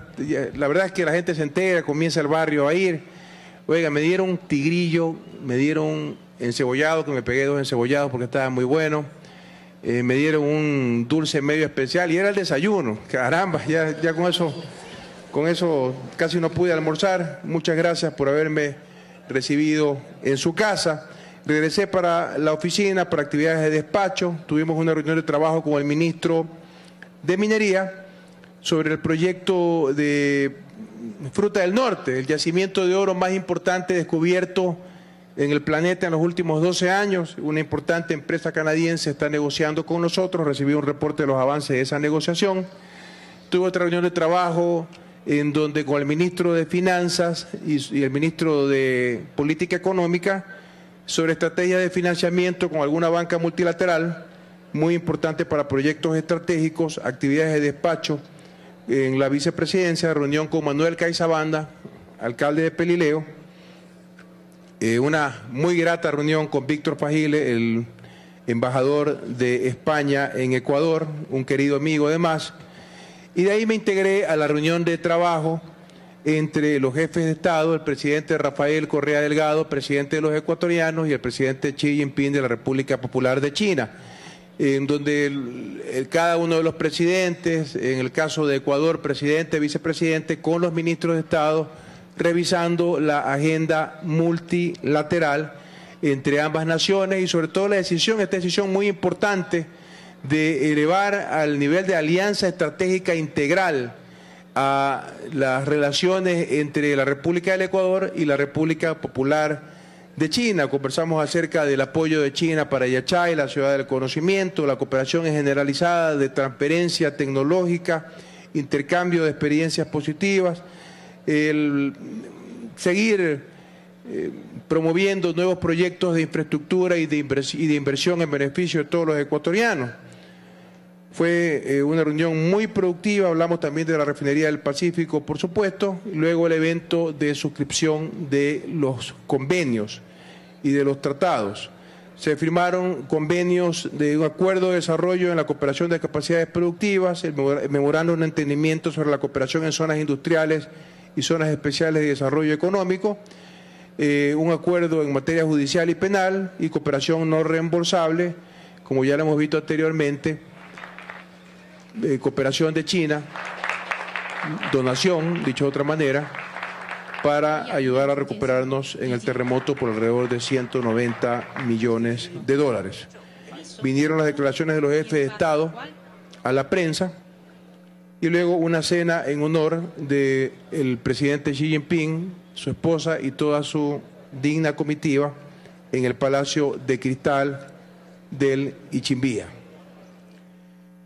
la verdad es que la gente se entera, comienza el barrio a ir. Oiga, me dieron tigrillo, me dieron encebollado, que me pegué dos encebollados porque estaba muy bueno. Eh, me dieron un dulce medio especial y era el desayuno. Caramba, ya, ya con eso con eso casi no pude almorzar. Muchas gracias por haberme recibido en su casa. Regresé para la oficina para actividades de despacho. Tuvimos una reunión de trabajo con el ministro de Minería sobre el proyecto de Fruta del Norte, el yacimiento de oro más importante descubierto en el planeta en los últimos 12 años. Una importante empresa canadiense está negociando con nosotros, recibí un reporte de los avances de esa negociación. Tuve otra reunión de trabajo en donde con el ministro de Finanzas y, el ministro de Política Económica sobre estrategias de financiamiento con alguna banca multilateral, muy importante para proyectos estratégicos, actividades de despacho en la vicepresidencia, reunión con Manuel Caizabanda, alcalde de Pelileo, eh, una muy grata reunión con Víctor Pagile, el embajador de España en Ecuador, un querido amigo además, y de ahí me integré a la reunión de trabajo entre los jefes de Estado, el presidente Rafael Correa Delgado, presidente de los ecuatorianos, y el presidente Xi Jinping de la República Popular de China, en donde cada uno de los presidentes, en el caso de Ecuador, presidente, vicepresidente, con los ministros de Estado, revisando la agenda multilateral entre ambas naciones y sobre todo la decisión, esta decisión muy importante de elevar al nivel de alianza estratégica integral a las relaciones entre la República del Ecuador y la República Popular de China. Conversamos acerca del apoyo de China para Yachay, la ciudad del conocimiento, la cooperación generalizada de transferencia tecnológica, intercambio de experiencias positivas, el seguir eh, promoviendo nuevos proyectos de infraestructura y de, y de inversión en beneficio de todos los ecuatorianos. Fue eh, una reunión muy productiva, hablamos también de la refinería del Pacífico, por supuesto, y luego el evento de suscripción de los convenios y de los tratados. Se firmaron convenios de un acuerdo de desarrollo en la cooperación de capacidades productivas, el memorándum de entendimiento sobre la cooperación en zonas industriales y zonas especiales de desarrollo económico, eh, un acuerdo en materia judicial y penal y cooperación no reembolsable, como ya lo hemos visto anteriormente, cooperación de China, donación, dicho de otra manera, para ayudar a recuperarnos en el terremoto por alrededor de 190 millones de dólares. Vinieron las declaraciones de los jefes de Estado a la prensa y luego una cena en honor del presidente Xi Jinping, su esposa y toda su digna comitiva en el Palacio de Cristal del Ichimbía.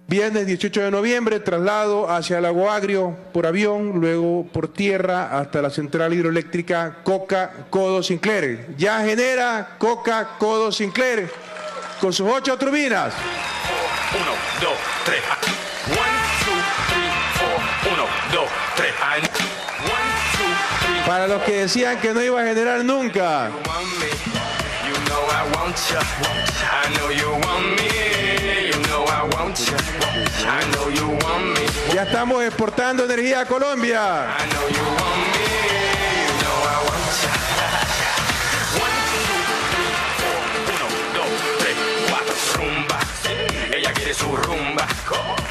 Viernes 18 de noviembre, traslado hacia el Lago Agrio por avión, luego por tierra hasta la central hidroeléctrica Coca Codo Sinclair. Ya genera Coca Codo Sinclair con sus ocho turbinas. Uno, dos, tres. Uno, dos, tres. Para los que decían que no iba a generar nunca. Ya estamos exportando energía a Colombia.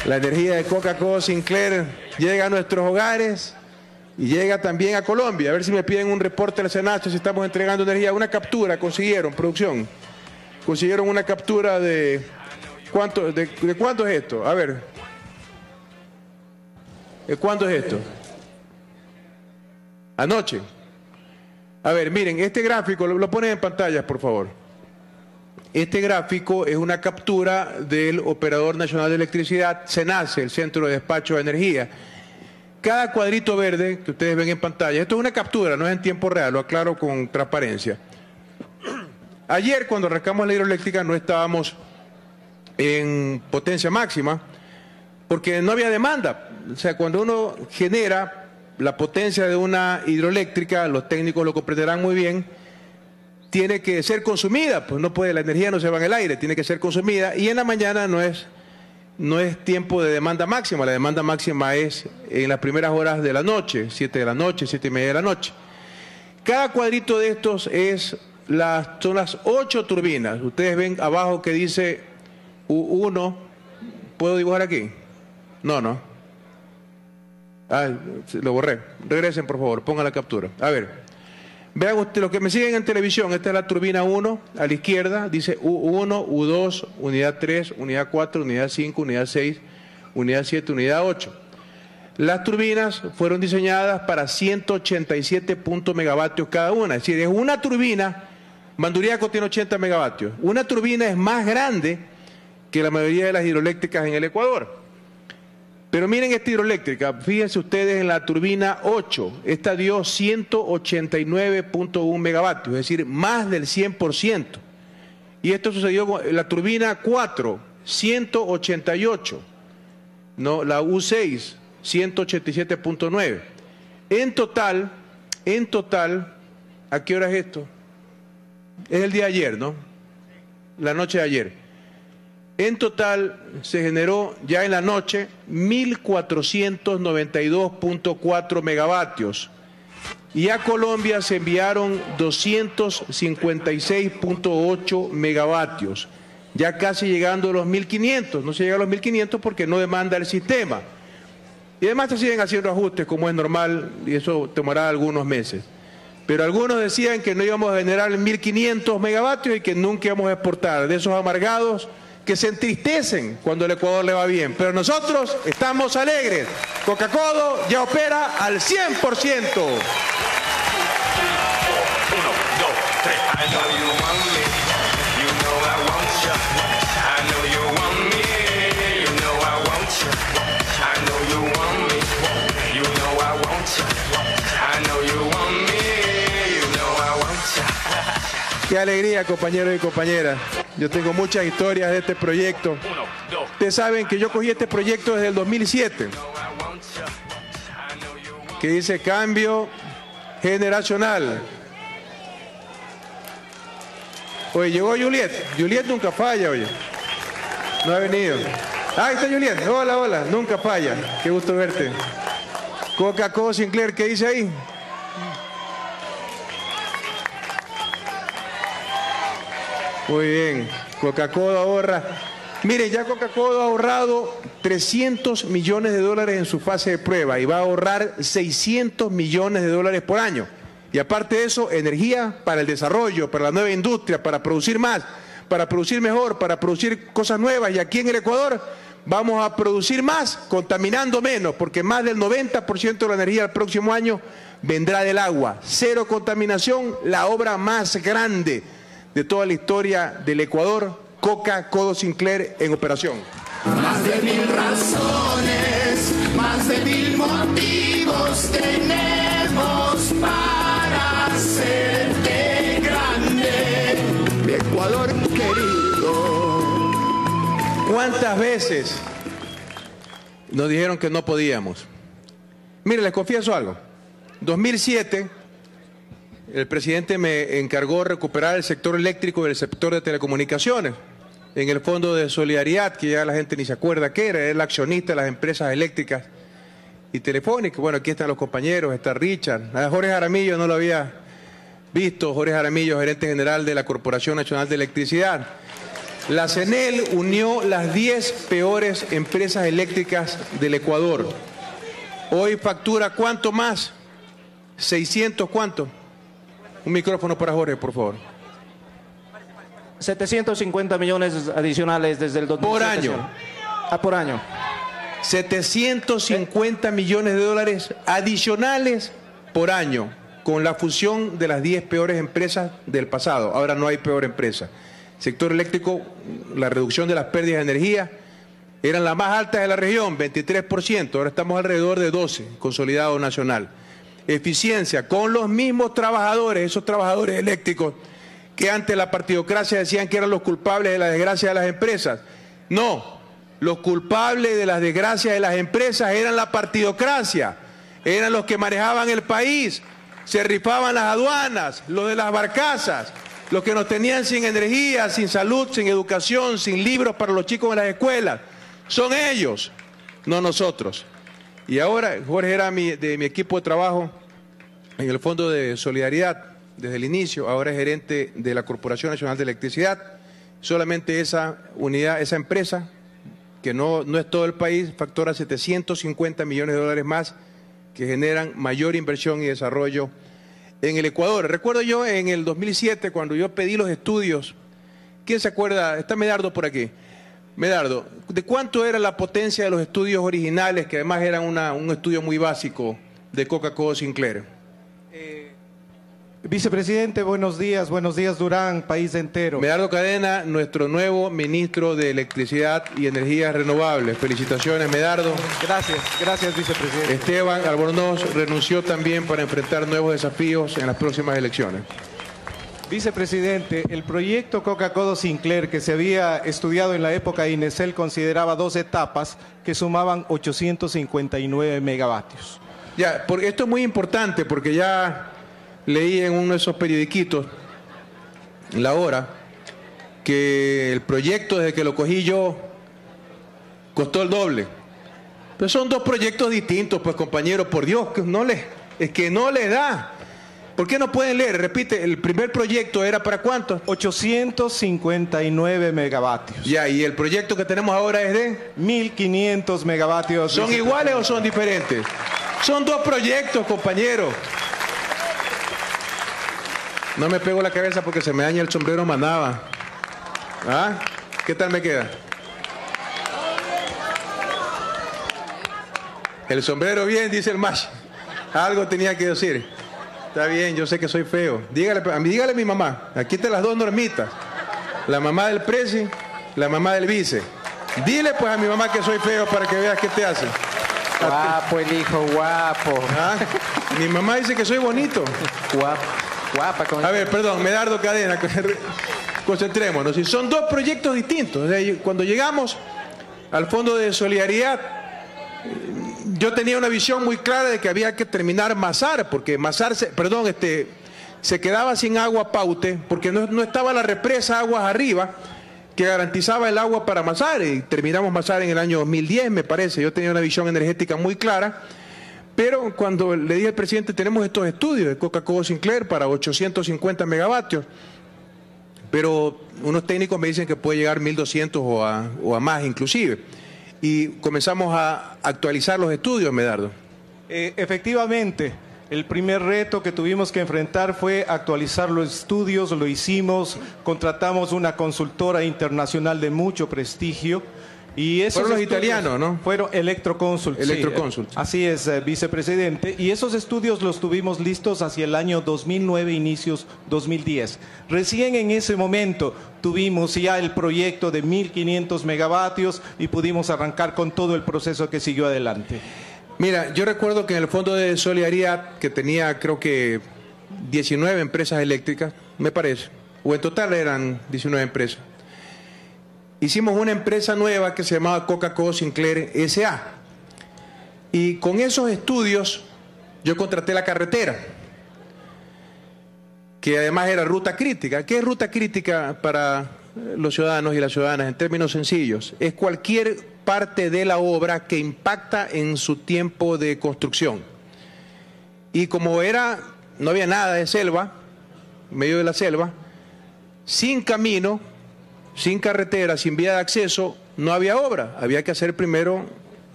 La energía de Coca-Cola Sinclair llega a nuestros hogares y llega también a Colombia. A ver si me piden un reporte al Senado si estamos entregando energía. Una captura consiguieron, producción. Consiguieron una captura de ¿Cuánto, de, cuánto es esto? A ver. ¿De cuánto es esto? Anoche. A ver, miren, este gráfico, lo, lo ponen en pantalla, por favor. Este gráfico es una captura del Operador Nacional de Electricidad, CENACE, el Centro de Despacho de Energía. Cada cuadrito verde que ustedes ven en pantalla, esto es una captura, no es en tiempo real, lo aclaro con transparencia. Ayer, cuando arrancamos la hidroeléctrica, no estábamos en potencia máxima, porque no había demanda. O sea, cuando uno genera la potencia de una hidroeléctrica, los técnicos lo comprenderán muy bien, tiene que ser consumida, pues no puede, la energía no se va en el aire, tiene que ser consumida y en la mañana no es, no es tiempo de demanda máxima, la demanda máxima es en las primeras horas de la noche, 7 de la noche, siete y media de la noche. Cada cuadrito de estos es las, son las ocho turbinas. Ustedes ven abajo que dice uno, ¿puedo dibujar aquí? No, no. Ah, lo borré. Regresen, por favor, pongan la captura. A ver, Vean ustedes, los que me siguen en televisión, esta es la turbina 1, a la izquierda, dice U1, U2, unidad 3, unidad 4, unidad 5, unidad 6, unidad 7, unidad 8. Las turbinas fueron diseñadas para 187 puntos megavatios cada una, es decir, es una turbina, Manduriaco tiene 80 megavatios, una turbina es más grande que la mayoría de las hidroeléctricas en el Ecuador. Pero miren esta hidroeléctrica, fíjense ustedes en la turbina 8, esta dio 189.1 megavatios, es decir, más del 100%. Y esto sucedió con la turbina 4, 188, no, la U6, 187.9. En total, en total, ¿a qué hora es esto? Es el día de ayer, ¿no? La noche de ayer. En total se generó ya en la noche 1.492.4 megavatios y a Colombia se enviaron 256.8 megavatios, ya casi llegando a los 1.500. No se llega a los 1.500 porque no demanda el sistema. Y además se siguen haciendo ajustes como es normal y eso tomará algunos meses. Pero algunos decían que no íbamos a generar 1.500 megavatios y que nunca íbamos a exportar. De esos amargados que se entristecen cuando el Ecuador le va bien, pero nosotros estamos alegres. Coca-Cola ya opera al 100%. Qué alegría, compañeros y compañeras. Yo tengo muchas historias de este proyecto. Ustedes saben que yo cogí este proyecto desde el 2007, que dice cambio generacional. Oye, llegó Juliet. Juliet nunca falla, oye. No ha venido. Ah, ahí está Juliet. Hola, hola. Nunca falla. Qué gusto verte. Coca-Cola Sinclair, ¿qué dice ahí? Muy bien. Coca-Cola ahorra. Mire, ya Coca-Cola ha ahorrado 300 millones de dólares en su fase de prueba y va a ahorrar 600 millones de dólares por año. Y aparte de eso, energía para el desarrollo, para la nueva industria, para producir más, para producir mejor, para producir cosas nuevas. Y aquí en el Ecuador vamos a producir más contaminando menos, porque más del 90% de la energía el próximo año vendrá del agua. Cero contaminación, la obra más grande de toda la historia del Ecuador, Coca Codo Sinclair en operación. Más de mil razones, más de mil motivos tenemos para hacerte grande, mi Ecuador querido. ¿Cuántas veces nos dijeron que no podíamos? Mire, les confieso algo. 2007 el presidente me encargó recuperar el sector eléctrico y el sector de telecomunicaciones en el Fondo de Solidaridad, que ya la gente ni se acuerda qué era, era el accionista de las empresas eléctricas y telefónicas. Bueno, aquí están los compañeros, está Richard. Jorge Jaramillo no lo había visto, Jorge Jaramillo, gerente general de la Corporación Nacional de Electricidad. La CENEL unió las 10 peores empresas eléctricas del Ecuador. Hoy factura cuánto más? 600 cuánto? Un micrófono para Jorge, por favor. 750 millones adicionales desde el 2007. Por año. Ah, por año. 750 millones de dólares adicionales por año con la fusión de las 10 peores empresas del pasado. Ahora no hay peor empresa. Sector eléctrico, la reducción de las pérdidas de energía eran las más altas de la región, 23%. Ahora estamos alrededor de 12, consolidado nacional eficiencia con los mismos trabajadores, esos trabajadores eléctricos que ante la partidocracia decían que eran los culpables de la desgracia de las empresas. No, los culpables de las desgracias de las empresas eran la partidocracia, eran los que manejaban el país, se rifaban las aduanas, los de las barcazas, los que nos tenían sin energía, sin salud, sin educación, sin libros para los chicos en las escuelas. Son ellos, no nosotros. Y ahora Jorge era de mi equipo de trabajo en el Fondo de Solidaridad desde el inicio, ahora es gerente de la Corporación Nacional de Electricidad. Solamente esa unidad, esa empresa, que no, no es todo el país, factura 750 millones de dólares más que generan mayor inversión y desarrollo en el Ecuador. Recuerdo yo en el 2007 cuando yo pedí los estudios. ¿Quién se acuerda? Está Medardo por aquí. Medardo, ¿de cuánto era la potencia de los estudios originales, que además eran una- un estudio muy básico de Coca-Cola Sinclair? Vicepresidente, buenos días, buenos días Durán, país entero. Medardo Cadena, nuestro nuevo ministro de Electricidad y Energías Renovables. Felicitaciones, Medardo. Gracias, gracias vicepresidente. Esteban Albornoz renunció también para enfrentar nuevos desafíos en las próximas elecciones. Vicepresidente, el proyecto Coca-Cola Sinclair que se había estudiado en la época de Inesel consideraba dos etapas que sumaban 859 megavatios. Ya, porque esto es muy importante porque ya leí en uno de esos periodiquitos, La Hora, que el proyecto desde que lo cogí yo costó el doble. Pero son dos proyectos distintos, pues compañeros, por Dios, que no le, es que no le da. ¿Por qué no pueden leer? Repite, el primer proyecto era para cuánto? 859 megavatios. Ya, y el proyecto que tenemos ahora es de 1500 megavatios. ¿Son iguales o son diferentes? Son dos proyectos, compañeros. No me pego la cabeza porque se me daña el sombrero manaba. ¿Ah? ¿Qué tal me queda? El sombrero bien, dice el macho. Algo tenía que decir. Está bien, yo sé que soy feo. Dígale, dígale a mi mamá. Aquí están las dos normitas. La mamá del presi, la mamá del vice. Dile pues a mi mamá que soy feo para que veas qué te hace. Guapo el hijo, guapo. ¿Ah? Mi mamá dice que soy bonito. Guapo. Guapa con A ver, perdón, Medardo Cadena, concentrémonos. Si son dos proyectos distintos. Cuando llegamos al Fondo de Solidaridad, yo tenía una visión muy clara de que había que terminar Mazar, porque Mazar, se, perdón, este, se quedaba sin agua Paute, porque no, no estaba la represa aguas arriba que garantizaba el agua para Mazar, y terminamos Mazar en el año 2010, me parece. Yo tenía una visión energética muy clara. Pero cuando le dije al presidente, tenemos estos estudios de Coca-Cola Sinclair para 850 megavatios, pero unos técnicos me dicen que puede llegar 1200 o a, o a más inclusive. Y comenzamos a actualizar los estudios, Medardo. Eh, efectivamente, el primer reto que tuvimos que enfrentar fue actualizar los estudios, lo hicimos, contratamos una consultora internacional de mucho prestigio. Y esos Fueron los estudios italianos, ¿no? Fueron Electroconsult. sí. Electroconsult. así es, eh, vicepresidente. Y esos estudios los tuvimos listos hacia el año 2009, inicios 2010. Recién en ese momento tuvimos ya el proyecto de 1.500 megavatios y pudimos arrancar con todo el proceso que siguió adelante. Mira, yo recuerdo que en el Fondo de Solidaridad, que tenía creo que 19 empresas eléctricas, me parece, o en total eran 19 empresas, hicimos una empresa nueva que se llamaba Coca-Cola Sinclair SA. Y con esos estudios yo contraté la carretera, que además era ruta crítica. ¿Qué es ruta crítica para los ciudadanos y las ciudadanas en términos sencillos? Es cualquier parte de la obra que impacta en su tiempo de construcción. Y como era, no había nada de selva, en medio de la selva, sin camino, sin carretera, sin vía de acceso, no había obra. Había que hacer primero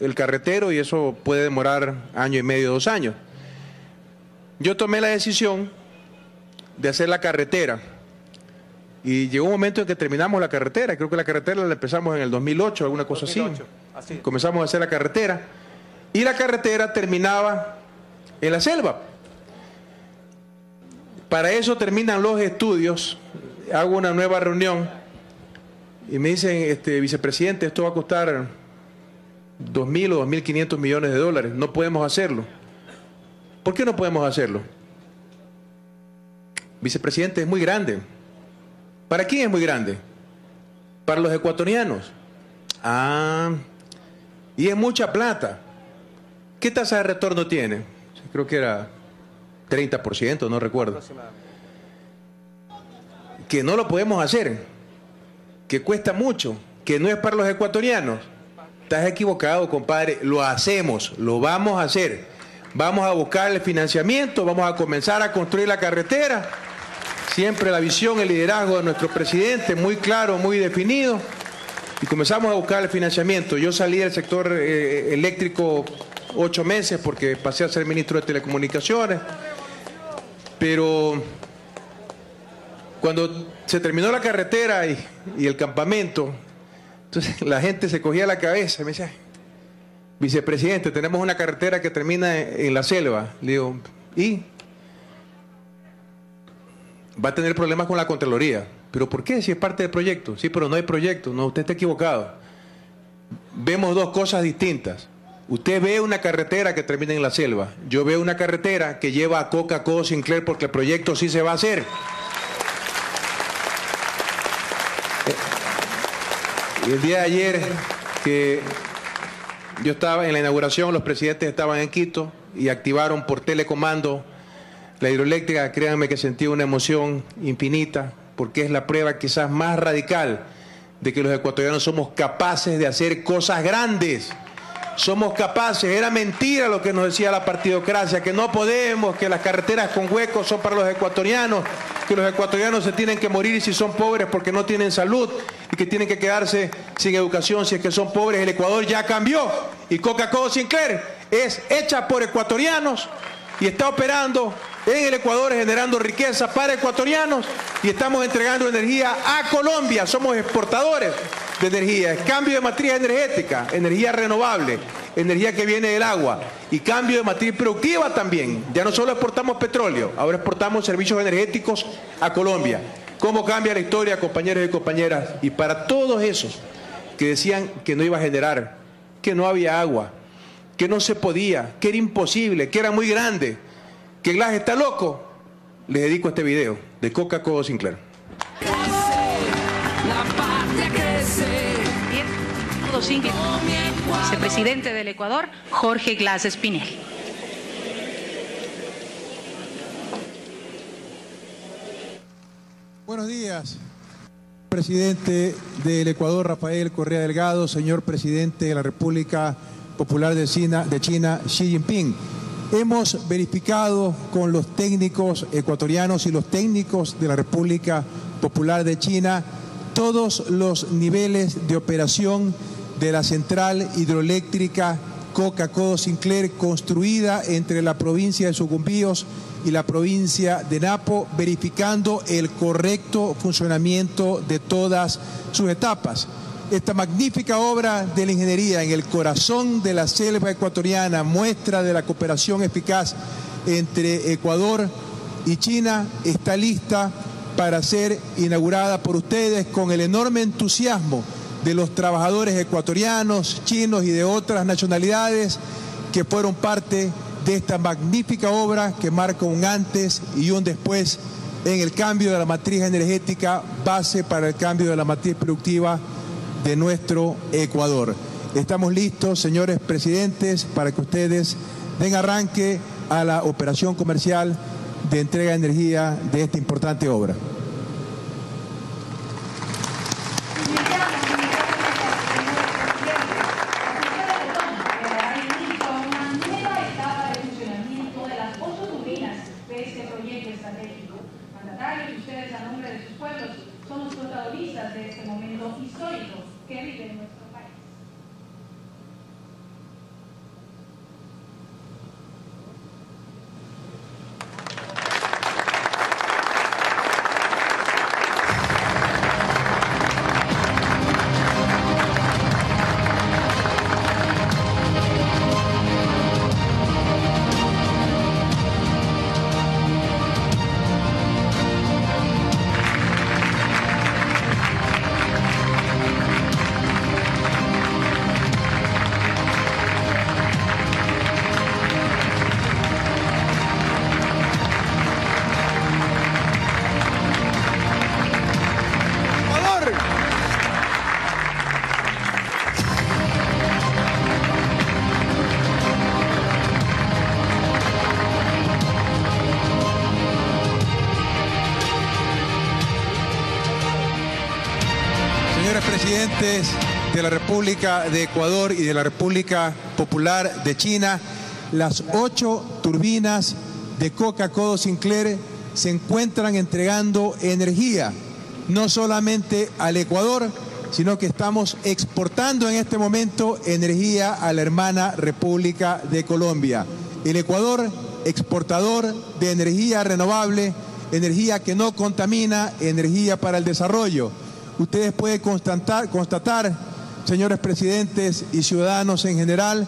el carretero y eso puede demorar año y medio, dos años. Yo tomé la decisión de hacer la carretera y llegó un momento en que terminamos la carretera. Creo que la carretera la empezamos en el 2008, alguna cosa así. Comenzamos a hacer la carretera y la carretera terminaba en la selva. Para eso terminan los estudios, hago una nueva reunión y me dicen, este, vicepresidente, esto va a costar 2.000 o 2.500 millones de dólares, no podemos hacerlo. ¿Por qué no podemos hacerlo? Vicepresidente, es muy grande. ¿Para quién es muy grande? Para los ecuatorianos. Ah, y es mucha plata. ¿Qué tasa de retorno tiene? Creo que era 30%, no recuerdo. Que no lo podemos hacer, que cuesta mucho, que no es para los ecuatorianos. Estás equivocado, compadre. Lo hacemos, lo vamos a hacer. Vamos a buscar el financiamiento, vamos a comenzar a construir la carretera. Siempre la visión, el liderazgo de nuestro presidente, muy claro, muy definido. Y comenzamos a buscar el financiamiento. Yo salí del sector eh, eléctrico ocho meses porque pasé a ser ministro de Telecomunicaciones. Pero cuando se terminó la carretera y, el campamento, entonces la gente se cogía la cabeza y me decía, vicepresidente, tenemos una carretera que termina en, en la selva. Le digo, ¿y? Va a tener problemas con la Contraloría. ¿Pero por qué? Si es parte del proyecto. Sí, pero no hay proyecto. No, usted está equivocado. Vemos dos cosas distintas. Usted ve una carretera que termina en la selva. Yo veo una carretera que lleva a Coca-Cola Sinclair porque el proyecto sí se va a hacer. Y el día de ayer que yo estaba en la inauguración, los presidentes estaban en Quito y activaron por telecomando la hidroeléctrica. Créanme que sentí una emoción infinita porque es la prueba quizás más radical de que los ecuatorianos somos capaces de hacer cosas grandes. Somos capaces, era mentira lo que nos decía la partidocracia, que no podemos, que las carreteras con huecos son para los ecuatorianos, que los ecuatorianos se tienen que morir si son pobres porque no tienen salud y que tienen que quedarse sin educación si es que son pobres. El Ecuador ya cambió y Coca-Cola Sinclair es hecha por ecuatorianos y está operando en el Ecuador generando riqueza para ecuatorianos y estamos entregando energía a Colombia. Somos exportadores de energía. Cambio de matriz energética, energía renovable, energía que viene del agua y cambio de matriz productiva también. Ya no solo exportamos petróleo, ahora exportamos servicios energéticos a Colombia. ¿Cómo cambia la historia, compañeros y compañeras? Y para todos esos que decían que no iba a generar, que no había agua, que no se podía, que era imposible, que era muy grande, que Glass está loco, les dedico este video de Coca-Cola Sinclair. vicepresidente del Ecuador, Jorge Glass Espinel. Buenos días, presidente del Ecuador, Rafael Correa Delgado, señor presidente de la República Popular de China, de China Xi Jinping. Hemos verificado con los técnicos ecuatorianos y los técnicos de la República Popular de China todos los niveles de operación de la central hidroeléctrica Coca-Cola Sinclair construida entre la provincia de Sucumbíos y la provincia de Napo, verificando el correcto funcionamiento de todas sus etapas. Esta magnífica obra de la ingeniería en el corazón de la selva ecuatoriana, muestra de la cooperación eficaz entre Ecuador y China, está lista para ser inaugurada por ustedes con el enorme entusiasmo de los trabajadores ecuatorianos, chinos y de otras nacionalidades que fueron parte de esta magnífica obra que marca un antes y un después en el cambio de la matriz energética, base para el cambio de la matriz productiva de nuestro Ecuador. Estamos listos, señores presidentes, para que ustedes den arranque a la operación comercial de entrega de energía de esta importante obra. República de Ecuador y de la República Popular de China, las ocho turbinas de Coca-Cola Sinclair se encuentran entregando energía, no solamente al Ecuador, sino que estamos exportando en este momento energía a la hermana República de Colombia. El Ecuador exportador de energía renovable, energía que no contamina, energía para el desarrollo. Ustedes pueden constatar, constatar, señores presidentes y ciudadanos en general,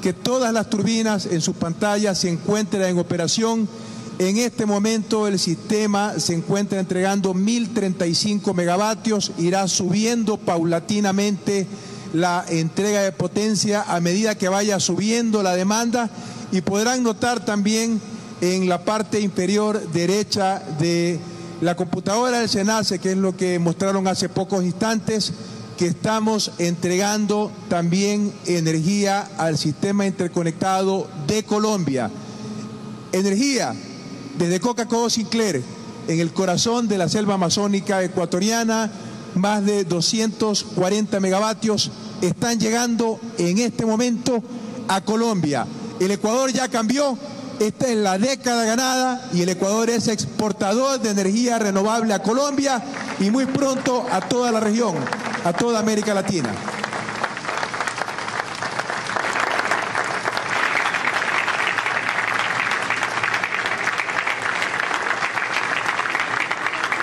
que todas las turbinas en sus pantallas se encuentran en operación. En este momento el sistema se encuentra entregando 1.035 megavatios, irá subiendo paulatinamente la entrega de potencia a medida que vaya subiendo la demanda y podrán notar también en la parte inferior derecha de la computadora del SENACE, que es lo que mostraron hace pocos instantes, que estamos entregando también energía al sistema interconectado de Colombia. Energía desde Coca-Cola Sinclair, en el corazón de la selva amazónica ecuatoriana, más de 240 megavatios están llegando en este momento a Colombia. El Ecuador ya cambió, esta es la década ganada y el Ecuador es exportador de energía renovable a Colombia y muy pronto a toda la región, a toda América Latina.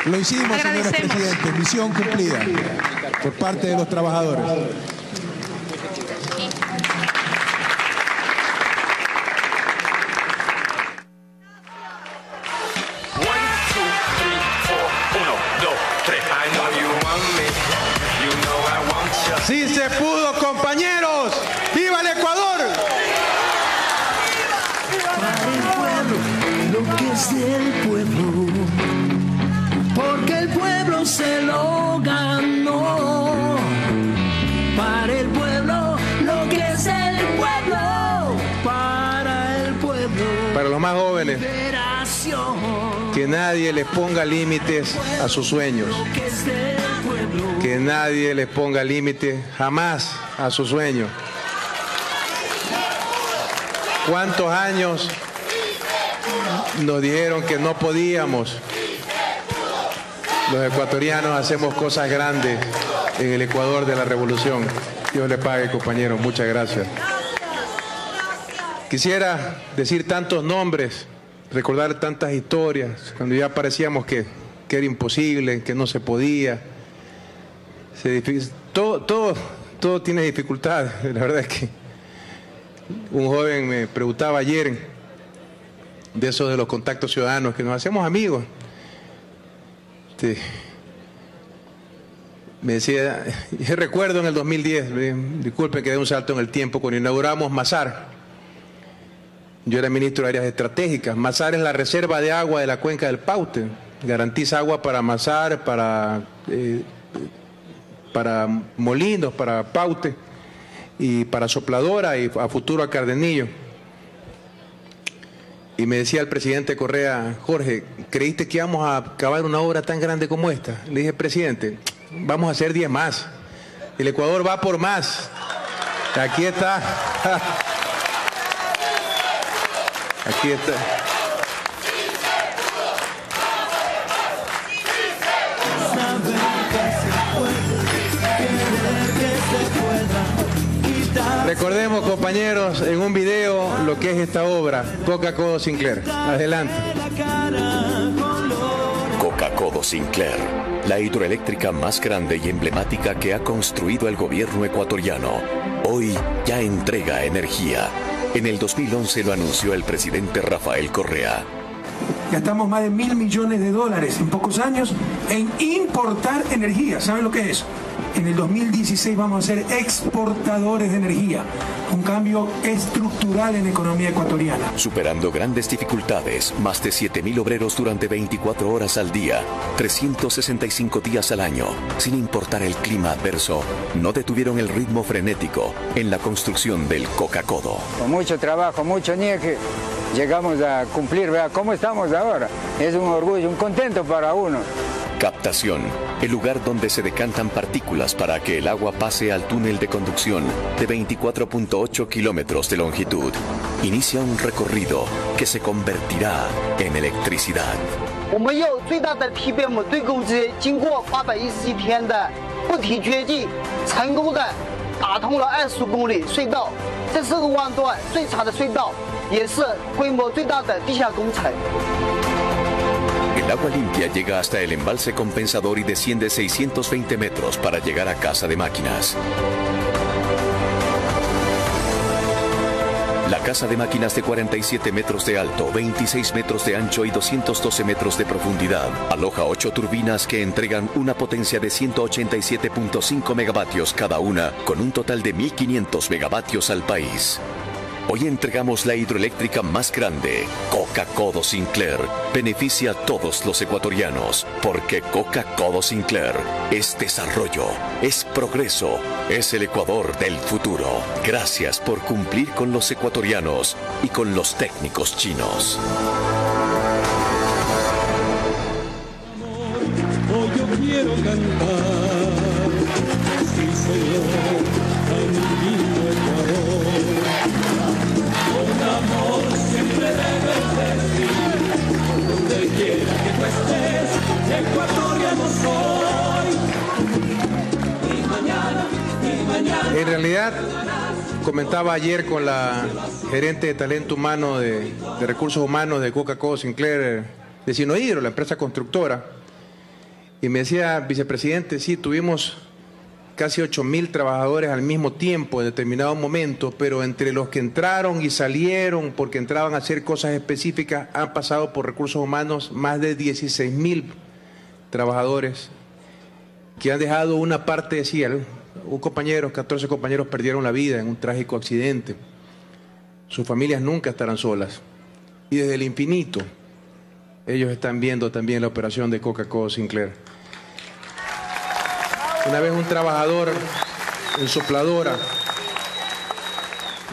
Lo hicimos, señores presidentes, misión cumplida por parte de los trabajadores. Les ponga límites a sus sueños. Que nadie les ponga límites jamás a sus sueños. ¿Cuántos años nos dijeron que no podíamos? Los ecuatorianos hacemos cosas grandes en el Ecuador de la revolución. Dios le pague, compañeros. Muchas gracias. Quisiera decir tantos nombres, recordar tantas historias, cuando ya parecíamos que, que era imposible, que no se podía. Se todo, todo, todo tiene dificultades. La verdad es que un joven me preguntaba ayer de esos de los contactos ciudadanos, que nos hacemos amigos. Este, me decía, recuerdo en el 2010, eh, disculpen que dé un salto en el tiempo, cuando inauguramos Mazar. Yo era ministro de áreas estratégicas. Mazar es la reserva de agua de la cuenca del Paute. Garantiza agua para Mazar, para, eh, para Molinos, para Paute y para Sopladora y a futuro a Cardenillo. Y me decía el presidente Correa, Jorge, ¿creíste que íbamos a acabar una obra tan grande como esta? Le dije, presidente, vamos a hacer 10 más. El Ecuador va por más. Aquí está. Aquí está. Recordemos, compañeros, en un video lo que es esta obra, Coca-Cola Sinclair. Adelante. Coca-Cola Sinclair, la hidroeléctrica más grande y emblemática que ha construido el gobierno ecuatoriano, hoy ya entrega energía. En el 2011 lo anunció el presidente Rafael Correa. Gastamos más de mil millones de dólares en pocos años en importar energía. ¿Saben lo que es? En el 2016 vamos a ser exportadores de energía. Un cambio estructural en la economía ecuatoriana. Superando grandes dificultades, más de 7.000 obreros durante 24 horas al día, 365 días al año, sin importar el clima adverso, no detuvieron el ritmo frenético en la construcción del Coca-Codo. Con mucho trabajo, mucho nieque, llegamos a cumplir, vea cómo estamos ahora. Es un orgullo, un contento para uno. Captación, el lugar donde se decantan partículas para que el agua pase al túnel de conducción de 24.8 kilómetros de longitud. Inicia un recorrido que se convertirá en electricidad. Agua limpia llega hasta el embalse compensador y desciende 620 metros para llegar a casa de máquinas. La casa de máquinas de 47 metros de alto, 26 metros de ancho y 212 metros de profundidad aloja ocho turbinas que entregan una potencia de 187.5 megavatios cada una, con un total de 1.500 megavatios al país. Hoy entregamos la hidroeléctrica más grande, Coca-Codo Sinclair. Beneficia a todos los ecuatorianos, porque Coca-Codo Sinclair es desarrollo, es progreso, es el Ecuador del futuro. Gracias por cumplir con los ecuatorianos y con los técnicos chinos. Comentaba ayer con la gerente de talento humano de, de recursos humanos de Coca-Cola Sinclair, de Sinohidro, la empresa constructora, y me decía, vicepresidente, sí, tuvimos casi 8 mil trabajadores al mismo tiempo en determinado momento, pero entre los que entraron y salieron porque entraban a hacer cosas específicas, han pasado por recursos humanos más de 16 mil trabajadores que han dejado una parte, decía, un compañero, 14 compañeros perdieron la vida en un trágico accidente. Sus familias nunca estarán solas. Y desde el infinito, ellos están viendo también la operación de Coca-Cola Sinclair. Una vez un trabajador en sopladora,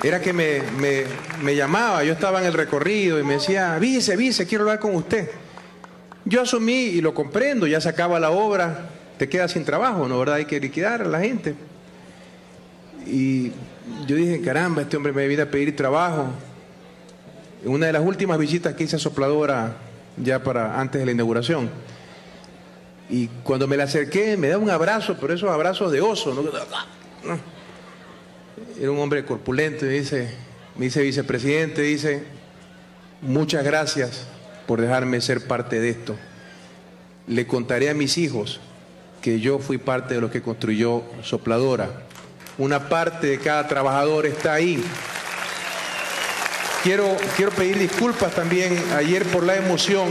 era que me, me- me llamaba, yo estaba en el recorrido y me decía, vice, vice, quiero hablar con usted. Yo asumí y lo comprendo, ya se acaba la obra, te quedas sin trabajo, ¿no? ¿Verdad? Hay que liquidar a la gente. Y yo dije, caramba, este hombre me viene a pedir trabajo. En una de las últimas visitas que hice a Sopladora, ya para antes de la inauguración. Y cuando me le acerqué, me da un abrazo, pero esos abrazos de oso. Era un hombre corpulento, y dice, me dice vicepresidente, dice, muchas gracias por dejarme ser parte de esto. Le contaré a mis hijos que yo fui parte de lo que construyó Sopladora. Una parte de cada trabajador está ahí. Quiero, quiero pedir disculpas también ayer por la emoción.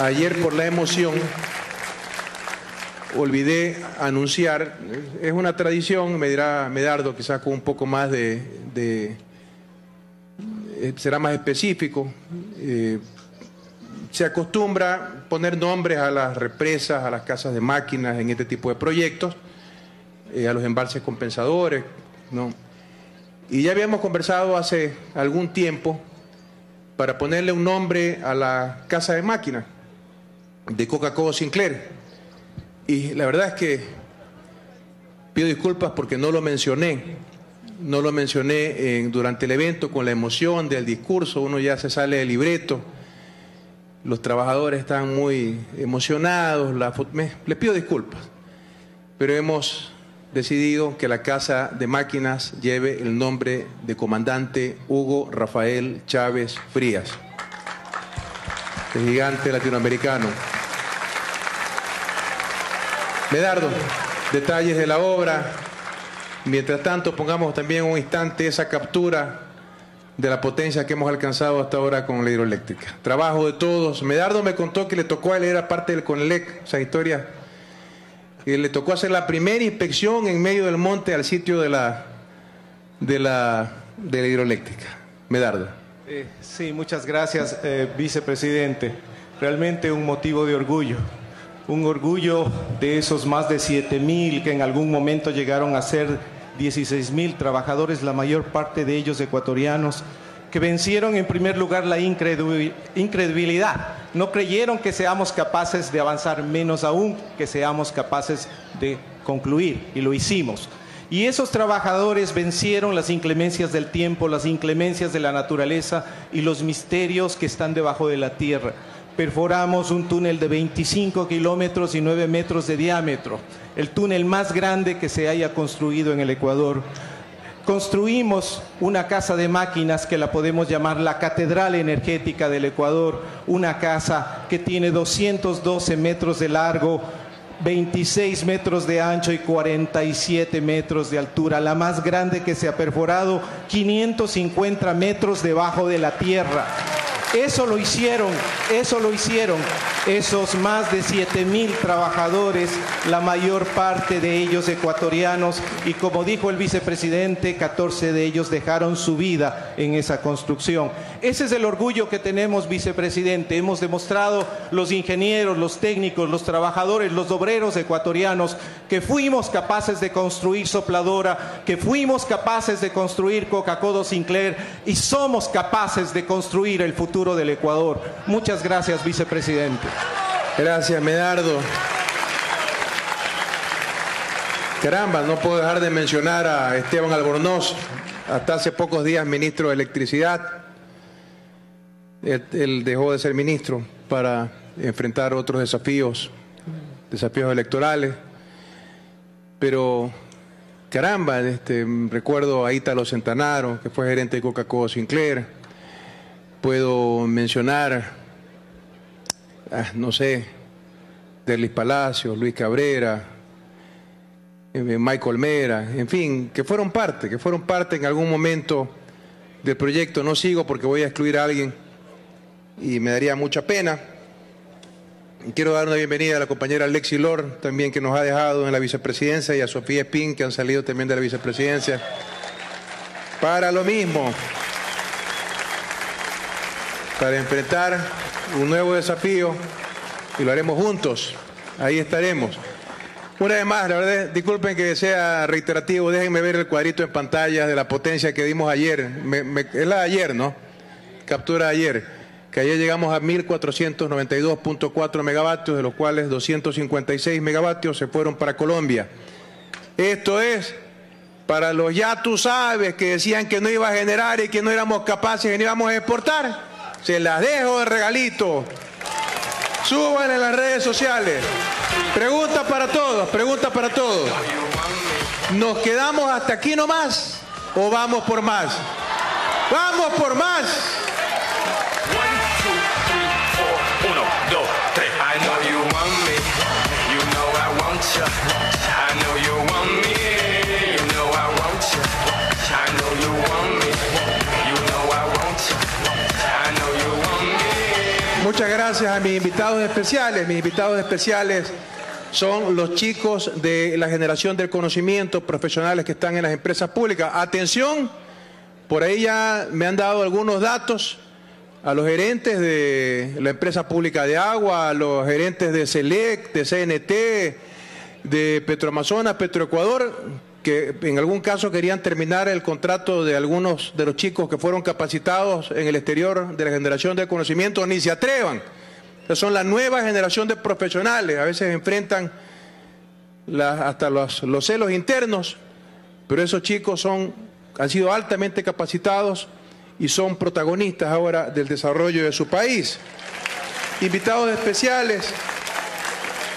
Ayer por la emoción olvidé anunciar, es una tradición, me dirá Medardo, quizás con un poco más de, de- eh, será más específico. eh, se acostumbra poner nombres a las represas, a las casas de máquinas en este tipo de proyectos, eh, a los embalses compensadores, ¿no? Y ya habíamos conversado hace algún tiempo para ponerle un nombre a la casa de máquinas de Coca-Cola Sinclair. Y la verdad es que pido disculpas porque no lo mencioné. No lo mencioné en- durante el evento con la emoción del discurso. Uno ya se sale del libreto. Los trabajadores están muy emocionados. la les pido disculpas. Pero hemos decidido que la Casa de Máquinas lleve el nombre de comandante Hugo Rafael Chávez Frías, el gigante latinoamericano. Medardo, detalles de la obra. Mientras tanto, pongamos también un instante esa captura de la potencia que hemos alcanzado hasta ahora con la hidroeléctrica. Trabajo de todos. Medardo me contó que le tocó a él, era parte del CONELEC, esa historia, que le tocó hacer la primera inspección en medio del monte al sitio de la, de la, de la hidroeléctrica. Medardo. Eh, sí, muchas gracias, eh, vicepresidente. Realmente un motivo de orgullo. Un orgullo de esos más de 7 mil que en algún momento llegaron a ser 16 mil trabajadores, la mayor parte de ellos ecuatorianos, que vencieron en primer lugar la incredibilidad. No creyeron que seamos capaces de avanzar, menos aún que seamos capaces de concluir, y lo hicimos. Y esos trabajadores vencieron las inclemencias del tiempo, las inclemencias de la naturaleza y los misterios que están debajo de la tierra. Perforamos un túnel de 25 kilómetros y 9 metros de diámetro, el túnel más grande que se haya construido en el Ecuador. Construimos una casa de máquinas que la podemos llamar la Catedral Energética del Ecuador, una casa que tiene 212 metros de largo, 26 metros de ancho y 47 metros de altura, la más grande que se ha perforado, 550 metros debajo de la tierra. Eso lo hicieron, eso lo hicieron esos más de 7 mil trabajadores, la mayor parte de ellos ecuatorianos, y como dijo el vicepresidente, 14 de ellos dejaron su vida en esa construcción. Ese es el orgullo que tenemos, vicepresidente. Hemos demostrado los ingenieros, los técnicos, los trabajadores, los obreros ecuatorianos que fuimos capaces de construir Sopladora, que fuimos capaces de construir Coca-Cola Sinclair y somos capaces de construir el futuro del Ecuador. Muchas gracias, vicepresidente. Gracias, Medardo. Caramba, no puedo dejar de mencionar a Esteban Albornoz, hasta hace pocos días ministro de Electricidad. Él, dejó de ser ministro para enfrentar otros desafíos, desafíos electorales. Pero, caramba, este, recuerdo a Ítalo Centanaro, que fue gerente de Coca-Cola Sinclair. Puedo mencionar, no sé, Derlis Palacios, Luis Cabrera, eh, Michael Mera, en fin, que fueron parte, que fueron parte en algún momento del proyecto. No sigo porque voy a excluir a alguien y me daría mucha pena. Quiero dar una bienvenida a la compañera Lexi Lor, también que nos ha dejado en la vicepresidencia, y a Sofía Espín, que han salido también de la vicepresidencia. Para lo mismo, para enfrentar un nuevo desafío, y lo haremos juntos, ahí estaremos. Una vez más, la verdad, disculpen que sea reiterativo, déjenme ver el cuadrito en pantalla de la potencia que dimos ayer. Me- me- es la de ayer, ¿no? Captura de ayer. Que ayer llegamos a 1.492.4 megavatios, de los cuales 256 megavatios se fueron para Colombia. Esto es para los ya tú sabes que decían que no iba a generar y que no éramos capaces y no íbamos a exportar. Se las dejo de regalito. Suban en las redes sociales. Pregunta para todos, pregunta para todos. ¿Nos quedamos hasta aquí nomás o vamos por más? ¡Vamos por más! Muchas gracias a mis invitados especiales. Mis invitados especiales son los chicos de la generación del conocimiento, profesionales que están en las empresas públicas. Atención, por ahí ya me han dado algunos datos a los gerentes de la empresa pública de agua, a los gerentes de SELEC, de CNT, de Petroamazonas, Petroecuador, que en algún caso querían terminar el contrato de algunos de los chicos que fueron capacitados en el exterior de la generación del conocimiento, ni se atrevan. Son la nueva generación de profesionales, a veces enfrentan hasta los, los celos internos, pero esos chicos son, han sido altamente capacitados y son protagonistas ahora del desarrollo de su país. Invitados especiales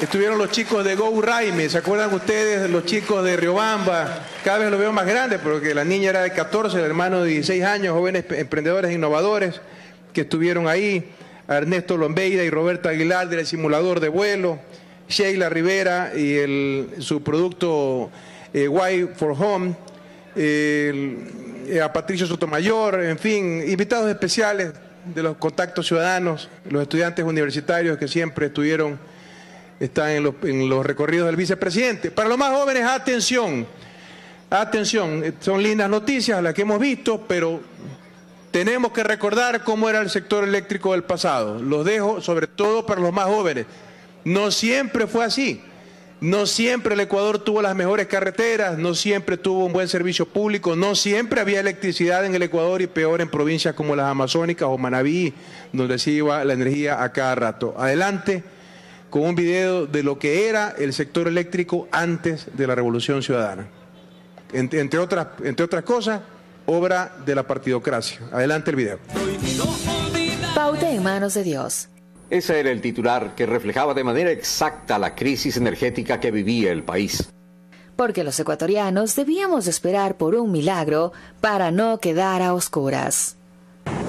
estuvieron los chicos de Go Raime, ¿se acuerdan ustedes de los chicos de Riobamba? Cada vez los veo más grandes porque la niña era de 14, el hermano de 16 años, jóvenes emprendedores innovadores que estuvieron ahí, Ernesto Lombeida y Roberta Aguilar del simulador de vuelo, Sheila Rivera y el- su producto eh, Why for Home, eh, a Patricio Sotomayor, en fin, invitados especiales de los contactos ciudadanos, los estudiantes universitarios que siempre estuvieron, están en los, en los recorridos del vicepresidente. Para los más jóvenes, atención, atención, son lindas noticias las que hemos visto, pero tenemos que recordar cómo era el sector eléctrico del pasado. Los dejo sobre todo para los más jóvenes. No siempre fue así. No siempre el Ecuador tuvo las mejores carreteras, no siempre tuvo un buen servicio público, no siempre había electricidad en el Ecuador y peor en provincias como las Amazónicas o Manabí, donde se iba la energía a cada rato. Adelante con un video de lo que era el sector eléctrico antes de la Revolución Ciudadana. En- entre, otras, entre otras cosas, obra de la partidocracia. Adelante el video. Pauta en manos de Dios. Ese era el titular que reflejaba de manera exacta la crisis energética que vivía el país. Porque los ecuatorianos debíamos esperar por un milagro para no quedar a oscuras.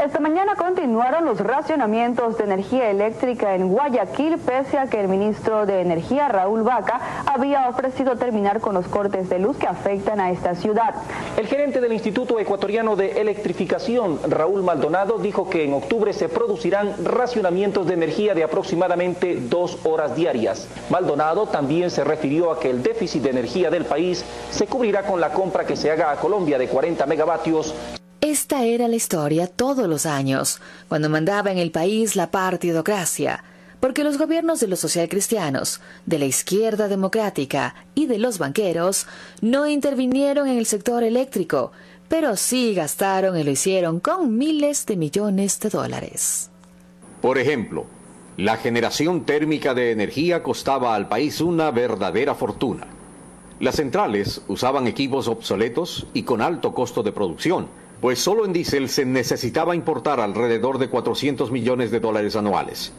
Esta mañana continuaron los racionamientos de energía eléctrica en Guayaquil, pese a que el ministro de Energía, Raúl Vaca, había ofrecido terminar con los cortes de luz que afectan a esta ciudad. El gerente del Instituto Ecuatoriano de Electrificación, Raúl Maldonado, dijo que en octubre se producirán racionamientos de energía de aproximadamente dos horas diarias. Maldonado también se refirió a que el déficit de energía del país se cubrirá con la compra que se haga a Colombia de 40 megavatios esta era la historia todos los años, cuando mandaba en el país la partidocracia, porque los gobiernos de los socialcristianos, de la izquierda democrática y de los banqueros no intervinieron en el sector eléctrico, pero sí gastaron y lo hicieron con miles de millones de dólares. Por ejemplo, la generación térmica de energía costaba al país una verdadera fortuna. Las centrales usaban equipos obsoletos y con alto costo de producción, pues solo en diésel se necesitaba importar alrededor de 400 millones de dólares anuales.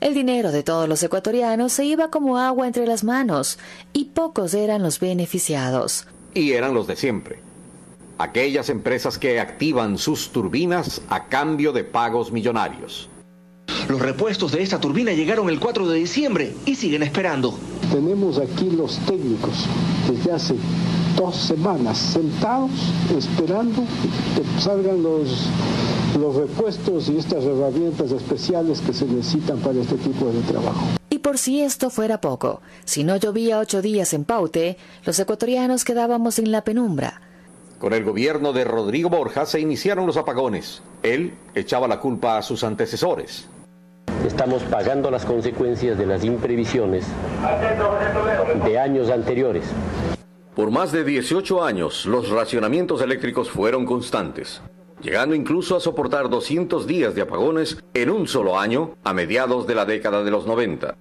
El dinero de todos los ecuatorianos se iba como agua entre las manos y pocos eran los beneficiados. Y eran los de siempre. Aquellas empresas que activan sus turbinas a cambio de pagos millonarios. Los repuestos de esta turbina llegaron el 4 de diciembre y siguen esperando. Tenemos aquí los técnicos desde hace dos semanas sentados esperando que salgan los, los repuestos y estas herramientas especiales que se necesitan para este tipo de trabajo. Y por si esto fuera poco, si no llovía ocho días en Paute, los ecuatorianos quedábamos en la penumbra. Con el gobierno de Rodrigo Borja se iniciaron los apagones. Él echaba la culpa a sus antecesores. Estamos pagando las consecuencias de las imprevisiones de años anteriores. Por más de 18 años, los racionamientos eléctricos fueron constantes, llegando incluso a soportar 200 días de apagones en un solo año a mediados de la década de los 90.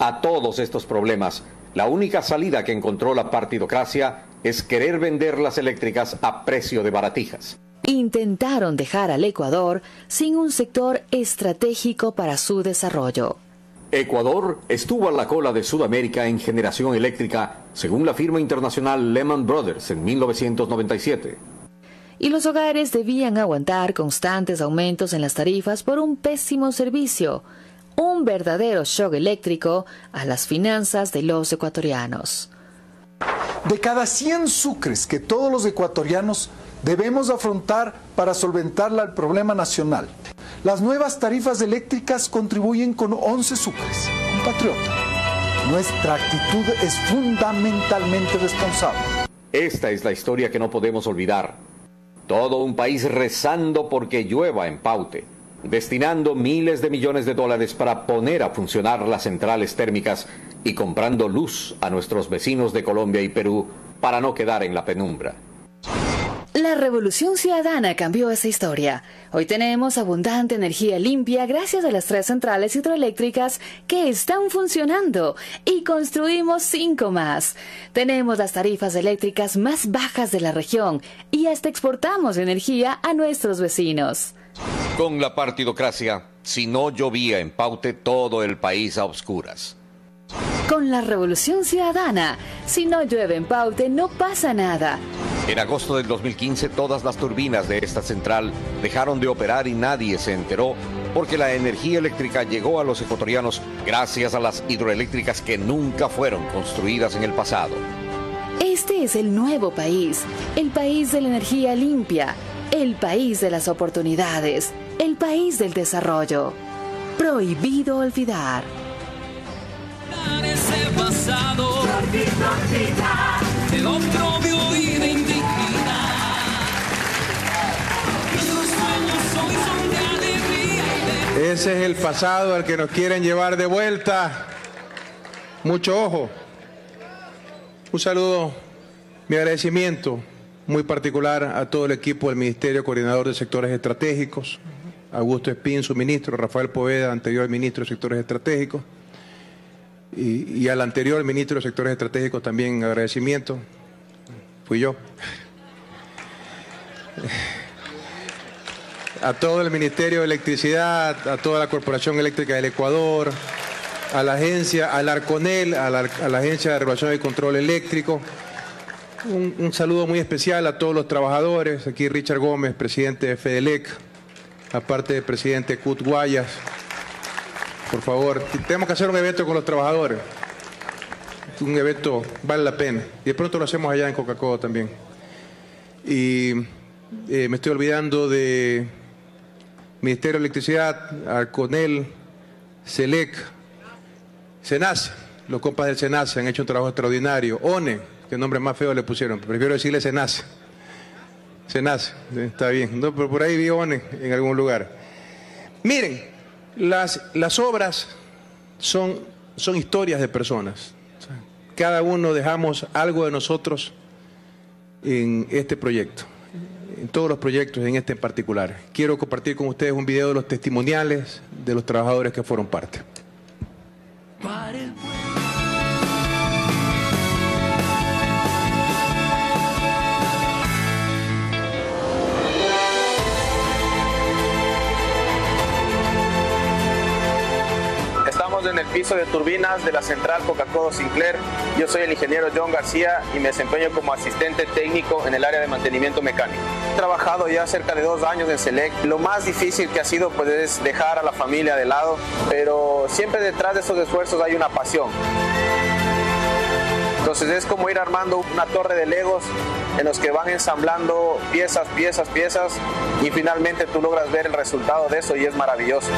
A todos estos problemas, la única salida que encontró la partidocracia es querer vender las eléctricas a precio de baratijas. Intentaron dejar al Ecuador sin un sector estratégico para su desarrollo. Ecuador estuvo a la cola de Sudamérica en generación eléctrica, según la firma internacional Lehman Brothers en 1997. Y los hogares debían aguantar constantes aumentos en las tarifas por un pésimo servicio, un verdadero shock eléctrico a las finanzas de los ecuatorianos. De cada 100 sucres que todos los ecuatorianos debemos afrontar para solventar el problema nacional, las nuevas tarifas eléctricas contribuyen con 11 sucres. Compatriota, nuestra actitud es fundamentalmente responsable. Esta es la historia que no podemos olvidar. Todo un país rezando porque llueva en Paute, destinando miles de millones de dólares para poner a funcionar las centrales térmicas y comprando luz a nuestros vecinos de Colombia y Perú para no quedar en la penumbra. La revolución ciudadana cambió esa historia. Hoy tenemos abundante energía limpia gracias a las tres centrales hidroeléctricas que están funcionando y construimos cinco más. Tenemos las tarifas eléctricas más bajas de la región y hasta exportamos energía a nuestros vecinos. Con la partidocracia, si no llovía en Paute, todo el país a obscuras. Con la revolución ciudadana, si no llueve en Paute, no pasa nada. En agosto del 2015 todas las turbinas de esta central dejaron de operar y nadie se enteró porque la energía eléctrica llegó a los ecuatorianos gracias a las hidroeléctricas que nunca fueron construidas en el pasado. Este es el nuevo país, el país de la energía limpia, el país de las oportunidades, el país del desarrollo. Prohibido olvidar. Ese pasado Ese es el pasado al que nos quieren llevar de vuelta. Mucho ojo. Un saludo, mi agradecimiento muy particular a todo el equipo del Ministerio Coordinador de Sectores Estratégicos, Augusto Espín, su ministro, Rafael Poveda, anterior ministro de Sectores Estratégicos, y, al anterior ministro de Sectores Estratégicos también agradecimiento. Fui yo. a todo el Ministerio de Electricidad, a toda la Corporación Eléctrica del Ecuador, a la agencia, al ARCONEL, a la, a la Agencia de Regulación y Control Eléctrico. Un, un saludo muy especial a todos los trabajadores. Aquí Richard Gómez, presidente de FEDELEC, aparte del presidente Cut Guayas. Por favor, tenemos que hacer un evento con los trabajadores. Un evento vale la pena. Y de pronto lo hacemos allá en Coca-Cola también. Y eh, me estoy olvidando de Ministerio de Electricidad, Arconel, SELEC, SENACE. Los compas del SENACE han hecho un trabajo extraordinario. ONE, qué nombre más feo le pusieron. Prefiero decirle SENACE. SENACE, está bien. No, pero por ahí vi ONE en algún lugar. Miren, las, las obras son, son historias de personas. Cada uno dejamos algo de nosotros en este proyecto, en todos los proyectos, en este en particular. Quiero compartir con ustedes un video de los testimoniales de los trabajadores que fueron parte. En el piso de turbinas de la central Coca-Cola Sinclair. Yo soy el ingeniero John García y me desempeño como asistente técnico en el área de mantenimiento mecánico. He trabajado ya cerca de dos años en Select. Lo más difícil que ha sido pues, es dejar a la familia de lado, pero siempre detrás de esos esfuerzos hay una pasión. Entonces es como ir armando una torre de legos en los que van ensamblando piezas, piezas, piezas y finalmente tú logras ver el resultado de eso y es maravilloso.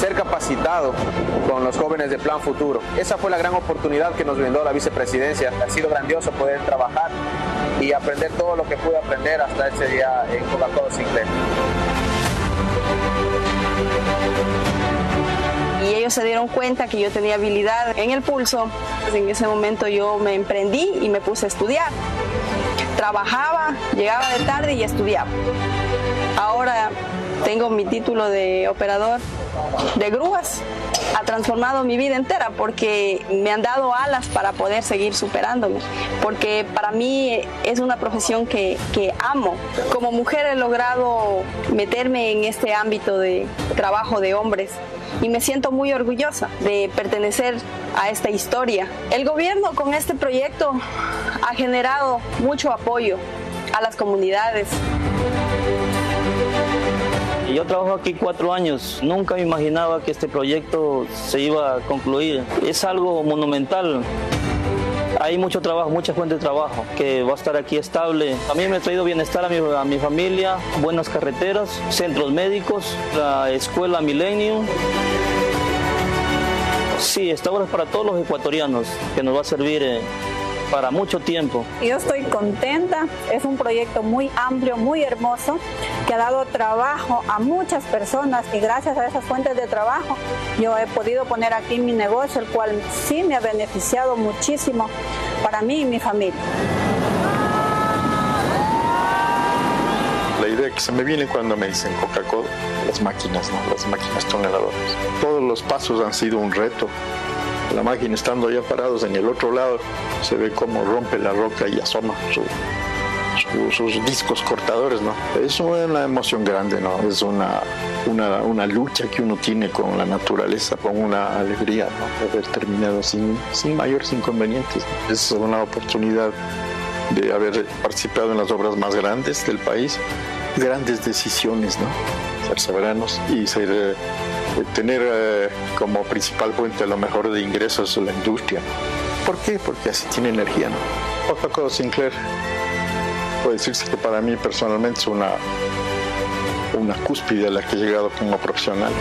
Ser capacitado con los jóvenes de Plan Futuro. Esa fue la gran oportunidad que nos brindó la vicepresidencia. Ha sido grandioso poder trabajar y aprender todo lo que pude aprender hasta ese día en Coca-Cola y ellos se dieron cuenta que yo tenía habilidad en el pulso. En ese momento yo me emprendí y me puse a estudiar. Trabajaba, llegaba de tarde y estudiaba. Ahora tengo mi título de operador de grúas. Ha transformado mi vida entera porque me han dado alas para poder seguir superándome. Porque para mí es una profesión que, que amo. Como mujer he logrado meterme en este ámbito de trabajo de hombres y me siento muy orgullosa de pertenecer a esta historia. El gobierno con este proyecto ha generado mucho apoyo a las comunidades. Yo trabajo aquí cuatro años. Nunca me imaginaba que este proyecto se iba a concluir. Es algo monumental. Hay mucho trabajo, mucha fuente de trabajo que va a estar aquí estable. A mí me ha traído bienestar a mi, familia, buenas carreteras, centros médicos, la escuela Millennium. Sí, esta obra es para todos los ecuatorianos, que nos va a servir eh, para mucho tiempo. Yo estoy contenta, es un proyecto muy amplio, muy hermoso, que ha dado trabajo a muchas personas y gracias a esas fuentes de trabajo yo he podido poner aquí mi negocio, el cual sí me ha beneficiado muchísimo para mí y mi familia. La idea que se me viene cuando me dicen Coca-Cola, las máquinas, ¿no? las máquinas toneladoras. Todos los pasos han sido un reto. La máquina estando ya parados en el otro lado, se ve cómo rompe la roca y asoma su- su- sus discos cortadores, ¿no? Es una emoción grande, ¿no? Es una, una, lucha que uno tiene con la naturaleza, con una alegría, ¿no? De haber terminado sin, sin mayores inconvenientes. Es una oportunidad de haber participado en las obras más grandes del país, grandes decisiones, ¿no? Ser soberanos y ser, tener eh, como principal fuente a lo mejor de ingresos la industria. ¿Por qué? Porque así tiene energía, ¿no? Coca-Cola Sinclair puede decirse que para mí personalmente es una, una cúspide a la que he llegado como profesional.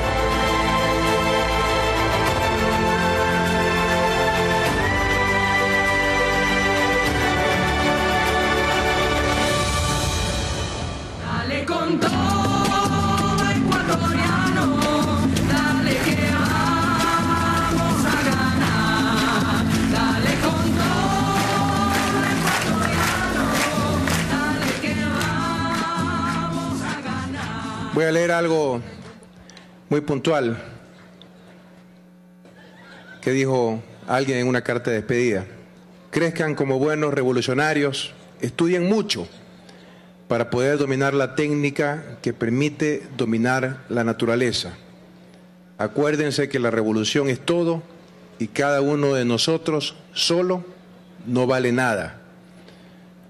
Leer algo muy puntual que dijo alguien en una carta de despedida. Crezcan como buenos revolucionarios, estudien mucho para poder dominar la técnica que permite dominar la naturaleza. Acuérdense que la revolución es todo y cada uno de nosotros solo no vale nada.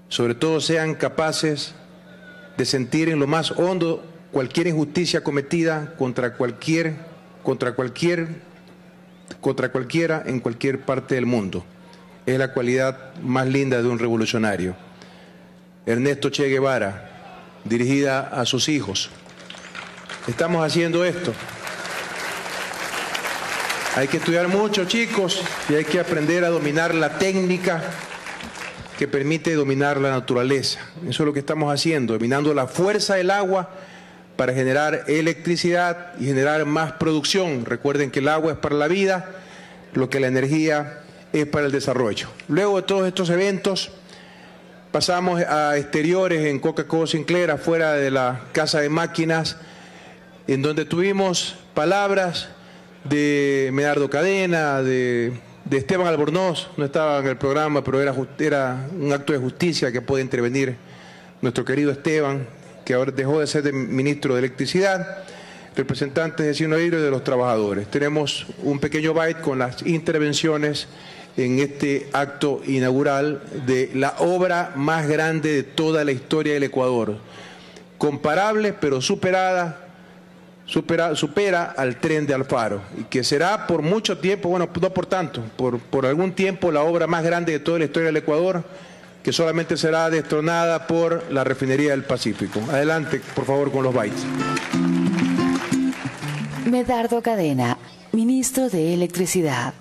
Sobre todo sean capaces de sentir en lo más hondo cualquier injusticia cometida contra cualquier contra cualquier contra cualquiera en cualquier parte del mundo. Es la cualidad más linda de un revolucionario. Ernesto Che Guevara, dirigida a sus hijos. Estamos haciendo esto. Hay que estudiar mucho, chicos, y hay que aprender a dominar la técnica que permite dominar la naturaleza. Eso es lo que estamos haciendo, dominando la fuerza del agua para generar electricidad y generar más producción. Recuerden que el agua es para la vida, lo que la energía es para el desarrollo. Luego de todos estos eventos, pasamos a exteriores en Coca-Cola Sinclair, afuera de la casa de máquinas, en donde tuvimos palabras de Medardo Cadena, de, de, Esteban Albornoz, no estaba en el programa, pero era, era un acto de justicia que puede intervenir nuestro querido Esteban, que ahora dejó de ser de ministro de Electricidad, representantes de Sinohidro y de los trabajadores. Tenemos un pequeño byte con las intervenciones en este acto inaugural de la obra más grande de toda la historia del Ecuador, comparable pero superada supera, supera al tren de Alfaro y que será por mucho tiempo, bueno, no por tanto, por, por algún tiempo la obra más grande de toda la historia del Ecuador, que solamente será destronada por la refinería del Pacífico. Adelante, por favor, con los bytes. Medardo Cadena, ministro de Electricidad.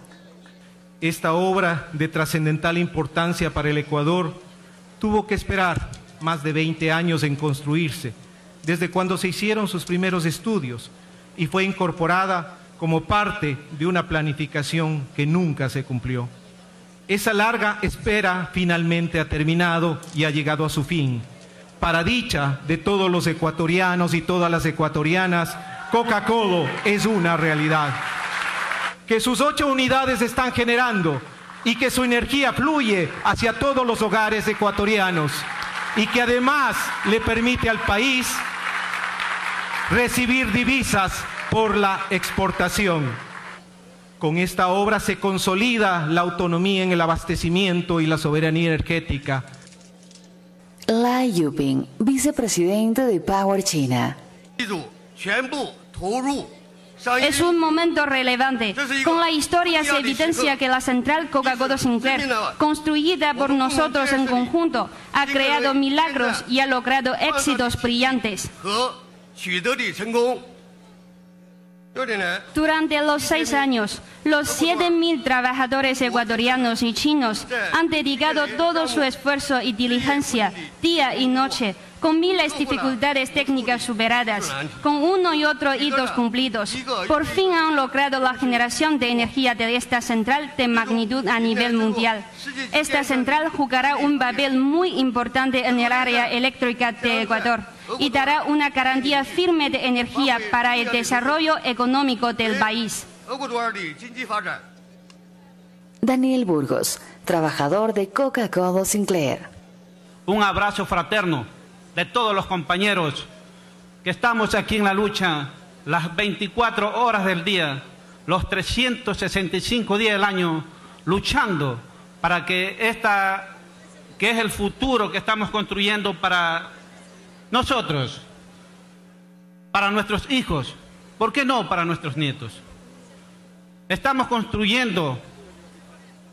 Esta obra de trascendental importancia para el Ecuador tuvo que esperar más de 20 años en construirse desde cuando se hicieron sus primeros estudios y fue incorporada como parte de una planificación que nunca se cumplió. Esa larga espera finalmente ha terminado y ha llegado a su fin. Para dicha de todos los ecuatorianos y todas las ecuatorianas, Coca-Cola es una realidad. Que sus ocho unidades están generando y que su energía fluye hacia todos los hogares ecuatorianos y que además le permite al país recibir divisas por la exportación. Con esta obra se consolida la autonomía en el abastecimiento y la soberanía energética. Lai Yuping, vicepresidente de Power China. Es un momento relevante. Con la historia se evidencia que la central Coca-Cola Sinclair, construida por nosotros en conjunto, ha creado milagros y ha logrado éxitos brillantes. Durante los seis años, los 7.000 trabajadores ecuatorianos y chinos han dedicado todo su esfuerzo y diligencia, día y noche, con miles de dificultades técnicas superadas, con uno y otro hitos cumplidos. Por fin han logrado la generación de energía de esta central de magnitud a nivel mundial. Esta central jugará un papel muy importante en el área eléctrica de Ecuador y dará una garantía firme de energía para el desarrollo económico del país. Daniel Burgos, trabajador de Coca-Cola Sinclair. Un abrazo fraterno de todos los compañeros que estamos aquí en la lucha las 24 horas del día, los 365 días del año, luchando para que esta, que es el futuro que estamos construyendo para nosotros, para nuestros hijos, ¿por qué no para nuestros nietos? Estamos construyendo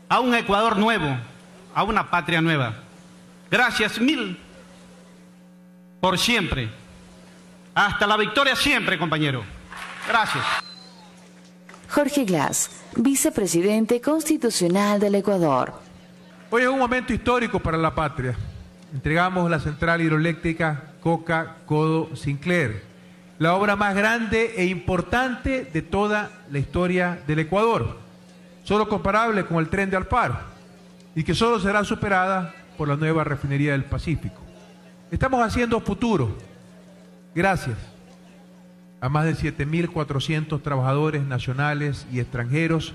a un Ecuador nuevo, a una patria nueva. Gracias mil por siempre. Hasta la victoria siempre, compañero. Gracias. Jorge Glass, vicepresidente constitucional del Ecuador. Hoy es un momento histórico para la patria. Entregamos la central hidroeléctrica Coca Codo Sinclair, la obra más grande e importante de toda la historia del Ecuador, solo comparable con el tren de Alfaro, y que solo será superada por la nueva refinería del Pacífico. Estamos haciendo futuro, gracias a más de 7.400 trabajadores nacionales y extranjeros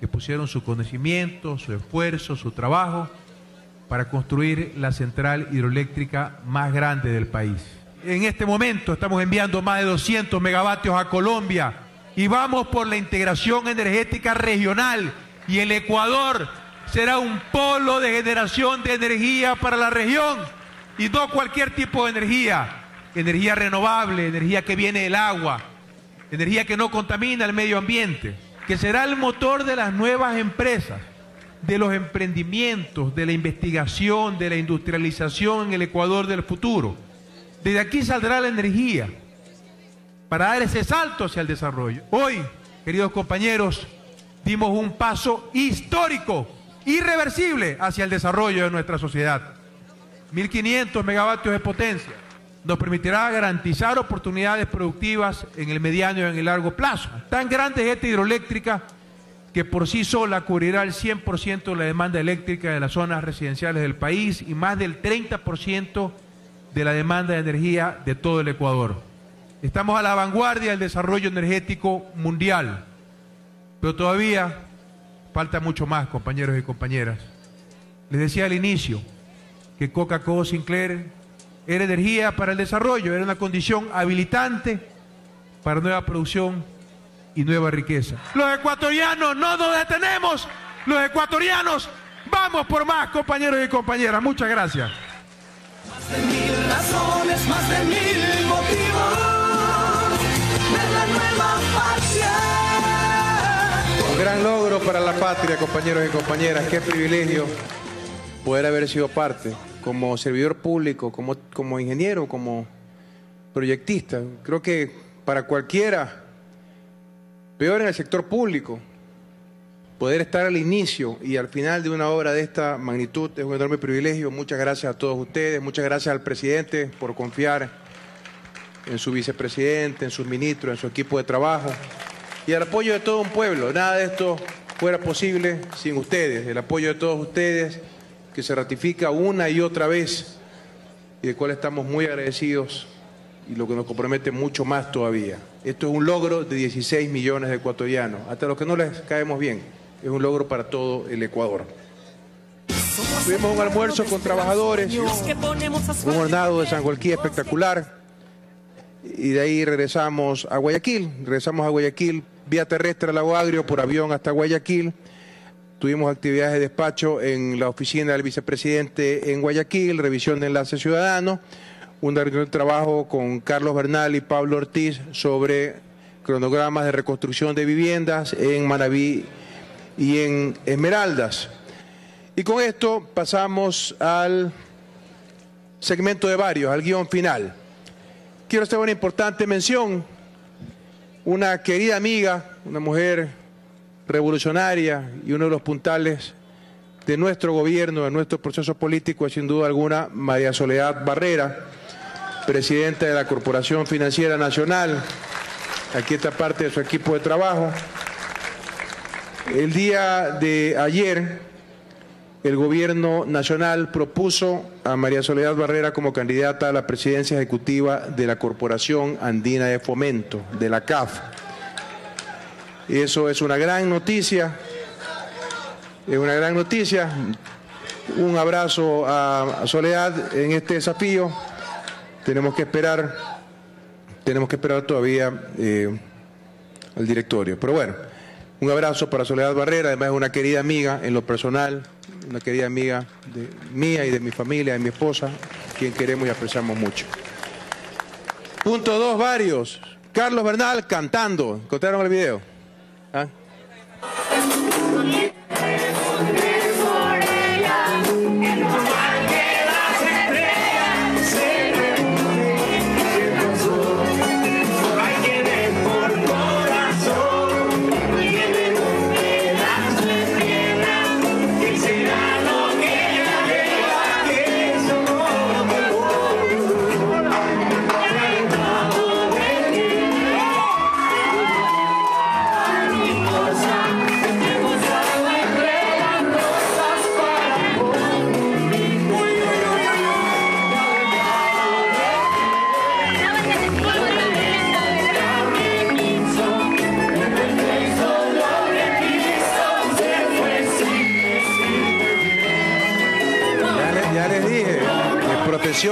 que pusieron su conocimiento, su esfuerzo, su trabajo para construir la central hidroeléctrica más grande del país. En este momento estamos enviando más de 200 megavatios a Colombia y vamos por la integración energética regional y el Ecuador será un polo de generación de energía para la región y no cualquier tipo de energía, energía renovable, energía que viene del agua, energía que no contamina el medio ambiente, que será el motor de las nuevas empresas, de los emprendimientos, de la investigación, de la industrialización en el Ecuador del futuro. Desde aquí saldrá la energía para dar ese salto hacia el desarrollo. Hoy, queridos compañeros, dimos un paso histórico, irreversible hacia el desarrollo de nuestra sociedad. 1.500 megavatios de potencia nos permitirá garantizar oportunidades productivas en el mediano y en el largo plazo. Tan grande es esta hidroeléctrica que por sí sola cubrirá el 100% de la demanda eléctrica de las zonas residenciales del país y más del 30% de la demanda de energía de todo el Ecuador. Estamos a la vanguardia del desarrollo energético mundial, pero todavía falta mucho más, compañeros y compañeras. Les decía al inicio que Coca-Cola Sinclair era energía para el desarrollo, era una condición habilitante para nueva producción y nueva riqueza. Los ecuatorianos no nos detenemos, los ecuatorianos vamos por más, compañeros y compañeras. Muchas gracias. Más de mil razones, más de mil motivos de la nueva patria. Un gran logro para la patria, compañeros y compañeras. Qué privilegio poder haber sido parte como servidor público, como, como ingeniero, como proyectista. Creo que para cualquiera, peor en el sector público, poder estar al inicio y al final de una obra de esta magnitud es un enorme privilegio. Muchas gracias a todos ustedes, muchas gracias al presidente por confiar en su vicepresidente, en sus ministros, en su equipo de trabajo y al apoyo de todo un pueblo. Nada de esto fuera posible sin ustedes, el apoyo de todos ustedes que se ratifica una y otra vez y del cual estamos muy agradecidos y lo que nos compromete mucho más todavía. Esto es un logro de 16 millones de ecuatorianos, hasta los que no les caemos bien, es un logro para todo el Ecuador. Tuvimos un almuerzo con trabajadores, un hornado de San Joaquín espectacular y de ahí regresamos a Guayaquil, regresamos a Guayaquil vía terrestre al Lago Agrio, por avión hasta Guayaquil. Tuvimos actividades de despacho en la oficina del vicepresidente en Guayaquil, revisión de enlace ciudadano, un trabajo con Carlos Bernal y Pablo Ortiz sobre cronogramas de reconstrucción de viviendas en Manaví y en Esmeraldas. Y con esto pasamos al segmento de varios, al guion final. Quiero hacer una importante mención. Una querida amiga, una mujer revolucionaria y uno de los puntales de nuestro gobierno, de nuestro proceso político, es sin duda alguna María Soledad Barrera, presidenta de la Corporación Financiera Nacional. Aquí está parte de su equipo de trabajo. El día de ayer, el gobierno nacional propuso a María Soledad Barrera como candidata a la presidencia ejecutiva de la Corporación Andina de Fomento, de la CAF. Eso es una gran noticia, es una gran noticia. Un abrazo a Soledad en este desafío. Tenemos que esperar, tenemos que esperar todavía eh, al directorio. Pero bueno, un abrazo para Soledad Barrera, además es una querida amiga en lo personal, una querida amiga de, mía y de mi familia, de mi esposa, quien queremos y apreciamos mucho. Punto dos, varios. Carlos Bernal cantando. ¿Encontraron el video? ¿Ah?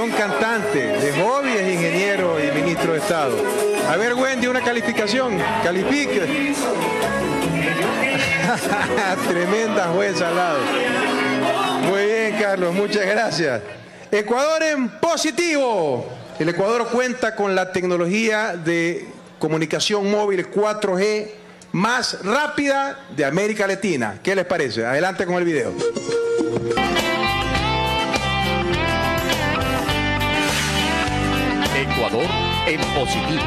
Cantante, de hobby es ingeniero y ministro de Estado. A ver, Wendy, una calificación. Califique. Tremenda jueza al lado. Muy bien, Carlos, muchas gracias. Ecuador en positivo. El Ecuador cuenta con la tecnología de comunicación móvil 4G más rápida de América Latina. ¿Qué les parece? Adelante con el video. Ecuador en positivo.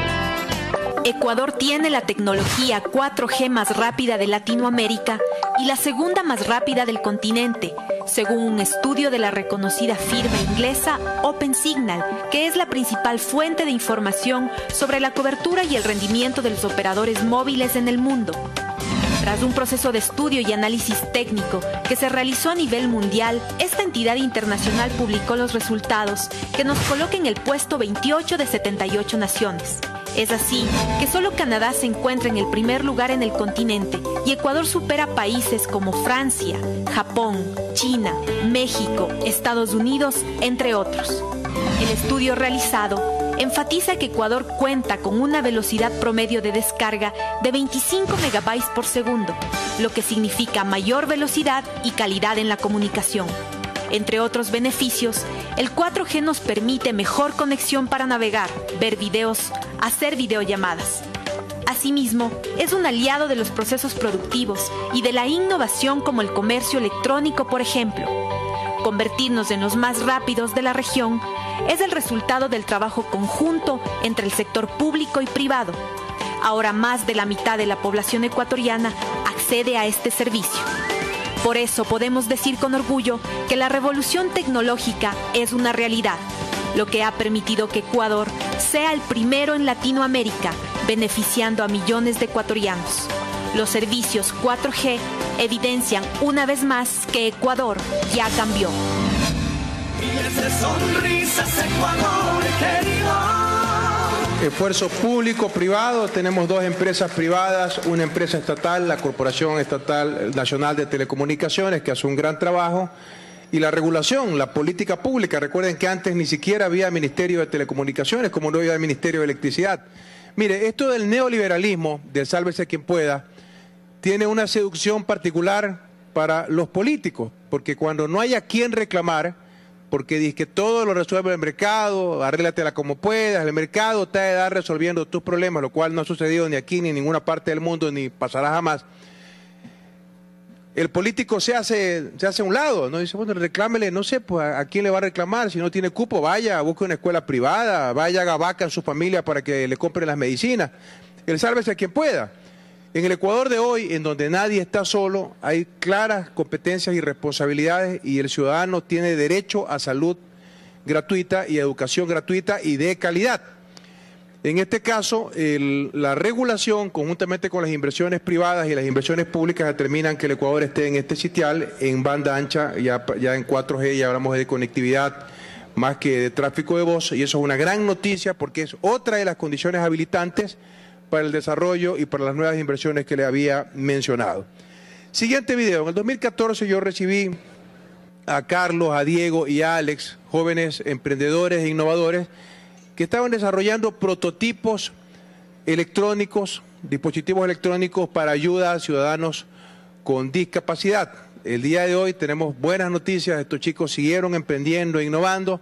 Ecuador tiene la tecnología 4G más rápida de Latinoamérica y la segunda más rápida del continente, según un estudio de la reconocida firma inglesa OpenSignal, que es la principal fuente de información sobre la cobertura y el rendimiento de los operadores móviles en el mundo. Tras un proceso de estudio y análisis técnico que se realizó a nivel mundial, esta entidad internacional publicó los resultados que nos coloca en el puesto 28 de 78 naciones. Es así que solo Canadá se encuentra en el primer lugar en el continente y Ecuador supera países como Francia, Japón, China, México, Estados Unidos, entre otros. El estudio realizado enfatiza que Ecuador cuenta con una velocidad promedio de descarga de 25 megabytes por segundo, lo que significa mayor velocidad y calidad en la comunicación. Entre otros beneficios, el 4G nos permite mejor conexión para navegar, ver videos, hacer videollamadas. Asimismo, es un aliado de los procesos productivos y de la innovación como el comercio electrónico, por ejemplo. Convertirnos en los más rápidos de la región es el resultado del trabajo conjunto entre el sector público y privado. Ahora más de la mitad de la población ecuatoriana accede a este servicio. Por eso podemos decir con orgullo que la revolución tecnológica es una realidad, lo que ha permitido que Ecuador sea el primero en Latinoamérica, beneficiando a millones de ecuatorianos. Los servicios 4G evidencian una vez más que Ecuador ya cambió. Esfuerzo público-privado, tenemos dos empresas privadas, una empresa estatal, la Corporación Estatal Nacional de Telecomunicaciones, que hace un gran trabajo, y la regulación, la política pública. Recuerden que antes ni siquiera había Ministerio de Telecomunicaciones, como no había Ministerio de Electricidad. Mire, esto del neoliberalismo, del sálvese quien pueda, tiene una seducción particular para los políticos, porque cuando no hay a quien reclamar, porque dice que todo lo resuelve el mercado, arréglatela como puedas, el mercado te va a dar resolviendo tus problemas, lo cual no ha sucedido ni aquí ni en ninguna parte del mundo, ni pasará jamás. El político se hace, se hace a un lado, ¿no? Dice, bueno, reclámele, no sé, pues a quién le va a reclamar, si no tiene cupo, vaya, busque una escuela privada, vaya a vaca en su familia para que le compren las medicinas. El sálvese a quien pueda. En el Ecuador de hoy, en donde nadie está solo, hay claras competencias y responsabilidades y el ciudadano tiene derecho a salud gratuita y educación gratuita y de calidad. En este caso, la regulación, conjuntamente con las inversiones privadas y las inversiones públicas, determinan que el Ecuador esté en este sitial, en banda ancha, ya, ya en 4G, ya hablamos de conectividad más que de tráfico de voz, y eso es una gran noticia porque es otra de las condiciones habilitantes para el desarrollo y para las nuevas inversiones que le había mencionado. Siguiente video. En el 2014 yo recibí a Carlos, a Diego y a Alex, jóvenes emprendedores e innovadores, que estaban desarrollando prototipos electrónicos, dispositivos electrónicos para ayuda a ciudadanos con discapacidad. El día de hoy tenemos buenas noticias, estos chicos siguieron emprendiendo e innovando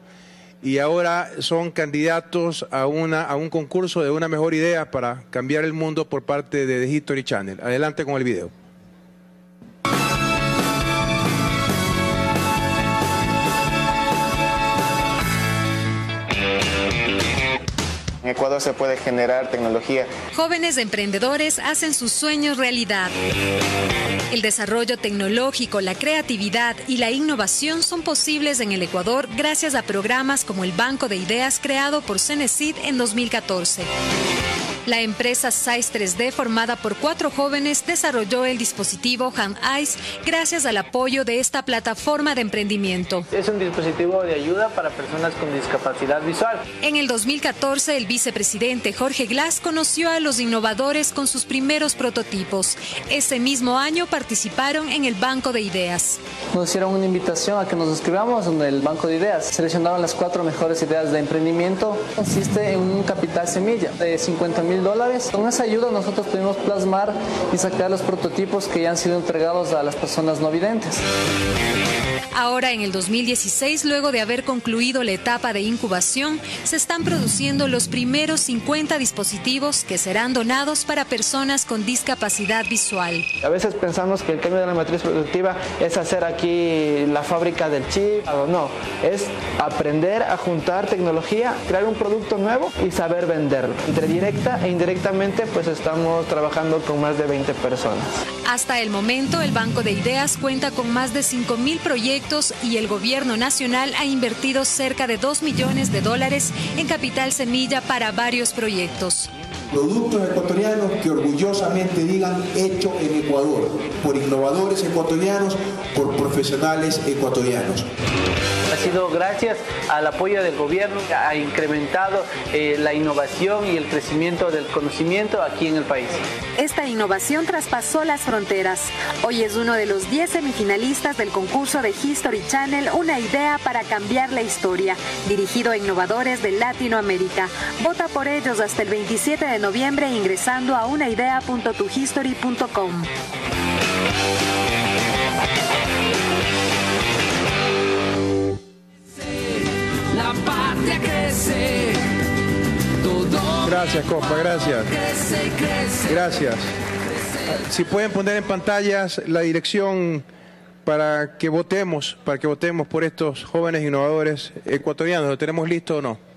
y ahora son candidatos a, una, a un concurso de una mejor idea para cambiar el mundo por parte de The History Channel. Adelante con el video. En Ecuador se puede generar tecnología. Jóvenes emprendedores hacen sus sueños realidad. El desarrollo tecnológico, la creatividad y la innovación son posibles en el Ecuador gracias a programas como el Banco de Ideas creado por Cenecit en 2014. La empresa Size 3D, formada por cuatro jóvenes, desarrolló el dispositivo Hand Eyes gracias al apoyo de esta plataforma de emprendimiento. Es un dispositivo de ayuda para personas con discapacidad visual. En el 2014, el vicepresidente Jorge Glass conoció a los innovadores con sus primeros prototipos. Ese mismo año participaron en el Banco de Ideas. Nos hicieron una invitación a que nos inscribamos en el Banco de Ideas. Seleccionaron las cuatro mejores ideas de emprendimiento. Consiste en un capital semilla de 50 mil Con esa ayuda nosotros pudimos plasmar y sacar los prototipos que ya han sido entregados a las personas no videntes. Ahora en el 2016, luego de haber concluido la etapa de incubación, se están produciendo los primeros 50 dispositivos que serán donados para personas con discapacidad visual. A veces pensamos que el cambio de la matriz productiva es hacer aquí la fábrica del chip. No, es aprender a juntar tecnología, crear un producto nuevo y saber venderlo. Entre directa e indirectamente, pues estamos trabajando con más de 20 personas. Hasta el momento, el Banco de Ideas cuenta con más de 5.000 proyectos y el gobierno nacional ha invertido cerca de 2 millones de dólares en capital semilla para varios proyectos. Productos ecuatorianos que orgullosamente digan hecho en Ecuador, por innovadores ecuatorianos, por profesionales ecuatorianos. Ha sido gracias al apoyo del gobierno, ha incrementado eh, la innovación y el crecimiento del conocimiento aquí en el país. Esta innovación traspasó las fronteras. Hoy es uno de los 10 semifinalistas del concurso de History Channel, Una idea para cambiar la historia, dirigido a innovadores de Latinoamérica. Vota por ellos hasta el 27 de noviembre ingresando a unaidea.tuhistory.com. La patria crece. Gracias, compa, gracias. Gracias. Si pueden poner en pantallas la dirección para que votemos, para que votemos por estos jóvenes innovadores ecuatorianos. ¿Lo tenemos listo o no?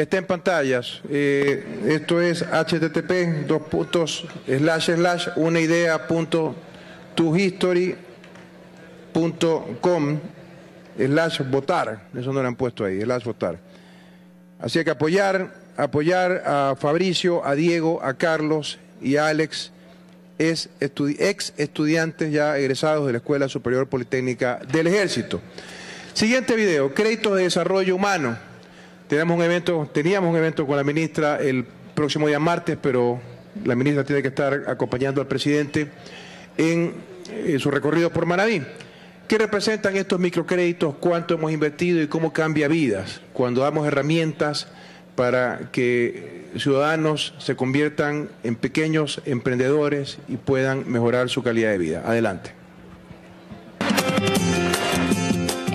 Está en pantallas. Eh, esto es http dos puntos slash slash una idea punto tuhistory.com slash votar. Eso no lo han puesto ahí, slash votar. Así que apoyar, apoyar a Fabricio, a Diego, a Carlos y a Alex, es ex estudiantes ya egresados de la Escuela Superior Politécnica del Ejército. Siguiente video, créditos de desarrollo humano. Tenemos un evento, teníamos un evento con la ministra el próximo día martes, pero la ministra tiene que estar acompañando al presidente en, eh, su recorrido por Manaví. ¿Qué representan estos microcréditos? ¿Cuánto hemos invertido y cómo cambia vidas? Cuando damos herramientas para que ciudadanos se conviertan en pequeños emprendedores y puedan mejorar su calidad de vida. Adelante.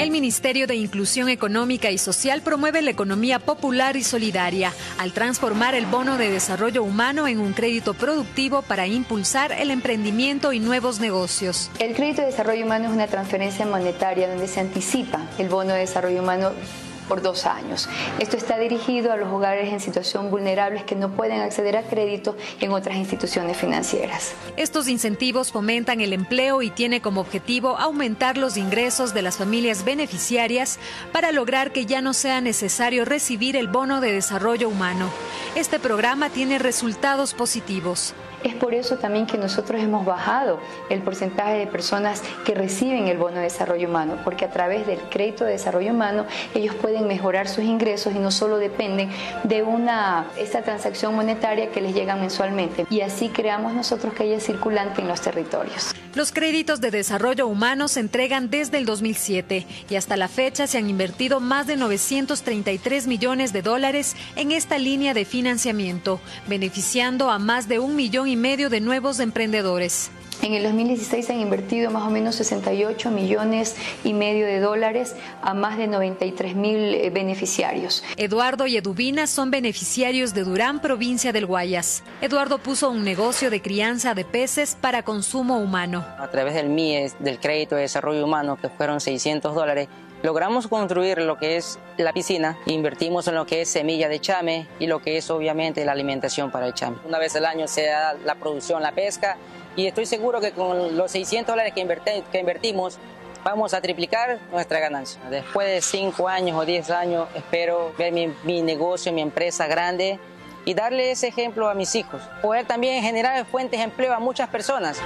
El Ministerio de Inclusión Económica y Social promueve la economía popular y solidaria al transformar el bono de desarrollo humano en un crédito productivo para impulsar el emprendimiento y nuevos negocios. El crédito de desarrollo humano es una transferencia monetaria donde se anticipa el bono de desarrollo humano por dos años. Esto está dirigido a los hogares en situación vulnerables que no pueden acceder a crédito en otras instituciones financieras. Estos incentivos fomentan el empleo y tiene como objetivo aumentar los ingresos de las familias beneficiarias para lograr que ya no sea necesario recibir el bono de desarrollo humano. Este programa tiene resultados positivos. Es por eso también que nosotros hemos bajado el porcentaje de personas que reciben el bono de desarrollo humano, porque a través del crédito de desarrollo humano ellos pueden mejorar sus ingresos y no solo dependen de una esta transacción monetaria que les llega mensualmente. Y así creamos nosotros que haya circulante en los territorios. Los créditos de desarrollo humano se entregan desde el 2007 y hasta la fecha se han invertido más de 933 millones de dólares en esta línea de financiamiento, beneficiando a más de un millón y medio de nuevos emprendedores. En el 2016 se han invertido más o menos 68 millones y medio de dólares a más de 93 mil eh, beneficiarios. Eduardo y Eduvina son beneficiarios de Durán, provincia del Guayas. Eduardo puso un negocio de crianza de peces para consumo humano. A través del MIES, del crédito de desarrollo humano, que fueron 600 dólares, logramos construir lo que es la piscina, invertimos en lo que es semilla de chame y lo que es obviamente la alimentación para el chame. Una vez al año se da la producción, la pesca y estoy seguro que con los 600 dólares que, que invertimos vamos a triplicar nuestra ganancia. Después de 5 años o 10 años espero ver mi negocio, mi empresa grande y darle ese ejemplo a mis hijos. Poder también generar fuentes de empleo a muchas personas.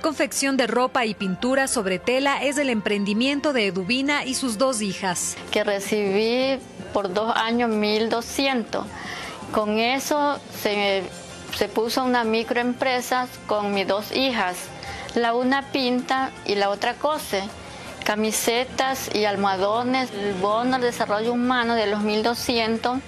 Confección de ropa y pintura sobre tela es el emprendimiento de Eduvina y sus dos hijas. Que recibí por dos años 1.200. Con eso se, se puso una microempresa con mis dos hijas. La una pinta y la otra cose camisetas y almohadones. El bono de desarrollo humano de los 1.200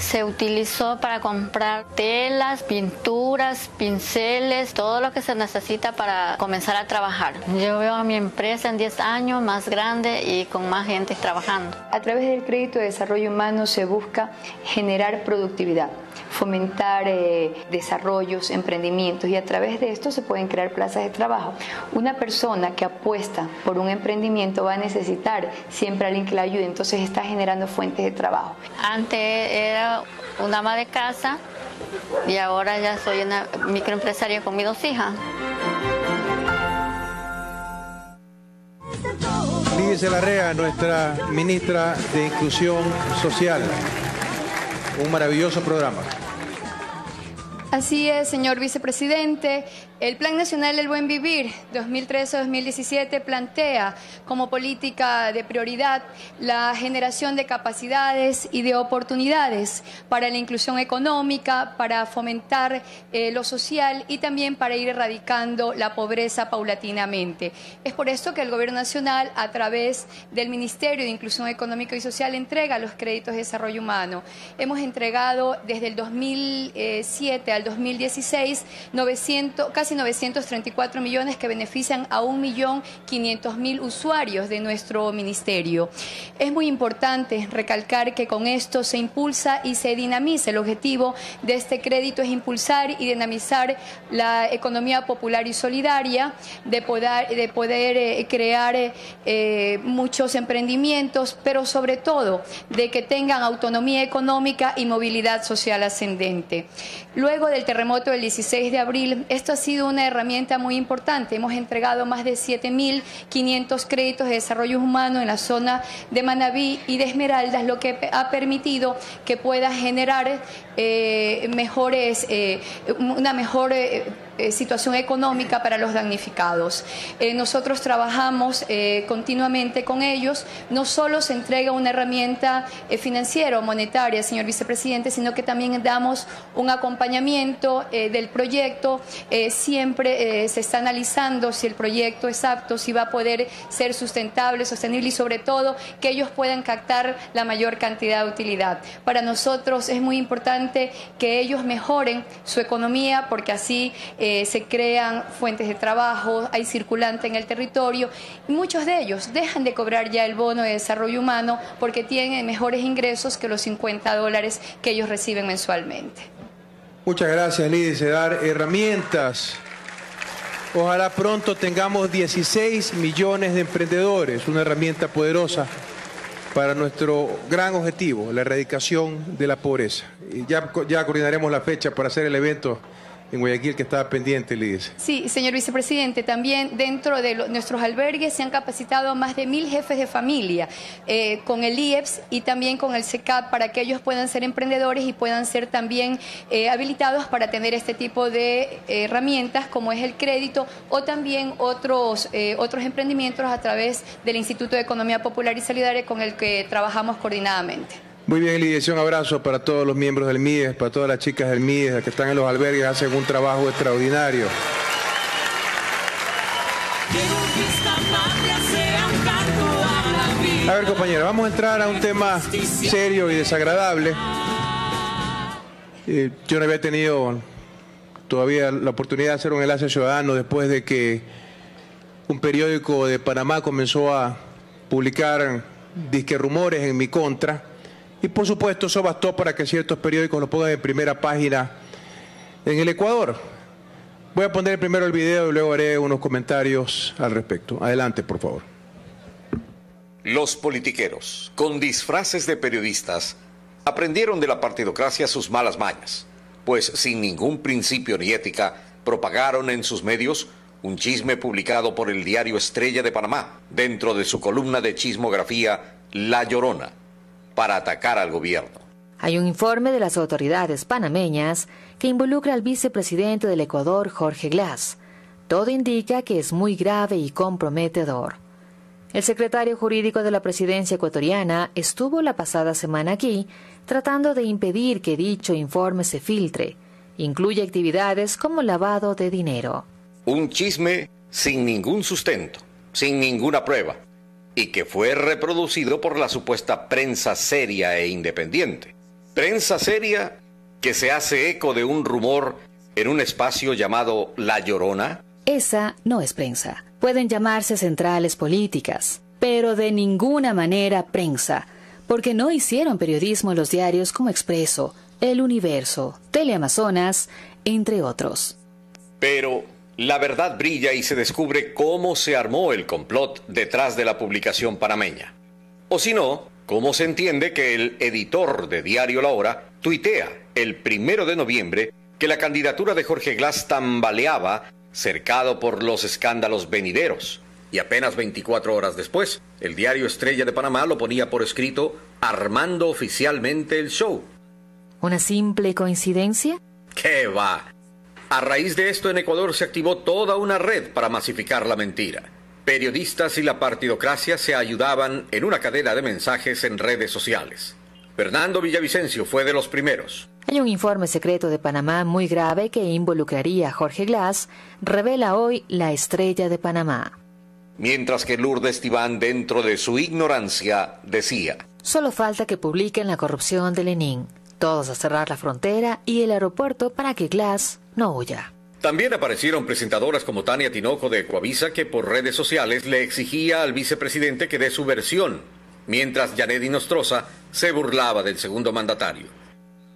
se utilizó para comprar telas, pinturas, pinceles, todo lo que se necesita para comenzar a trabajar. Yo veo a mi empresa en 10 años más grande y con más gente trabajando. A través del crédito de desarrollo humano se busca generar productividad fomentar eh, desarrollos, emprendimientos y a través de esto se pueden crear plazas de trabajo. Una persona que apuesta por un emprendimiento va a necesitar siempre alguien que la ayude, entonces está generando fuentes de trabajo. Antes era una ama de casa y ahora ya soy una microempresaria con mis dos hijas. Lídice Larrea, nuestra ministra de Inclusión Social. Un maravilloso programa. Así es, señor vicepresidente. El Plan Nacional del Buen Vivir 2013-2017 plantea como política de prioridad la generación de capacidades y de oportunidades para la inclusión económica, para fomentar eh, lo social y también para ir erradicando la pobreza paulatinamente. Es por esto que el Gobierno Nacional, a través del Ministerio de Inclusión Económica y Social, entrega los créditos de desarrollo humano. Hemos entregado desde el 2007 al 2016 900, casi 934 millones que benefician a 1.500.000 usuarios de nuestro ministerio. Es muy importante recalcar que con esto se impulsa y se dinamiza. El objetivo de este crédito es impulsar y dinamizar la economía popular y solidaria, de poder, de poder eh, crear eh, muchos emprendimientos, pero sobre todo de que tengan autonomía económica y movilidad social ascendente. Luego del terremoto del 16 de abril, esto ha sido una herramienta muy importante. Hemos entregado más de 7.500 créditos de desarrollo humano en la zona de Manabí y de Esmeraldas, lo que ha permitido que pueda generar eh, mejores, eh, una mejor... Eh, eh, situación económica para los damnificados. Eh, nosotros trabajamos eh, continuamente con ellos. No solo se entrega una herramienta financiera o monetaria, señor vicepresidente, sino que también damos un acompañamiento del proyecto. siempre se está analizando si el proyecto es apto, si va a poder ser sustentable, sostenible y sobre todo que ellos puedan captar la mayor cantidad de utilidad. Para nosotros es muy importante que ellos mejoren su economía porque así eh, se crean fuentes de trabajo, hay circulante en el territorio y muchos de ellos dejan de cobrar ya el bono de desarrollo humano porque tienen mejores ingresos que los 50 dólares que ellos reciben mensualmente. Muchas gracias, Lidia. Dar herramientas. Ojalá pronto tengamos 16 millones de emprendedores, una herramienta poderosa para nuestro gran objetivo, la erradicación de la pobreza. Y ya, ya coordinaremos la fecha para hacer el evento en Guayaquil que estaba pendiente, Liz. Sí, señor vicepresidente, también dentro de nuestros albergues se han capacitado más de mil jefes de familia eh, con el IEPS y también con el SECAP para que ellos puedan ser emprendedores y puedan ser también eh, habilitados para tener este tipo de eh, herramientas como es el crédito o también otros, otros emprendimientos a través del Instituto de Economía Popular y Solidaria con el que trabajamos coordinadamente. Muy bien, Lidia, un abrazo para todos los miembros del MIDES, para todas las chicas del MIDES que están en los albergues, hacen un trabajo extraordinario. A ver, compañero, vamos a entrar a un tema serio y desagradable. Eh, yo no había tenido todavía la oportunidad de hacer un enlace ciudadano después de que un periódico de Panamá comenzó a publicar disque rumores en mi contra y por supuesto eso bastó para que ciertos periódicos lo pongan en primera página en el Ecuador. Voy a poner primero el video y luego haré unos comentarios al respecto. Adelante, por favor. Los politiqueros, con disfraces de periodistas, aprendieron de la partidocracia sus malas mañas, pues sin ningún principio ni ética propagaron en sus medios un chisme publicado por el diario Estrella de Panamá, dentro de su columna de chismografía La Llorona, para atacar al gobierno. Hay un informe de las autoridades panameñas que involucra al vicepresidente del Ecuador, Jorge Glass. Todo indica que es muy grave y comprometedor. El secretario jurídico de la presidencia ecuatoriana estuvo la pasada semana aquí tratando de impedir que dicho informe se filtre. Incluye actividades como lavado de dinero. Un chisme sin ningún sustento, sin ninguna prueba, y que fue reproducido por la supuesta prensa seria e independiente. Prensa seria que se hace eco de un rumor en un espacio llamado La Llorona. Esa no es prensa. Pueden llamarse centrales políticas, pero de ninguna manera prensa, porque no hicieron periodismo en los diarios como Expreso, El Universo, Teleamazonas, entre otros. Pero la verdad brilla y se descubre cómo se armó el complot detrás de la publicación panameña. O si no, cómo se entiende que el editor de Diario La Hora tuitea el primero de noviembre que la candidatura de Jorge Glass tambaleaba cercado por los escándalos venideros. Y apenas 24 horas después, el diario Estrella de Panamá lo ponía por escrito armando oficialmente el show. ¿Una simple coincidencia? ¿Qué va? A raíz de esto en Ecuador se activó toda una red para masificar la mentira. Periodistas y la partidocracia se ayudaban en una cadena de mensajes en redes sociales. Fernando Villavicencio fue de los primeros. Hay un informe secreto de Panamá muy grave que involucraría a Jorge Glass, revela hoy la estrella de Panamá. Mientras que Lourdes Tibán, dentro de su ignorancia, decía: Solo falta que publiquen la corrupción de Lenin. Todos a cerrar la frontera y el aeropuerto para que Glass no huya. También aparecieron presentadoras como Tania Tinoco de Coavisa que por redes sociales le exigía al vicepresidente que dé su versión, mientras Janet Nostroza se burlaba del segundo mandatario.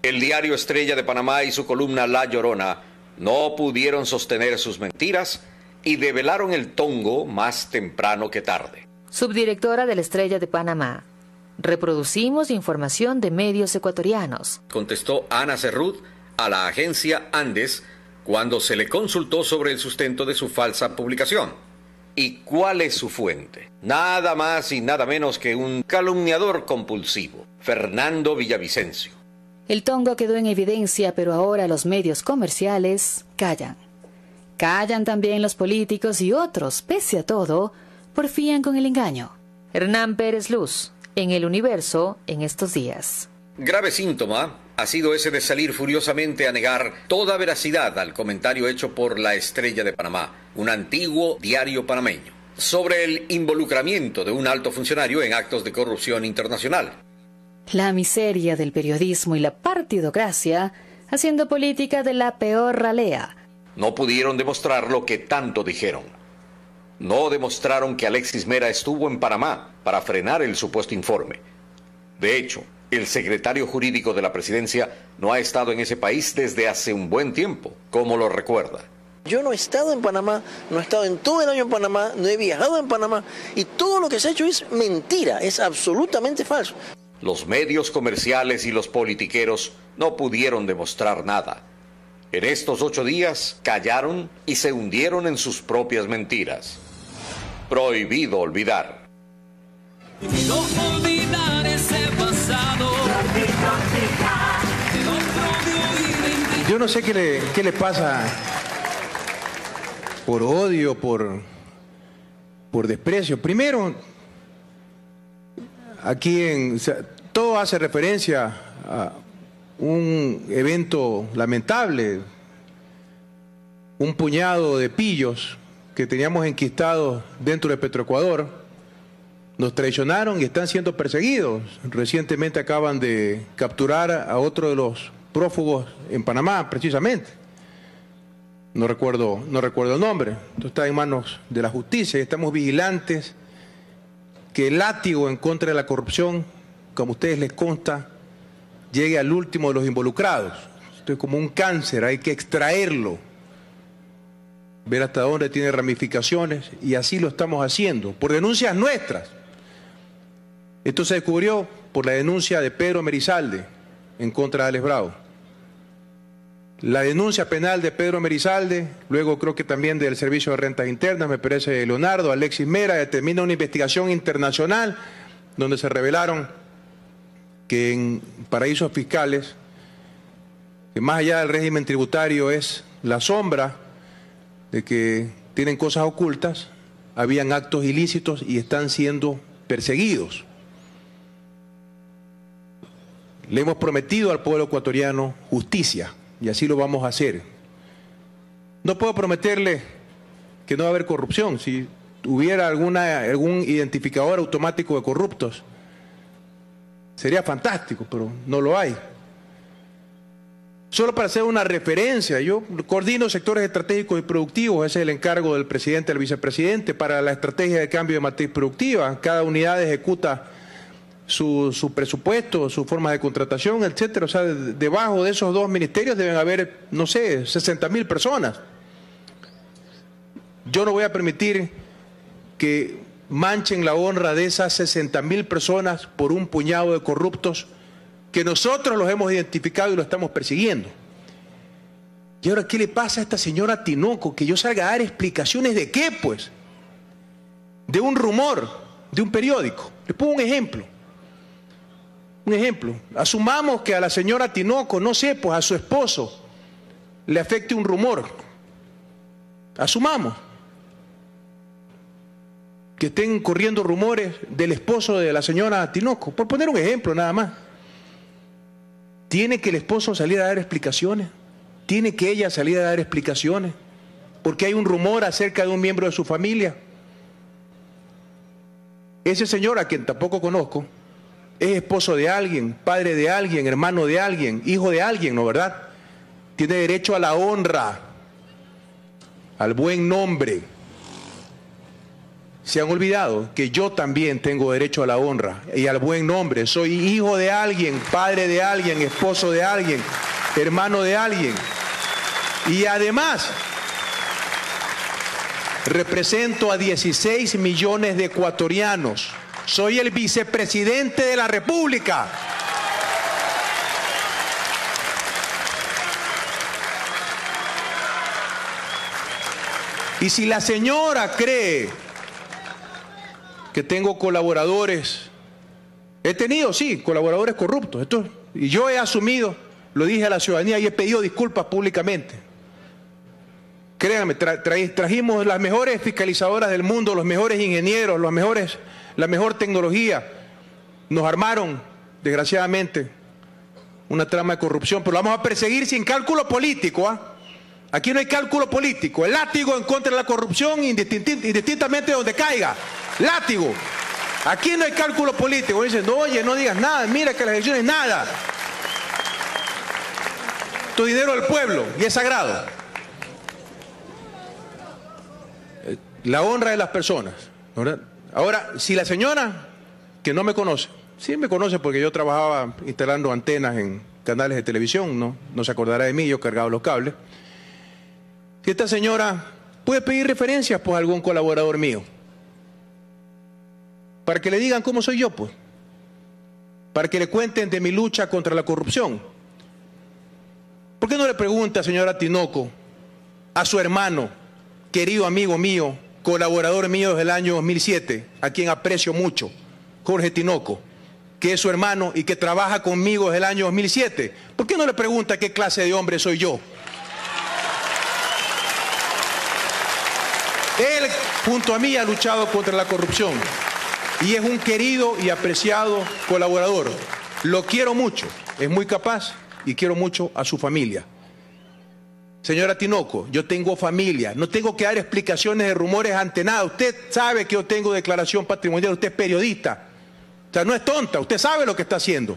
El diario Estrella de Panamá y su columna La Llorona no pudieron sostener sus mentiras y develaron el tongo más temprano que tarde. Subdirectora de la Estrella de Panamá. Reproducimos información de medios ecuatorianos. Contestó Ana Cerrut a la agencia Andes cuando se le consultó sobre el sustento de su falsa publicación. ¿Y cuál es su fuente? Nada más y nada menos que un calumniador compulsivo, Fernando Villavicencio. El tongo quedó en evidencia, pero ahora los medios comerciales callan. Callan también los políticos y otros, pese a todo, porfían con el engaño. Hernán Pérez Luz, en el universo, en estos días. Grave síntoma ha sido ese de salir furiosamente a negar toda veracidad al comentario hecho por La Estrella de Panamá, un antiguo diario panameño, sobre el involucramiento de un alto funcionario en actos de corrupción internacional. La miseria del periodismo y la partidocracia haciendo política de la peor ralea. No pudieron demostrar lo que tanto dijeron. No demostraron que Alexis Mera estuvo en Panamá para frenar el supuesto informe. De hecho, el secretario jurídico de la presidencia no ha estado en ese país desde hace un buen tiempo, como lo recuerda. Yo no he estado en Panamá, no he estado en todo el año en Panamá, no he viajado en Panamá y todo lo que se ha hecho es mentira, es absolutamente falso. Los medios comerciales y los politiqueros no pudieron demostrar nada. En estos ocho días callaron y se hundieron en sus propias mentiras. Prohibido olvidar. Yo no sé qué le, pasa por odio, por, por desprecio. Primero, aquí en, todo hace referencia a un evento lamentable, un puñado de pillos que teníamos enquistados dentro de Petroecuador nos traicionaron y están siendo perseguidos. Recientemente acaban de capturar a otro de los prófugos en Panamá, precisamente. No recuerdo, no recuerdo el nombre. Esto está en manos de la justicia y estamos vigilantes que el látigo en contra de la corrupción, como ustedes les consta, llegue al último de los involucrados. Esto es como un cáncer, hay que extraerlo, ver hasta dónde tiene ramificaciones y así lo estamos haciendo, por denuncias nuestras. Esto se descubrió por la denuncia de Pedro Merizalde en contra de Alex Bravo. La denuncia penal de Pedro Merizalde, luego creo que también del Servicio de Rentas Internas, me parece Leonardo, Alexis Mera, determina una investigación internacional donde se revelaron que en paraísos fiscales, que más allá del régimen tributario es la sombra de que tienen cosas ocultas, habían actos ilícitos y están siendo perseguidos. Le hemos prometido al pueblo ecuatoriano justicia y así lo vamos a hacer. No puedo prometerle que no va a haber corrupción. Si hubiera alguna, algún identificador automático de corruptos, sería fantástico, pero no lo hay. Solo para hacer una referencia, yo coordino sectores estratégicos y productivos, ese es el encargo del presidente del vicepresidente para la estrategia de cambio de matriz productiva. Cada unidad ejecuta su, su presupuesto, su forma de contratación, etcétera. O sea, debajo de esos dos ministerios deben haber, no sé, 60 mil personas. Yo no voy a permitir que manchen la honra de esas 60 mil personas por un puñado de corruptos que nosotros los hemos identificado y lo estamos persiguiendo. ¿Y ahora qué le pasa a esta señora Tinoco? Que yo salga a dar explicaciones de qué, pues. De un rumor, de un periódico. Le pongo un ejemplo. Un ejemplo. Asumamos que a la señora Tinoco, no sé, pues a su esposo, le afecte un rumor. Asumamos que estén corriendo rumores del esposo de la señora Tinoco, por poner un ejemplo nada más. ¿Tiene que el esposo salir a dar explicaciones? ¿Tiene que ella salir a dar explicaciones? Porque hay un rumor acerca de un miembro de su familia. Ese señor, a quien tampoco conozco, es esposo de alguien, padre de alguien, hermano de alguien, hijo de alguien, ¿no verdad? Tiene derecho a la honra, al buen nombre se han olvidado que yo también tengo derecho a la honra y al buen nombre. Soy hijo de alguien, padre de alguien, esposo de alguien, hermano de alguien. Y además, represento a 16 millones de ecuatorianos. Soy el vicepresidente de la República. Y si la señora cree que tengo colaboradores. He tenido, sí, colaboradores corruptos. Esto, y yo he asumido, lo dije a la ciudadanía y he pedido disculpas públicamente. Créanme, trajimos las mejores fiscalizadoras del mundo, los mejores ingenieros, los mejores, la mejor tecnología. Nos armaron, desgraciadamente, una trama de corrupción, pero lo vamos a perseguir sin cálculo político. ¿ah? Aquí no hay cálculo político. El látigo en contra de la corrupción, indistintamente donde caiga. Látigo. Aquí no hay cálculo político. Dicen, no, oye, no digas nada. Mira que las elecciones nada. Tu dinero del pueblo y es sagrado. Eh, la honra de las personas. Ahora, si la señora, que no me conoce, sí me conoce porque yo trabajaba instalando antenas en canales de televisión, no, no se acordará de mí, yo cargaba los cables. Si esta señora puede pedir referencias, pues a algún colaborador mío, para que le digan cómo soy yo, pues, para que le cuenten de mi lucha contra la corrupción. ¿Por qué no le pregunta, señora Tinoco, a su hermano, querido amigo mío, colaborador mío desde el año 2007, a quien aprecio mucho, Jorge Tinoco, que es su hermano y que trabaja conmigo desde el año 2007? ¿Por qué no le pregunta qué clase de hombre soy yo? Él, junto a mí, ha luchado contra la corrupción y es un querido y apreciado colaborador. Lo quiero mucho, es muy capaz y quiero mucho a su familia. Señora Tinoco, yo tengo familia, no tengo que dar explicaciones de rumores ante nada. Usted sabe que yo tengo declaración patrimonial, usted es periodista. O sea, no es tonta, usted sabe lo que está haciendo.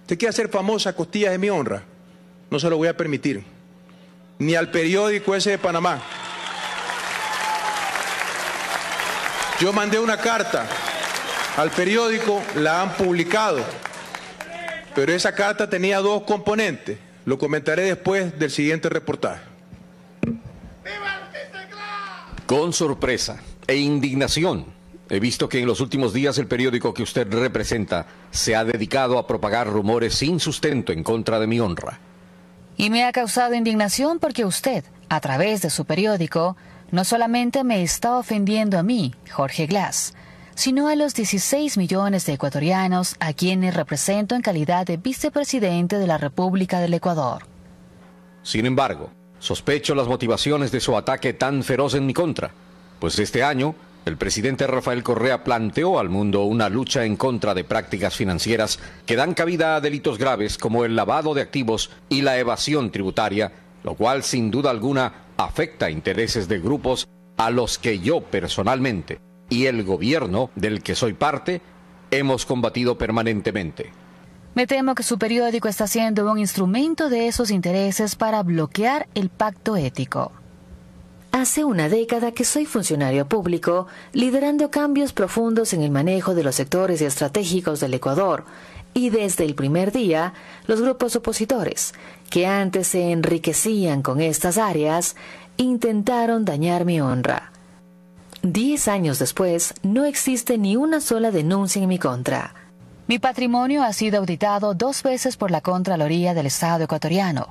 Usted quiere hacer famosa costillas de mi honra. No se lo voy a permitir. Ni al periódico ese de Panamá. Yo mandé una carta al periódico, la han publicado, pero esa carta tenía dos componentes. Lo comentaré después del siguiente reportaje. Con sorpresa e indignación, he visto que en los últimos días el periódico que usted representa se ha dedicado a propagar rumores sin sustento en contra de mi honra. Y me ha causado indignación porque usted, a través de su periódico, no solamente me está ofendiendo a mí, Jorge Glass, sino a los 16 millones de ecuatorianos a quienes represento en calidad de vicepresidente de la República del Ecuador. Sin embargo, sospecho las motivaciones de su ataque tan feroz en mi contra, pues este año el presidente Rafael Correa planteó al mundo una lucha en contra de prácticas financieras que dan cabida a delitos graves como el lavado de activos y la evasión tributaria, lo cual sin duda alguna afecta intereses de grupos a los que yo personalmente y el gobierno del que soy parte hemos combatido permanentemente. Me temo que su periódico está siendo un instrumento de esos intereses para bloquear el pacto ético. Hace una década que soy funcionario público, liderando cambios profundos en el manejo de los sectores estratégicos del Ecuador, y desde el primer día, los grupos opositores, que antes se enriquecían con estas áreas, intentaron dañar mi honra. Diez años después, no existe ni una sola denuncia en mi contra. Mi patrimonio ha sido auditado dos veces por la Contraloría del Estado ecuatoriano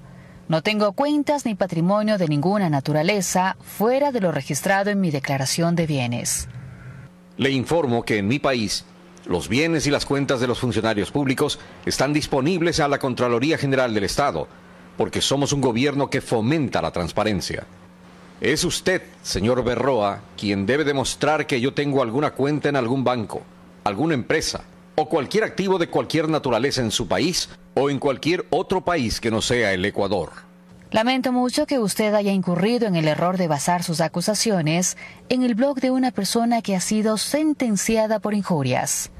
no tengo cuentas ni patrimonio de ninguna naturaleza fuera de lo registrado en mi declaración de bienes. Le informo que en mi país los bienes y las cuentas de los funcionarios públicos están disponibles a la Contraloría General del Estado, porque somos un gobierno que fomenta la transparencia. Es usted, señor Berroa, quien debe demostrar que yo tengo alguna cuenta en algún banco, alguna empresa o cualquier activo de cualquier naturaleza en su país o en cualquier otro país que no sea el Ecuador. Lamento mucho que usted haya incurrido en el error de basar sus acusaciones en el blog de una persona que ha sido sentenciada por injurias,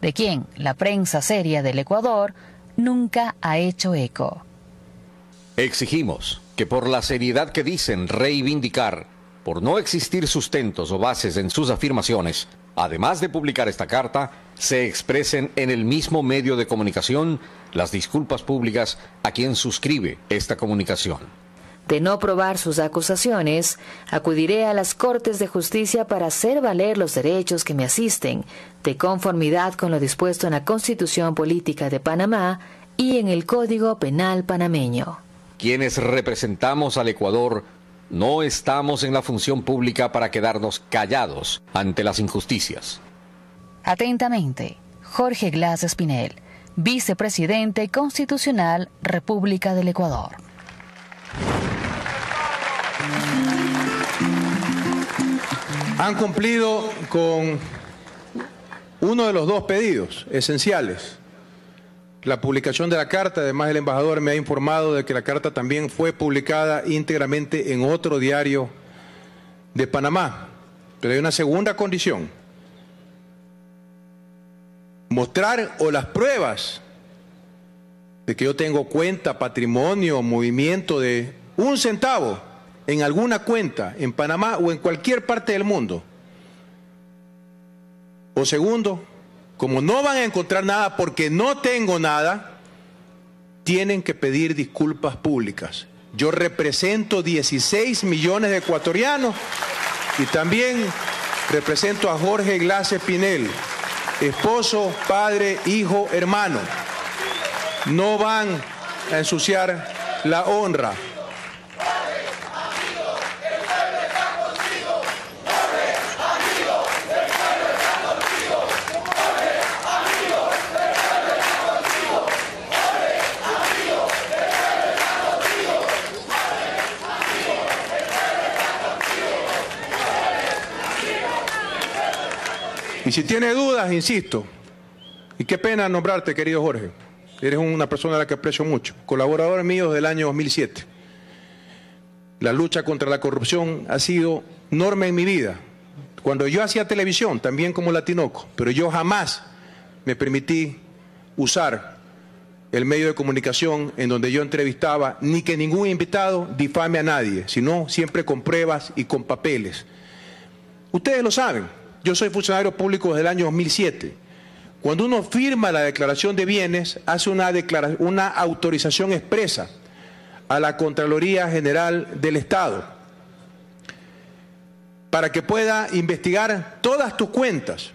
de quien la prensa seria del Ecuador nunca ha hecho eco. Exigimos que por la seriedad que dicen reivindicar, por no existir sustentos o bases en sus afirmaciones, además de publicar esta carta, se expresen en el mismo medio de comunicación las disculpas públicas a quien suscribe esta comunicación. De no probar sus acusaciones, acudiré a las Cortes de Justicia para hacer valer los derechos que me asisten, de conformidad con lo dispuesto en la Constitución Política de Panamá y en el Código Penal panameño. Quienes representamos al Ecuador no estamos en la función pública para quedarnos callados ante las injusticias. Atentamente, Jorge Glass Espinel, Vicepresidente Constitucional, República del Ecuador. Han cumplido con uno de los dos pedidos esenciales. La publicación de la carta, además el embajador me ha informado de que la carta también fue publicada íntegramente en otro diario de Panamá. Pero hay una segunda condición mostrar o las pruebas de que yo tengo cuenta, patrimonio, movimiento de un centavo en alguna cuenta en Panamá o en cualquier parte del mundo. O segundo, como no van a encontrar nada porque no tengo nada, tienen que pedir disculpas públicas. Yo represento 16 millones de ecuatorianos y también represento a Jorge Glace Pinel, esposo, padre, hijo, hermano. No van a ensuciar la honra. Y si tiene dudas, insisto, y qué pena nombrarte, querido Jorge, eres una persona a la que aprecio mucho, colaborador mío desde el año 2007. La lucha contra la corrupción ha sido norma en mi vida. Cuando yo hacía televisión, también como latinoco, pero yo jamás me permití usar el medio de comunicación en donde yo entrevistaba, ni que ningún invitado difame a nadie, sino siempre con pruebas y con papeles. Ustedes lo saben, yo soy funcionario público desde el año 2007. Cuando uno firma la declaración de bienes, hace una, una autorización expresa a la Contraloría General del Estado para que pueda investigar todas tus cuentas.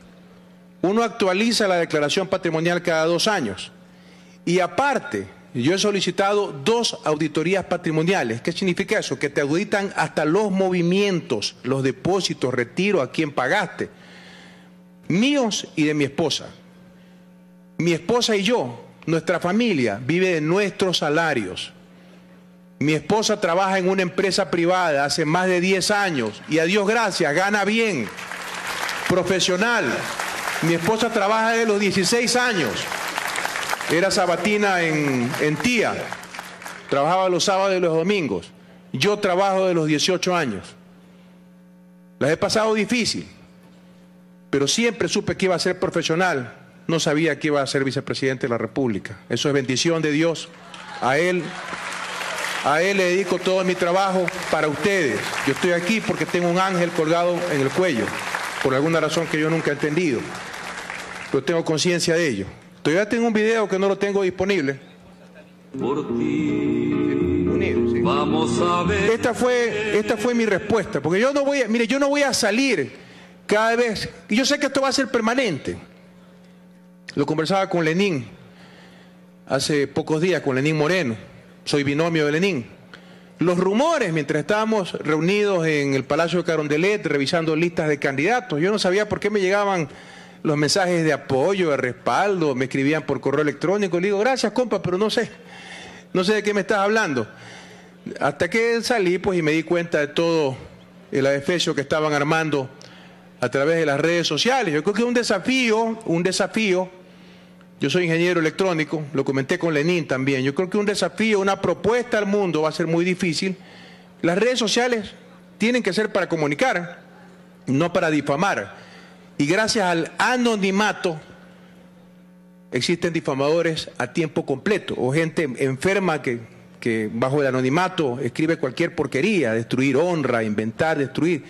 Uno actualiza la declaración patrimonial cada dos años. Y aparte, yo he solicitado dos auditorías patrimoniales. ¿Qué significa eso? Que te auditan hasta los movimientos, los depósitos, retiro, a quién pagaste. míos y de mi esposa. Mi esposa y yo, nuestra familia, vive de nuestros salarios. Mi esposa trabaja en una empresa privada hace más de 10 años y a Dios gracias, gana bien, profesional. Mi esposa trabaja desde los 16 años. Era sabatina en, en Tía. Trabajaba los sábados y los domingos. Yo trabajo de los 18 años. Las he pasado difícil, pero siempre supe que iba a ser profesional. No sabía que iba a ser vicepresidente de la República. Eso es bendición de Dios. A Él, a Él le dedico todo mi trabajo para ustedes. Yo estoy aquí porque tengo un ángel colgado en el cuello, por alguna razón que yo nunca he entendido. Pero tengo conciencia de ello. Todavía tengo un video que no lo tengo disponible. Por Vamos a ver. Esta fue, esta fue mi respuesta, porque yo no voy a, mire, yo no voy a salir cada vez, y yo sé que esto va a ser permanente. Lo conversaba con Lenín hace pocos días, con Lenín Moreno, soy binomio de Lenín. Los rumores, mientras estábamos reunidos en el Palacio de Carondelet, revisando listas de candidatos, yo no sabía por qué me llegaban los mensajes de apoyo, de respaldo, me escribían por correo electrónico, le digo, gracias compa, pero no sé, no sé de qué me estás hablando. Hasta que salí, pues, y me di cuenta de todo el adefesio que estaban armando a través de las redes sociales. Yo creo que es un desafío, un desafío. Yo soy ingeniero electrónico, lo comenté con Lenín también. Yo creo que un desafío, una propuesta al mundo va a ser muy difícil. Las redes sociales tienen que ser para comunicar, no para difamar. Y gracias al anonimato existen difamadores a tiempo completo o gente enferma que que bajo el anonimato escribe cualquier porquería, destruir honra, inventar, destruir.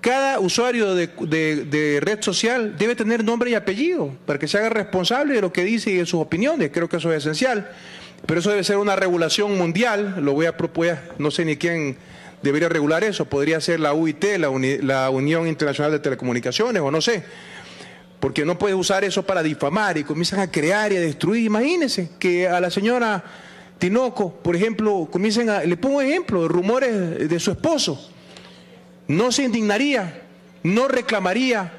Cada usuario de, red social debe tener nombre y apellido para que se haga responsable de lo que dice y de sus opiniones. Creo que eso es esencial. Pero eso debe ser una regulación mundial. Lo voy a proponer, no sé ni quién debería regular eso. Podría ser la UIT, la, Unión Internacional de Telecomunicaciones, o no sé porque no puedes usar eso para difamar y comienzan a crear y a destruir. Imagínense que a la señora Tinoco, por ejemplo, comiencen a, le pongo ejemplo, rumores de su esposo, no se indignaría, no reclamaría,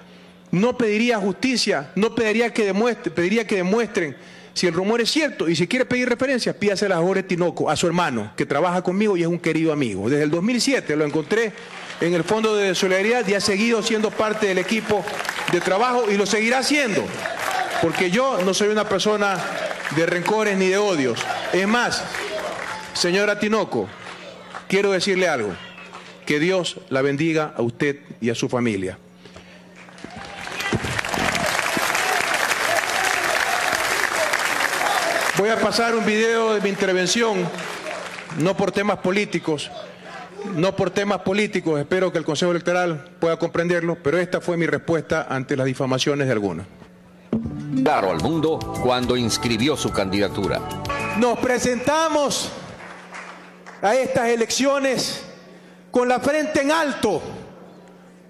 no pediría justicia, no pediría que, demuestre, pediría que demuestren si el rumor es cierto y si quiere pedir referencias, pídase a Jorge Tinoco, a su hermano, que trabaja conmigo y es un querido amigo. Desde el 2007 lo encontré en el Fondo de Solidaridad y ha seguido siendo parte del equipo de trabajo y lo seguirá siendo, porque yo no soy una persona de rencores ni de odios. Es más, señora Tinoco, quiero decirle algo. Que Dios la bendiga a usted y a su familia. Voy a pasar un video de mi intervención, no por temas políticos, no por temas políticos, espero que el Consejo Electoral pueda comprenderlo, pero esta fue mi respuesta ante las difamaciones de algunos claro al mundo cuando inscribió su candidatura. Nos presentamos a estas elecciones con la frente en alto,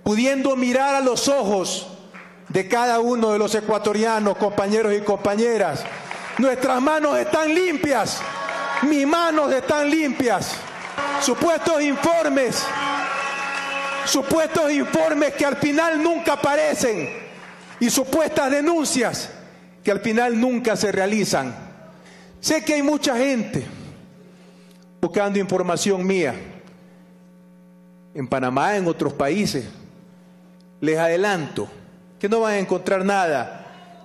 pudiendo mirar a los ojos de cada uno de los ecuatorianos, compañeros y compañeras. Nuestras manos están limpias, mis manos están limpias. Supuestos informes, supuestos informes que al final nunca aparecen y supuestas denuncias que al final nunca se realizan. Sé que hay mucha gente buscando información mía en Panamá, en otros países. Les adelanto que no van a encontrar nada.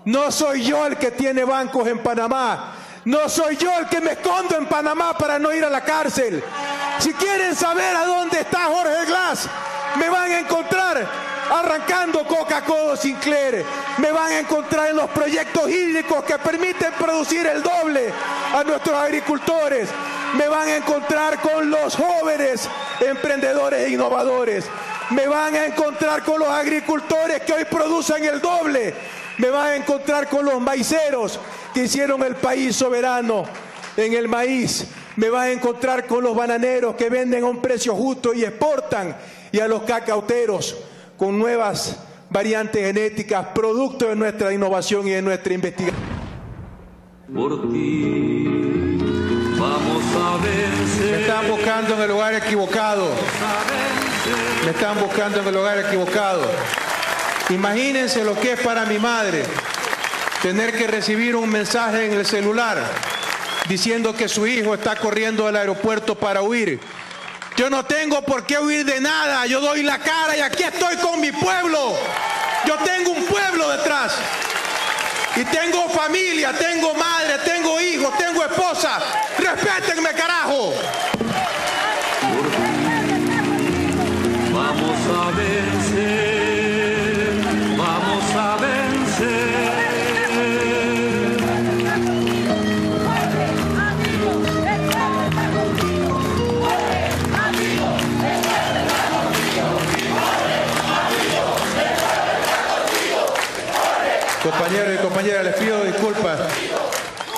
No soy yo el que tiene bancos en Panamá. No soy yo el que me escondo en Panamá para no ir a la cárcel. Si quieren saber a dónde está Jorge Glass, me van a encontrar arrancando Coca-Cola Sinclair. Me van a encontrar en los proyectos hídricos que permiten producir el doble a nuestros agricultores. Me van a encontrar con los jóvenes emprendedores e innovadores. Me van a encontrar con los agricultores que hoy producen el doble. Me van a encontrar con los maiceros que hicieron el país soberano en el maíz. Me van a encontrar con los bananeros que venden a un precio justo y exportan. Y a los cacauteros con nuevas variantes genéticas, producto de nuestra innovación y de nuestra investigación. Por ti vamos a vencer. Me están buscando en el lugar equivocado. Me están buscando en el lugar equivocado. Imagínense lo que es para mi madre tener que recibir un mensaje en el celular diciendo que su hijo está corriendo al aeropuerto para huir. Yo no tengo por qué huir de nada, yo doy la cara y aquí estoy con mi pueblo. Yo tengo un pueblo detrás. Y tengo familia, tengo madre, tengo hijos, tengo esposa. Respétenme, carajo.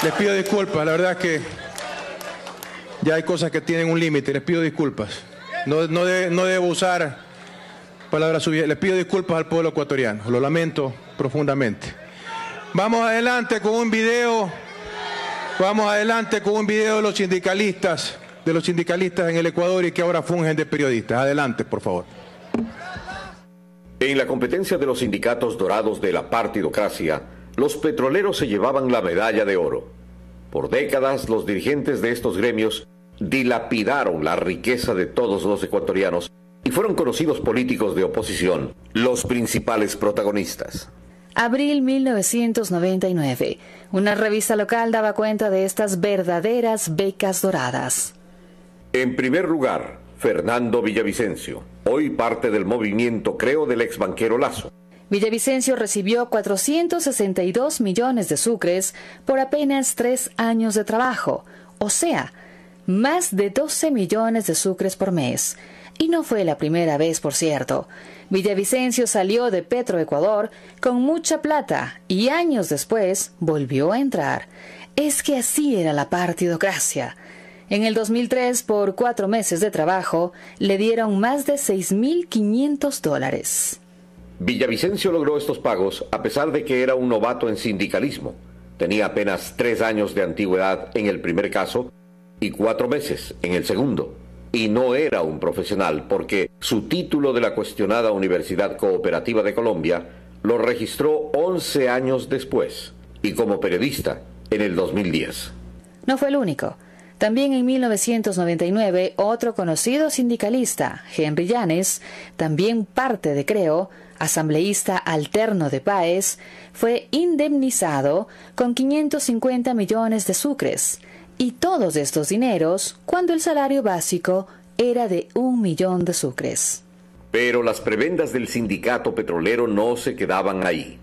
Les pido disculpas. La verdad es que ya hay cosas que tienen un límite. Les pido disculpas. No, no, no debo usar palabras subidas. Les pido disculpas al pueblo ecuatoriano. Lo lamento profundamente. Vamos adelante con un video. Vamos adelante con un video de los sindicalistas, de los sindicalistas en el Ecuador y que ahora fungen de periodistas. Adelante, por favor. En la competencia de los sindicatos dorados de la partidocracia, los petroleros se llevaban la medalla de oro. Por décadas, los dirigentes de estos gremios dilapidaron la riqueza de todos los ecuatorianos y fueron conocidos políticos de oposición, los principales protagonistas. Abril 1999. Una revista local daba cuenta de estas verdaderas becas doradas. En primer lugar, Fernando Villavicencio, hoy parte del movimiento Creo del ex banquero Lazo. Villavicencio recibió 462 millones de sucres por apenas tres años de trabajo, o sea, más de 12 millones de sucres por mes. Y no fue la primera vez, por cierto. Villavicencio salió de Petroecuador con mucha plata y años después volvió a entrar. Es que así era la partidocracia. En el 2003, por cuatro meses de trabajo, le dieron más de 6.500 dólares. Villavicencio logró estos pagos a pesar de que era un novato en sindicalismo. Tenía apenas tres años de antigüedad en el primer caso y cuatro meses en el segundo. Y no era un profesional porque su título de la cuestionada Universidad Cooperativa de Colombia lo registró 11 años después y como periodista en el 2010. No fue el único. También en 1999, otro conocido sindicalista, Henry Llanes, también parte de Creo, asambleísta alterno de Páez, fue indemnizado con 550 millones de sucres, y todos estos dineros cuando el salario básico era de un millón de sucres. Pero las prebendas del sindicato petrolero no se quedaban ahí.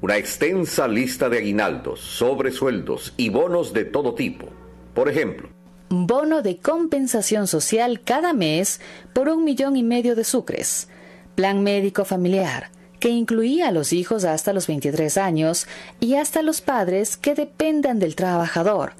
Una extensa lista de aguinaldos, sobresueldos y bonos de todo tipo. Por ejemplo, bono de compensación social cada mes por un millón y medio de sucres, plan médico familiar, que incluía a los hijos hasta los 23 años y hasta los padres que dependan del trabajador,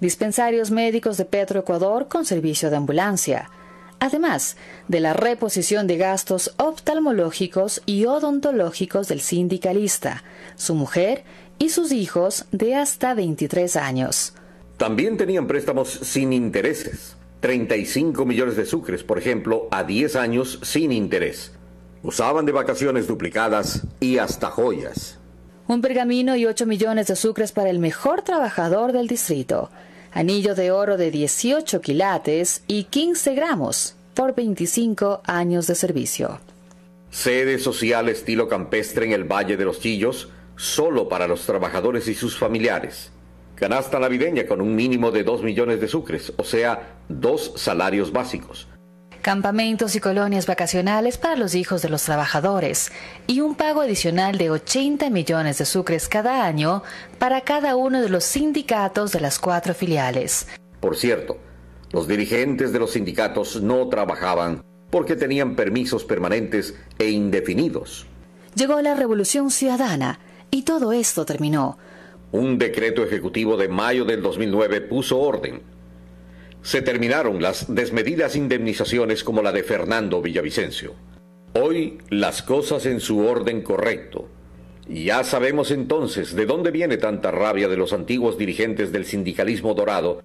dispensarios médicos de Petroecuador con servicio de ambulancia, además de la reposición de gastos oftalmológicos y odontológicos del sindicalista, su mujer y sus hijos de hasta 23 años. También tenían préstamos sin intereses. 35 millones de sucres, por ejemplo, a 10 años sin interés. Usaban de vacaciones duplicadas y hasta joyas. Un pergamino y 8 millones de sucres para el mejor trabajador del distrito. Anillo de oro de 18 quilates y 15 gramos por 25 años de servicio. Sede social estilo campestre en el Valle de los Chillos, solo para los trabajadores y sus familiares. Canasta navideña con un mínimo de 2 millones de sucres, o sea, dos salarios básicos. Campamentos y colonias vacacionales para los hijos de los trabajadores y un pago adicional de 80 millones de sucres cada año para cada uno de los sindicatos de las cuatro filiales. Por cierto, los dirigentes de los sindicatos no trabajaban porque tenían permisos permanentes e indefinidos. Llegó la Revolución Ciudadana y todo esto terminó. Un decreto ejecutivo de mayo del 2009 puso orden. Se terminaron las desmedidas indemnizaciones como la de Fernando Villavicencio. Hoy las cosas en su orden correcto. Ya sabemos entonces de dónde viene tanta rabia de los antiguos dirigentes del sindicalismo dorado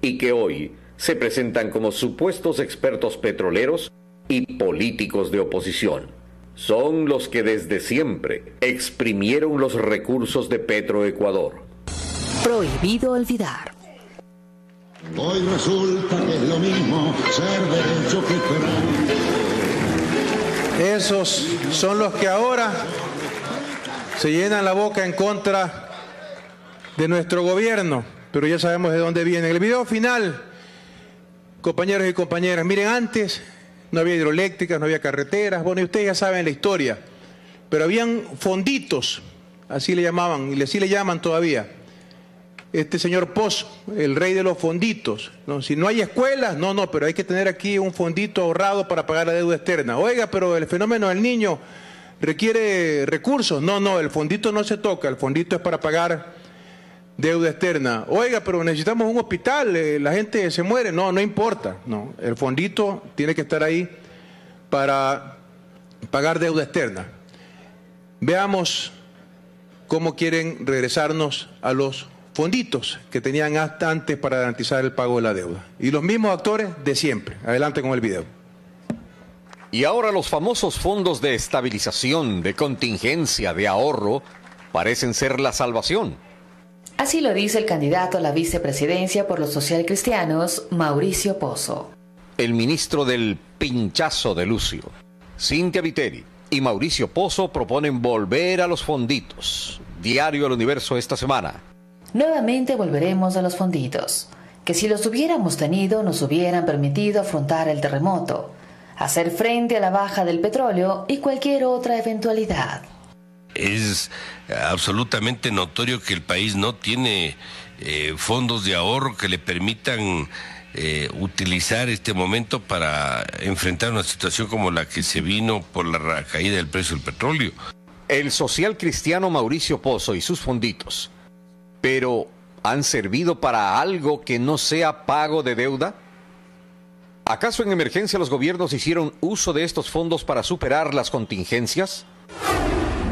y que hoy se presentan como supuestos expertos petroleros y políticos de oposición. son los que desde siempre exprimieron los recursos de Petroecuador. Prohibido olvidar. Hoy resulta que es lo mismo ser derecho que Esos son los que ahora se llenan la boca en contra de nuestro gobierno, pero ya sabemos de dónde viene. El video final, compañeros y compañeras, miren, antes no había hidroeléctricas, no había carreteras, bueno, y ustedes ya saben la historia, pero habían fonditos, así le llamaban, y así le llaman todavía. Este señor Pozo, el rey de los fonditos. ¿no? Si no hay escuelas, no, no, pero hay que tener aquí un fondito ahorrado para pagar la deuda externa. Oiga, pero el fenómeno del niño requiere recursos. No, no, el fondito no se toca, el fondito es para pagar deuda externa. Oiga, pero necesitamos un hospital, eh, la gente se muere. No, no importa. No, el fondito tiene que estar ahí para pagar deuda externa. Veamos cómo quieren regresarnos a los fonditos que tenían hasta antes para garantizar el pago de la deuda. Y los mismos actores de siempre. Adelante con el video. Y ahora los famosos fondos de estabilización, de contingencia, de ahorro, parecen ser la salvación. Así lo dice el candidato a la vicepresidencia por los socialcristianos, Mauricio Pozo. El ministro del pinchazo de Lucio, Cintia Viteri y Mauricio Pozo proponen volver a los fonditos. Diario El Universo esta semana. Nuevamente volveremos a los fonditos, que si los hubiéramos tenido nos hubieran permitido afrontar el terremoto, hacer frente a la baja del petróleo y cualquier otra eventualidad. Es absolutamente notorio que el país no tiene eh, fondos de ahorro que le permitan eh, utilizar este momento para enfrentar una situación como la que se vino por la caída del precio del petróleo. El social cristiano Mauricio Pozo y sus fonditos pero ¿han servido para algo que no sea pago de deuda? ¿Acaso en emergencia los gobiernos hicieron uso de estos fondos para superar las contingencias?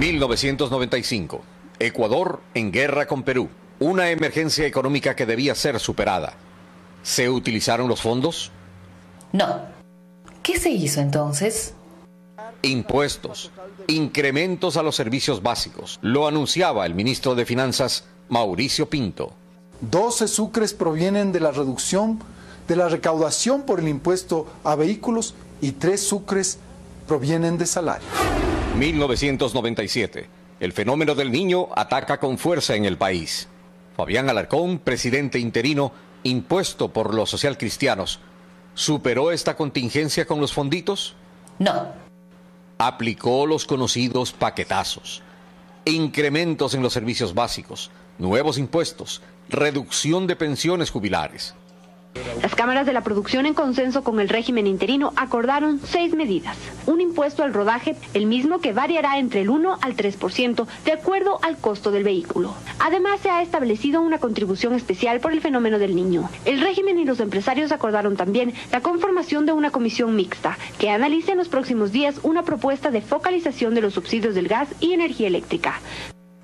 1995. Ecuador en guerra con Perú. Una emergencia económica que debía ser superada. ¿Se utilizaron los fondos? No. ¿Qué se hizo entonces? Impuestos, incrementos a los servicios básicos. Lo anunciaba el ministro de Finanzas Mauricio Pinto. 12 sucres provienen de la reducción de la recaudación por el impuesto a vehículos y 3 sucres provienen de salario. 1997. El fenómeno del niño ataca con fuerza en el país. Fabián Alarcón, presidente interino, impuesto por los socialcristianos, ¿superó esta contingencia con los fonditos? No. Aplicó los conocidos paquetazos, incrementos en los servicios básicos, nuevos impuestos, reducción de pensiones jubilares. Las cámaras de la producción en consenso con el régimen interino acordaron seis medidas. Un impuesto al rodaje, el mismo que variará entre el 1 al 3% de acuerdo al costo del vehículo. Además se ha establecido una contribución especial por el fenómeno del niño. El régimen y los empresarios acordaron también la conformación de una comisión mixta que analice en los próximos días una propuesta de focalización de los subsidios del gas y energía eléctrica.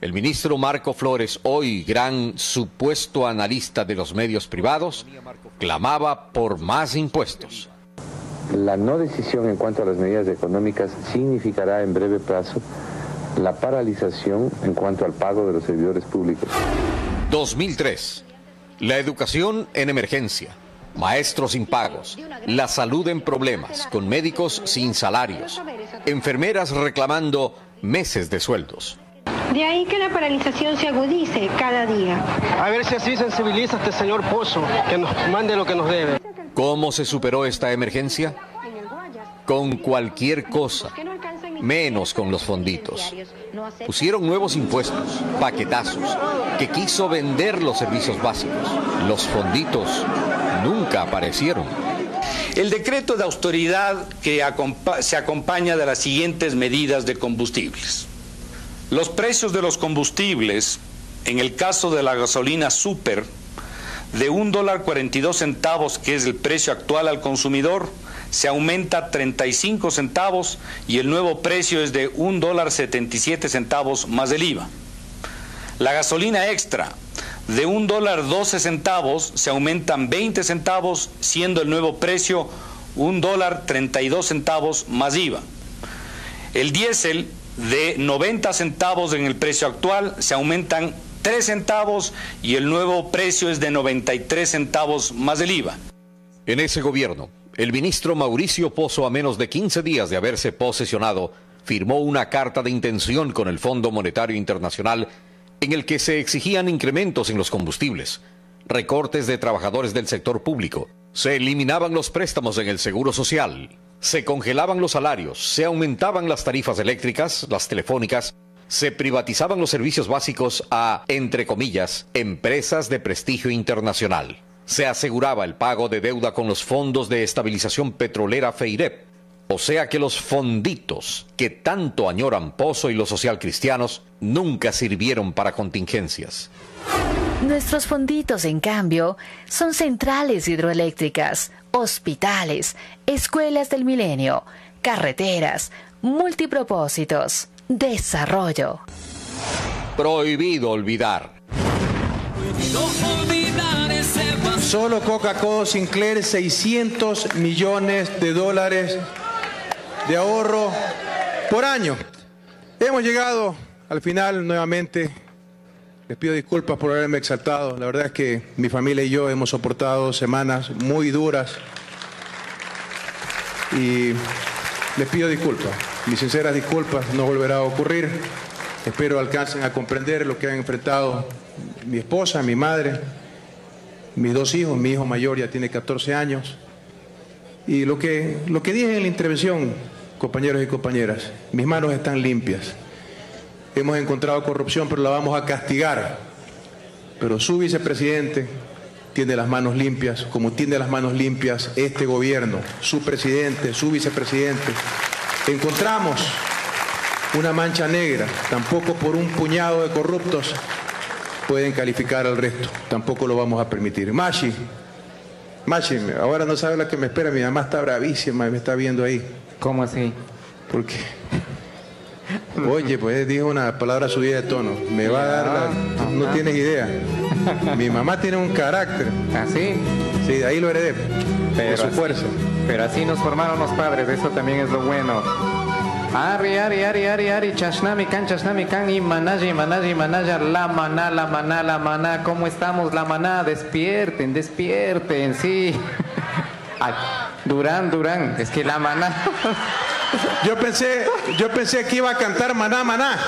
El ministro Marco Flores, hoy gran supuesto analista de los medios privados, clamaba por más impuestos. La no decisión en cuanto a las medidas económicas significará en breve plazo la paralización en cuanto al pago de los servidores públicos. 2003. La educación en emergencia. Maestros sin pagos, la salud en problemas, con médicos sin salarios, enfermeras reclamando meses de sueldos. De ahí que la paralización se agudice cada día. A ver si así sensibiliza este señor Pozo, que nos mande lo que nos debe. ¿Cómo se superó esta emergencia? Con cualquier cosa, menos con los fonditos. Pusieron nuevos impuestos, paquetazos, que quiso vender los servicios básicos. Los fonditos nunca aparecieron. El decreto de autoridad que se acompaña de las siguientes medidas de combustibles. Los precios de los combustibles, en el caso de la gasolina super, de un dólar 42 centavos, que es el precio actual al consumidor, se aumenta a 35 centavos y el nuevo precio es de un dólar 77 centavos más el IVA. La gasolina extra, de un dólar 12 centavos, se aumentan 20 centavos, siendo el nuevo precio un dólar 32 centavos más IVA. El diésel de 90 centavos en el precio actual se aumentan 3 centavos y el nuevo precio es de 93 centavos más el IVA. En ese gobierno, el ministro Mauricio Pozo, a menos de 15 días de haberse posesionado, firmó una carta de intención con el Fondo Monetario Internacional en el que se exigían incrementos en los combustibles, recortes de trabajadores del sector público, se eliminaban los préstamos en el Seguro Social, se congelaban los salarios, se aumentaban las tarifas eléctricas, las telefónicas, se privatizaban los servicios básicos a, entre comillas, empresas de prestigio internacional. Se aseguraba el pago de deuda con los fondos de estabilización petrolera FEIREP. O sea que los fonditos que tanto añoran Pozo y los socialcristianos nunca sirvieron para contingencias. Nuestros fonditos, en cambio, son centrales hidroeléctricas, hospitales, escuelas del milenio, carreteras, multipropósitos, desarrollo. Prohibido olvidar. Solo Coca-Cola Sinclair 600 millones de dólares de ahorro por año. Hemos llegado al final nuevamente les pido disculpas por haberme exaltado. La verdad es que mi familia y yo hemos soportado semanas muy duras y les pido disculpas. Mis sinceras disculpas no volverá a ocurrir. Espero alcancen a comprender lo que han enfrentado mi esposa, mi madre, mis dos hijos. Mi hijo mayor ya tiene 14 años. Y lo que, lo que dije en la intervención, compañeros y compañeras, mis manos están limpias. Hemos encontrado corrupción, pero la vamos a castigar. Pero su vicepresidente tiene las manos limpias, como tiene las manos limpias este gobierno, su presidente, su vicepresidente. Encontramos una mancha negra, tampoco por un puñado de corruptos pueden calificar al resto, tampoco lo vamos a permitir. Mashi, Mashi, ahora no sabe la que me espera, mi mamá está bravísima, me está viendo ahí. ¿Cómo así? Porque Oye, pues dijo una palabra subida de tono. Me va a dar la... No tienes idea. Mi mamá tiene un carácter. ¿Así? ¿Ah, sí, de ahí lo heredé. Pero su fuerza. Pero así nos formaron los padres, eso también es lo bueno. Ari, ari, ari, ari, ari, chashnami can, chashnami can, y manaji, manaji, manaya, la maná, la maná, la maná, ¿cómo estamos? La maná, despierten, despierten, sí. Ay, Durán, Durán, es que la maná. Yo pensé, yo pensé que iba a cantar maná, maná.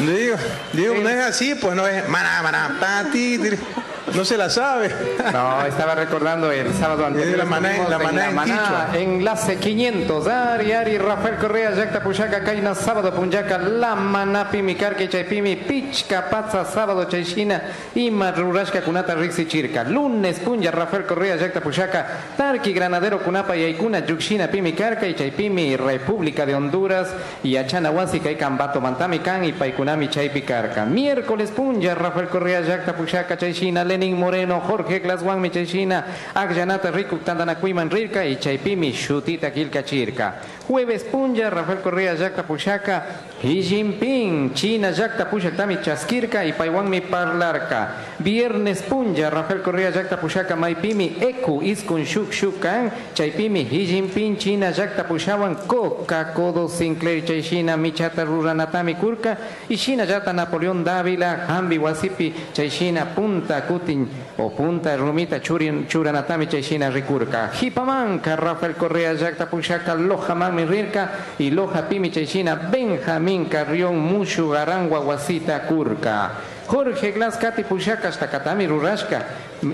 Digo, digo, no es así, pues no es maná, maná, pati. No se la sabe. No, estaba recordando el sábado anterior. La maná, la maná, en, la maná enlace 500. Ari, Ari, Rafael Correa, Yacta Puchaca, Caina, sábado, Punyaca, La Maná, Pimi, Carque, Chaipimi, Pichca, Pazza, sábado, Chaychina, Ima, Rurashka, Kunata, Rixi, Chirca. Lunes, Punya, Rafael Correa, Yacta Puchaca, Tarqui, Granadero, Kunapa, Yaikuna, Yuxina, Pimi, Carca, Chaipimi, República de Honduras, y Achana, Huasica, y Cambato, Mantami, Can, y Paikunami, Chaipi, Carca. Miércoles, Punya, Rafael Correa, Yacta Puchaca, Chaychina, Lenin Moreno, Jorge Glaswan Michachina, Agyanata Riku Tandanacuiman Rirka y Chaipimi Shutita Kilka Chirka. Jueves Punja, Rafael Correa Yacta Puchaca, Xi Jinping, China Yacta Puchaktami Chaskirka y Paiwanmi Parlarka. Viernes Punja, Rafael Correa Yacta Puchaca Maipimi Eku Iskun Shuk Shukan, Chaipimi Xi Jinping, China Yacta Puchawan Coca Codo Sinclair China Michata Ruranatami Kurka y China Yata Napoleón Dávila, Hambi Wasipi China Punta Kutin o Punta Rumita Churin Churanatami China Rikurka. Hipamanca, Rafael Correa Yacta Puchaca Loja Mami Rirka y Loja Pimi China Benjamín Carrión Mushu Garangua Guasita Kurka. Jorge Glass Kati Puchaca hasta Katami Rurashka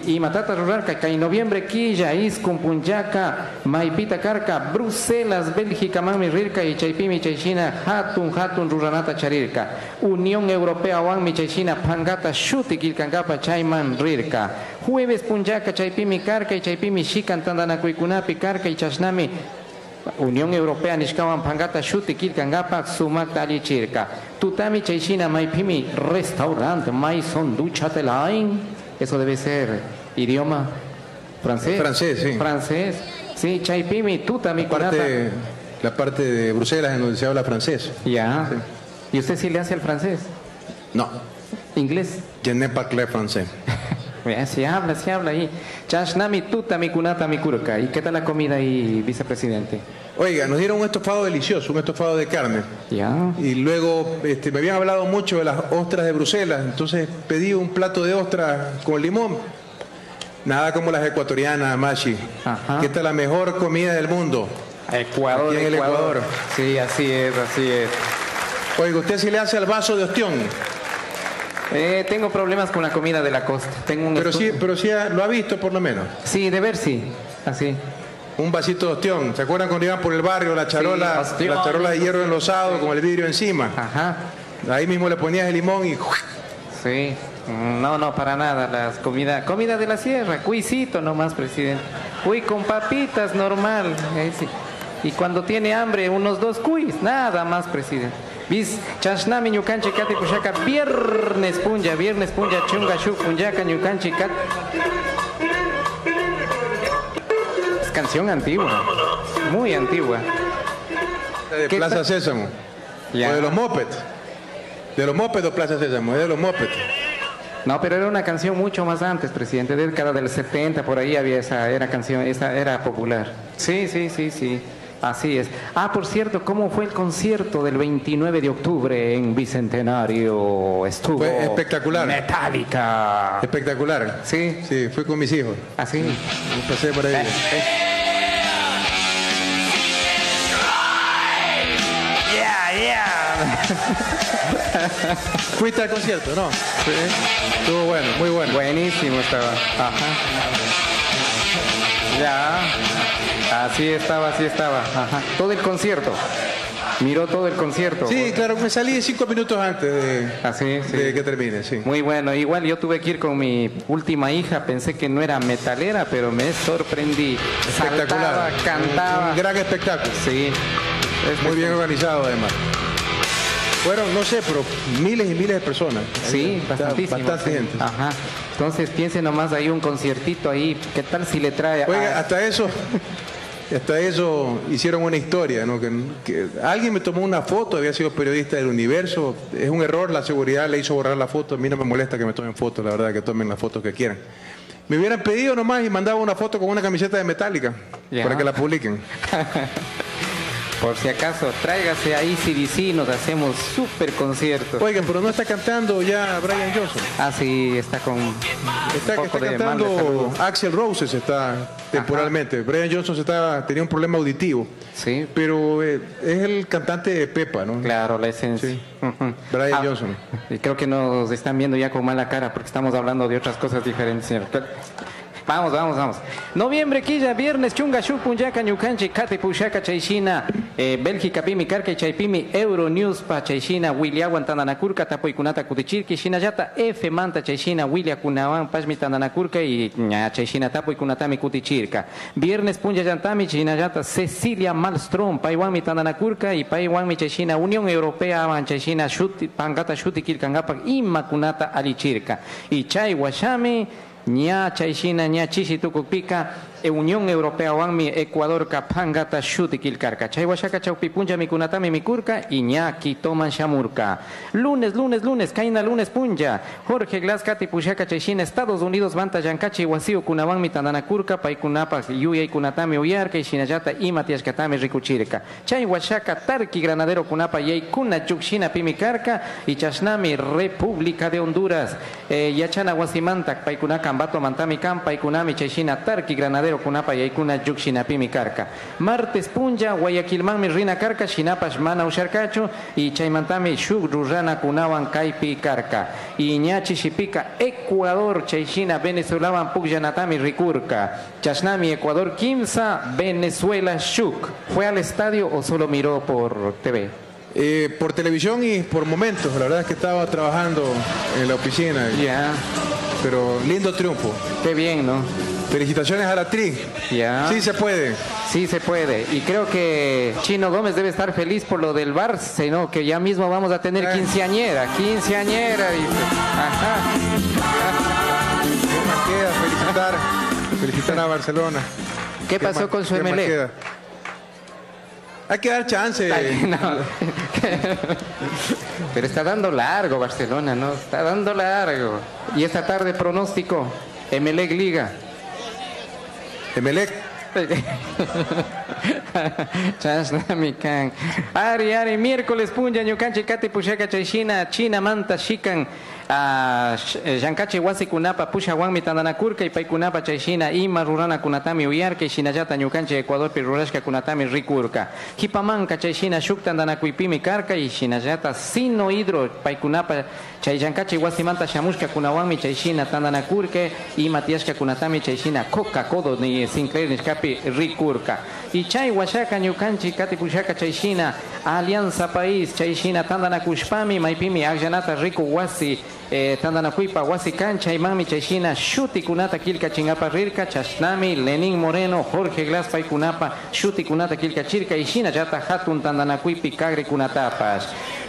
y Matata Rurarca que en noviembre Quilla Iskun Punyaca Maipita Carca Bruselas Bélgica Mami Rirka y Chaipimi Chaychina Hatun Hatun Ruranata Charirka. Unión Europea Wan Michaychina Pangata Shuti Kilkangapa Chayman Rirka. Jueves Punyaca Chaipimi Carca y Chaipimi Shikan Tandanakuikunapi Carca y Chasnami Unión Europea Nishkawan Pangata Shuti Kilkangapa Sumak Dali Chirka Tutami Chaychina Maipimi Restaurant Maison Duchatelain eso debe ser idioma francés. Francés, sí. Francés. Sí, Chaipimi, Tutami parte, La parte de Bruselas en donde se habla francés. Ya. ¿Y usted sí le hace el francés? No. ¿Inglés? Je ne parle français. Se habla, se habla ahí. Chashnami, Tutami, Kunata, Mikurka. ¿Y qué tal la comida ahí, vicepresidente? Oiga, nos dieron un estofado delicioso, un estofado de carne. Ya. Y luego este, me habían hablado mucho de las ostras de Bruselas, entonces pedí un plato de ostras con limón. Nada como las ecuatorianas, Machi. Que esta es la mejor comida del mundo. Ecuador, Aquí en el Ecuador. Ecuador. Sí, así es, así es. Oiga, ¿usted sí le hace al vaso de ostión? Eh, tengo problemas con la comida de la costa. Tengo un Pero sí, pero sí ha- lo ha visto por lo menos. Sí, de ver sí. Así. Un vasito de ostión. ¿Se acuerdan cuando iban por el barrio, la charola, ostión. la charola de hierro enlosado con el vidrio encima? Ajá. Ahí mismo le ponías el limón y Sí. Mm, No, no, para nada. Las comida, comida de la sierra, cuisito nomás, presidente. Cuy con papitas, normal. eh, sí. Y cuando tiene hambre, unos dos cuis, nada más, presidente. Bis, chashnami ñucanchi kati pushaka, viernes punja, viernes punja, chunga shuk punjaka ñucanchi kat. Es canción antigua, muy antigua. de ¿Qué Plaza? Sésamo. Ya. O de los mopeds. De los mopeds o Plaza Sésamo, de los mopeds. No, pero era una canción mucho más antes, presidente. Década del 70, por ahí había esa era canción, esa era popular. Sí, sí, sí, sí. Así es. Ah, por cierto, ¿cómo fue el concierto del 29 de octubre en Bicentenario? Estuvo Fue espectacular. Metallica. Espectacular. Sí. Sí, fui con mis hijos. Así. Me pasé por ahí. Yeah, yeah. ¿Fuiste al concierto? No. Sí. Estuvo bueno, muy bueno. Buenísimo estaba. Ajá. Ya. Así estaba, así estaba. Ajá. Todo el concierto. Miró todo el concierto. Sí, claro, me salí cinco minutos antes de, Así, sí. de que termine, sí. Muy bueno, igual yo tuve que ir con mi última hija, pensé que no era metalera, pero me sorprendí. Saltaba, Espectacular. cantaba. Un gran espectáculo. Sí. Muy bien organizado además. Fueron, no sé, pero miles y miles de personas. Sí. Bastante gente. Ajá. Entonces piense nomás ahí un conciertito ahí, ¿qué tal si le trae? Oiga, a- hasta eso, hasta eso hicieron una historia, ¿no? Que, que alguien me tomó una foto, había sido periodista del Universo. Es un error, la seguridad le hizo borrar la foto. A mí no me molesta que me tomen fotos, la verdad, que tomen las fotos que quieran. Me hubieran pedido nomás y mandaba una foto con una camiseta de Metallica Ya. para que la publiquen. Por si acaso, tráigase ahí CDC, nos hacemos súper concierto. Oigan, pero no está cantando ya Brian Johnson. Ah, sí, está con Está, un poco está de mal de cantando. Axel Roses está temporalmente. Brian Johnson estaba, tenía un problema auditivo. Sí. Pero eh, es el cantante de Pepa, ¿no? Claro, la esencia. Brian Ah, Johnson. Y creo que nos están viendo ya con mala cara porque estamos hablando de otras cosas diferentes, señor. Vamos, vamos, vamos. Noviembre, quilla, viernes, chunga, shupunyaca, ñucanchi, kate, pushaka, chaishina, eh, Bélgica, pimi, carca, chaipimi, Euronews, pa, chaishina, Willy, aguantananakurka, tapoikunata, kutichirki, shinayata, F, manta, chaishina, Willy, kunawan, pashmi, tananakurka, y chaishina, tapoikunatami, kutichirka. Viernes, punya, yantami, chinayata, Cecilia Malmström, paiwanmi, tananakurka, y paiwanmi, chaishina, Unión Europea, awan, chaishina, shuti, pangata, shuti, kilkangapak, imakunata, alichirka. Y chay, washami, ña chayshina ña chishi tukukpika Unión Europea wanmi Ecuador kapangata shuti kilkarka chay washaka chawpi puncha mikunatami mikurka y ña kitoman shamurka lunes lunes lunes kaina lunes puncha Jorge Glass kati pushaka chayshina Estados Unidos banta yankachi wasiu kunawanmi tananakurka paykunapak yuyay kunatami uyarka y shinallata ima tiashkatami rikuchirka chay washaka tarki granadero kunapa yaykuna chukshina pimikarka y chashnami República de Honduras. Eh, yachana wasimantak paykunaka ambato mantami kan paykunami chayshina tarki granadero kunapa yaykuna yukshinapi karka martes punja guayaquilmanmi rina karka shinapash mana usharkachu y chaymantami shuk rurana kunawan kaypi karka y ñachi shipika Ecuador chayshina Venezuelawan pukllanatami rikurka chashnami Ecuador kimsa Venezuela shuk fue al estadio o solo miró por TV Eh, por televisión y por momentos. La verdad es que estaba trabajando en la oficina. Ya. Pero lindo triunfo. Qué bien, ¿no? Felicitaciones a la tri. Ya. Sí se puede. Sí se puede. Y creo que Chino Gómez debe estar feliz por lo del Barça, ¿no? Que ya mismo vamos a tener quinceañera. Quinceañera, dice. Ajá. ¿Qué más queda? Felicitar, felicitar a Barcelona. ¿Qué pasó con su MLE? Hay que dar chance. No. Pero está dando largo Barcelona, ¿no? Está dando largo. Y esta tarde pronóstico, Emelec Liga. Emelec. Chasnami kan. Ari, ari, miércoles punja ñukanchi kati pushaka chayshina china manta shikan a llankachi wasi kunapa pushawanmi tandanakurka paykunapa chayshina ima rurana kunatami uyarka shinallata ñukanchi Ecuadorpi rurashka kunatami rikurka. Hipamanka chayshina shuk tandanakuypimi karka y shinallata sino hidro paykunapa chay llankachi wasimanta shamushka kunawanmi chayshina tandanakurka y matiashka kunatami chayshina coca codo ni Sinclair nishkapi rikurka. Y chay washaka ñukanchi kati pushaka chayshina Alianza País chayshina tandanakushpami maypimi agllanata riku wasi eh, tandanakuypa wasi kancha imami chayshina shuti kunata kilka chingapa rirka chashnami Lenin Moreno Jorge Glass paykunapa shuti kunata kilka chirka ishina yata hatun tandanakuypi kagri kunatapas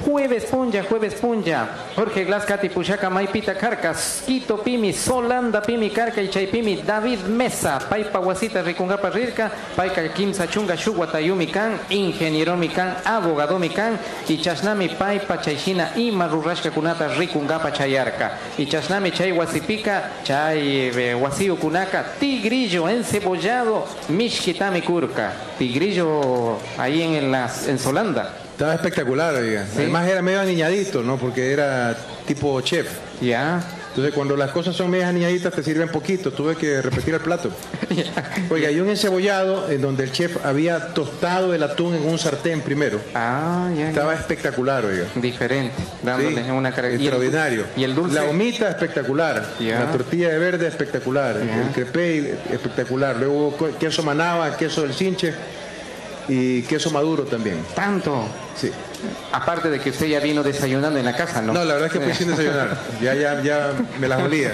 jueves punja jueves punja Jorge Glass kati pushaka maypita karkas Quito pimi Solanda pimi karka y chaypimi David Mesa paypa wasita rikungapa rirka payka kimsa chunga shuguatayumi kan ingenieromi kan abogadomi kan y chashnami paypa chayshina ima rurashka kunata rikungapa chayarka y chashnami chay wasipika chay eh, wasiu kunaka tigrillo encebollado mishkitami kurka tigrillo ahí en, las, en Solanda Estaba espectacular, oiga. Además era medio aniñadito, ¿no? Porque era tipo chef. Ya. Entonces cuando las cosas son medio aniñaditas te sirven poquito, tuve que repetir el plato. Oiga, hay un encebollado en donde el chef había tostado el atún en un sartén primero. Ah, ya. Estaba espectacular, oiga. Diferente, dándole Sí, una cara- ¿Y el du- Extraordinario. y el dulce? La humita espectacular. Ya. La tortilla de verde espectacular. El crepé espectacular. Luego queso manaba, queso del cinche y queso maduro también. Tanto. Sí. Aparte de que usted ya vino desayunando en la casa, ¿no? No, la verdad es que fui sin desayunar. Ya, ya, ya me las olía.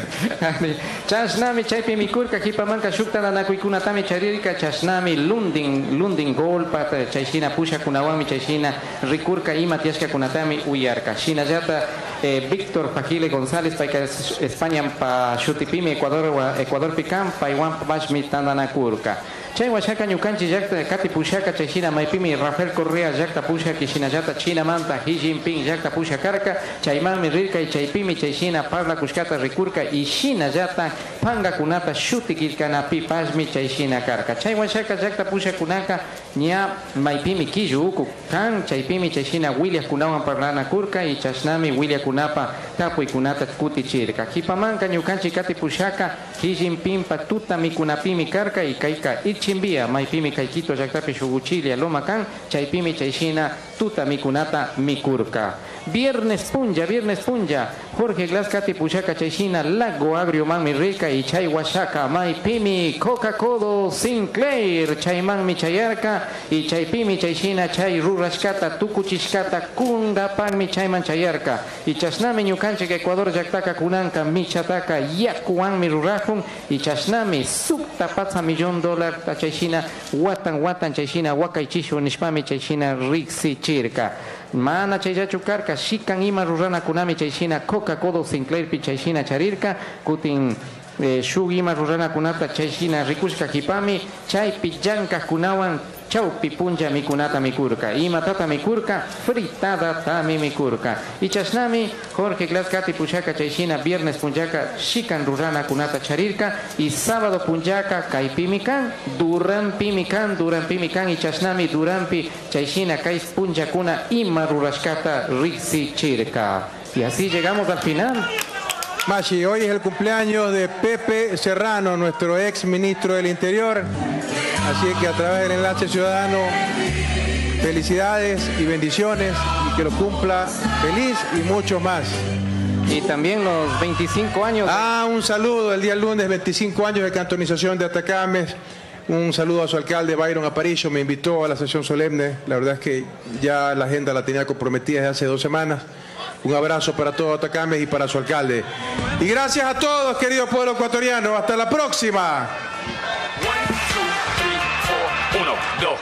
Chashnami chaypi mikurka hipamanka shukta nanakuikunatami charirka chashnami lundin lundin golpa chayshina pusha kunawanmi chayshina rikurka ima tiashka kunatami uyarka shinallata eh, Víctor Pajile González paika es- España pa shutipimi Ecuador Ecuador pican paiwan pashmi tandanakurka chay washaka ñukanchi llakta kati pushaka chayshina maypimi Rafael Correa llakta pushaki shinallata China manta Xi Jinping llakta pusha karka chaymanmi rirka y chaypimi chayshina parla kushkata rikurka y shinallata panga kunata shuti kilkanapi pashmi chayshina karka chay washaka llakta pusha kunaka ña maypimi killu uku kan chaypimi chayshina William kunawan parlana kurka y chashnami William kunapa tapuy kunata kuti chirka hipamanka ñukanchi kati pushaka Xi Jinping pa tuta mikunapimi karka y kayka ichimbia maypimi kaykito llaktapi shuguchilia loma kan chaypimi chayshina tuta mikunata mikurka viernes punja viernes punja. Jorge Glass kati pushaka chayshina lago agrio manmi rica y chay washaka maypimi coca codo Sinclair chaymanmi chayarka y chaypimi chayshina chay rurashkata tukuchishkata kungapanmi chayman chayarka y chashnami ñukanchik Ecuador llaktaka kunanka michataka yakuwanmi rurajun y chashnami sukta patsa millón dólar ta chayshina watan watan chayshina wakaychishu nishpami chayshina riksichirka mana chayllachu karka shikan ima rurana kunami chayshina coca codo Sinclair pi chayshina charirka kutin eh, shuk ima rurana kunata chayshina rikushka hipami chaypi llankaj chawpi puncha mikunata mikurka. Ima tata mikurka fritada tami mikurka. Y chashnami Jorge Glass kati puchaka chayshina viernes punchaka shikan rurana kunata charirka. Y sábado punchaka kaypimi kan duranpimi kan duranpimi kan y chashnami duranpi chayshina kay punchakuna ima rurashkata riksichirka y así llegamos al final Machi, hoy es el cumpleaños de Pepe Serrano, nuestro ex ministro del Interior. Así que a través del enlace ciudadano, felicidades y bendiciones y que lo cumpla feliz y mucho más. Y también los 25 años. Ah, un saludo el día lunes, 25 años de cantonización de Atacames. Un saludo a su alcalde Byron Aparicio, me invitó a la sesión solemne. La verdad es que ya la agenda la tenía comprometida desde hace dos semanas. Un abrazo para todos Atacames y para su alcalde. Y gracias a todos, querido pueblo ecuatoriano. Hasta la próxima. Uno, dos,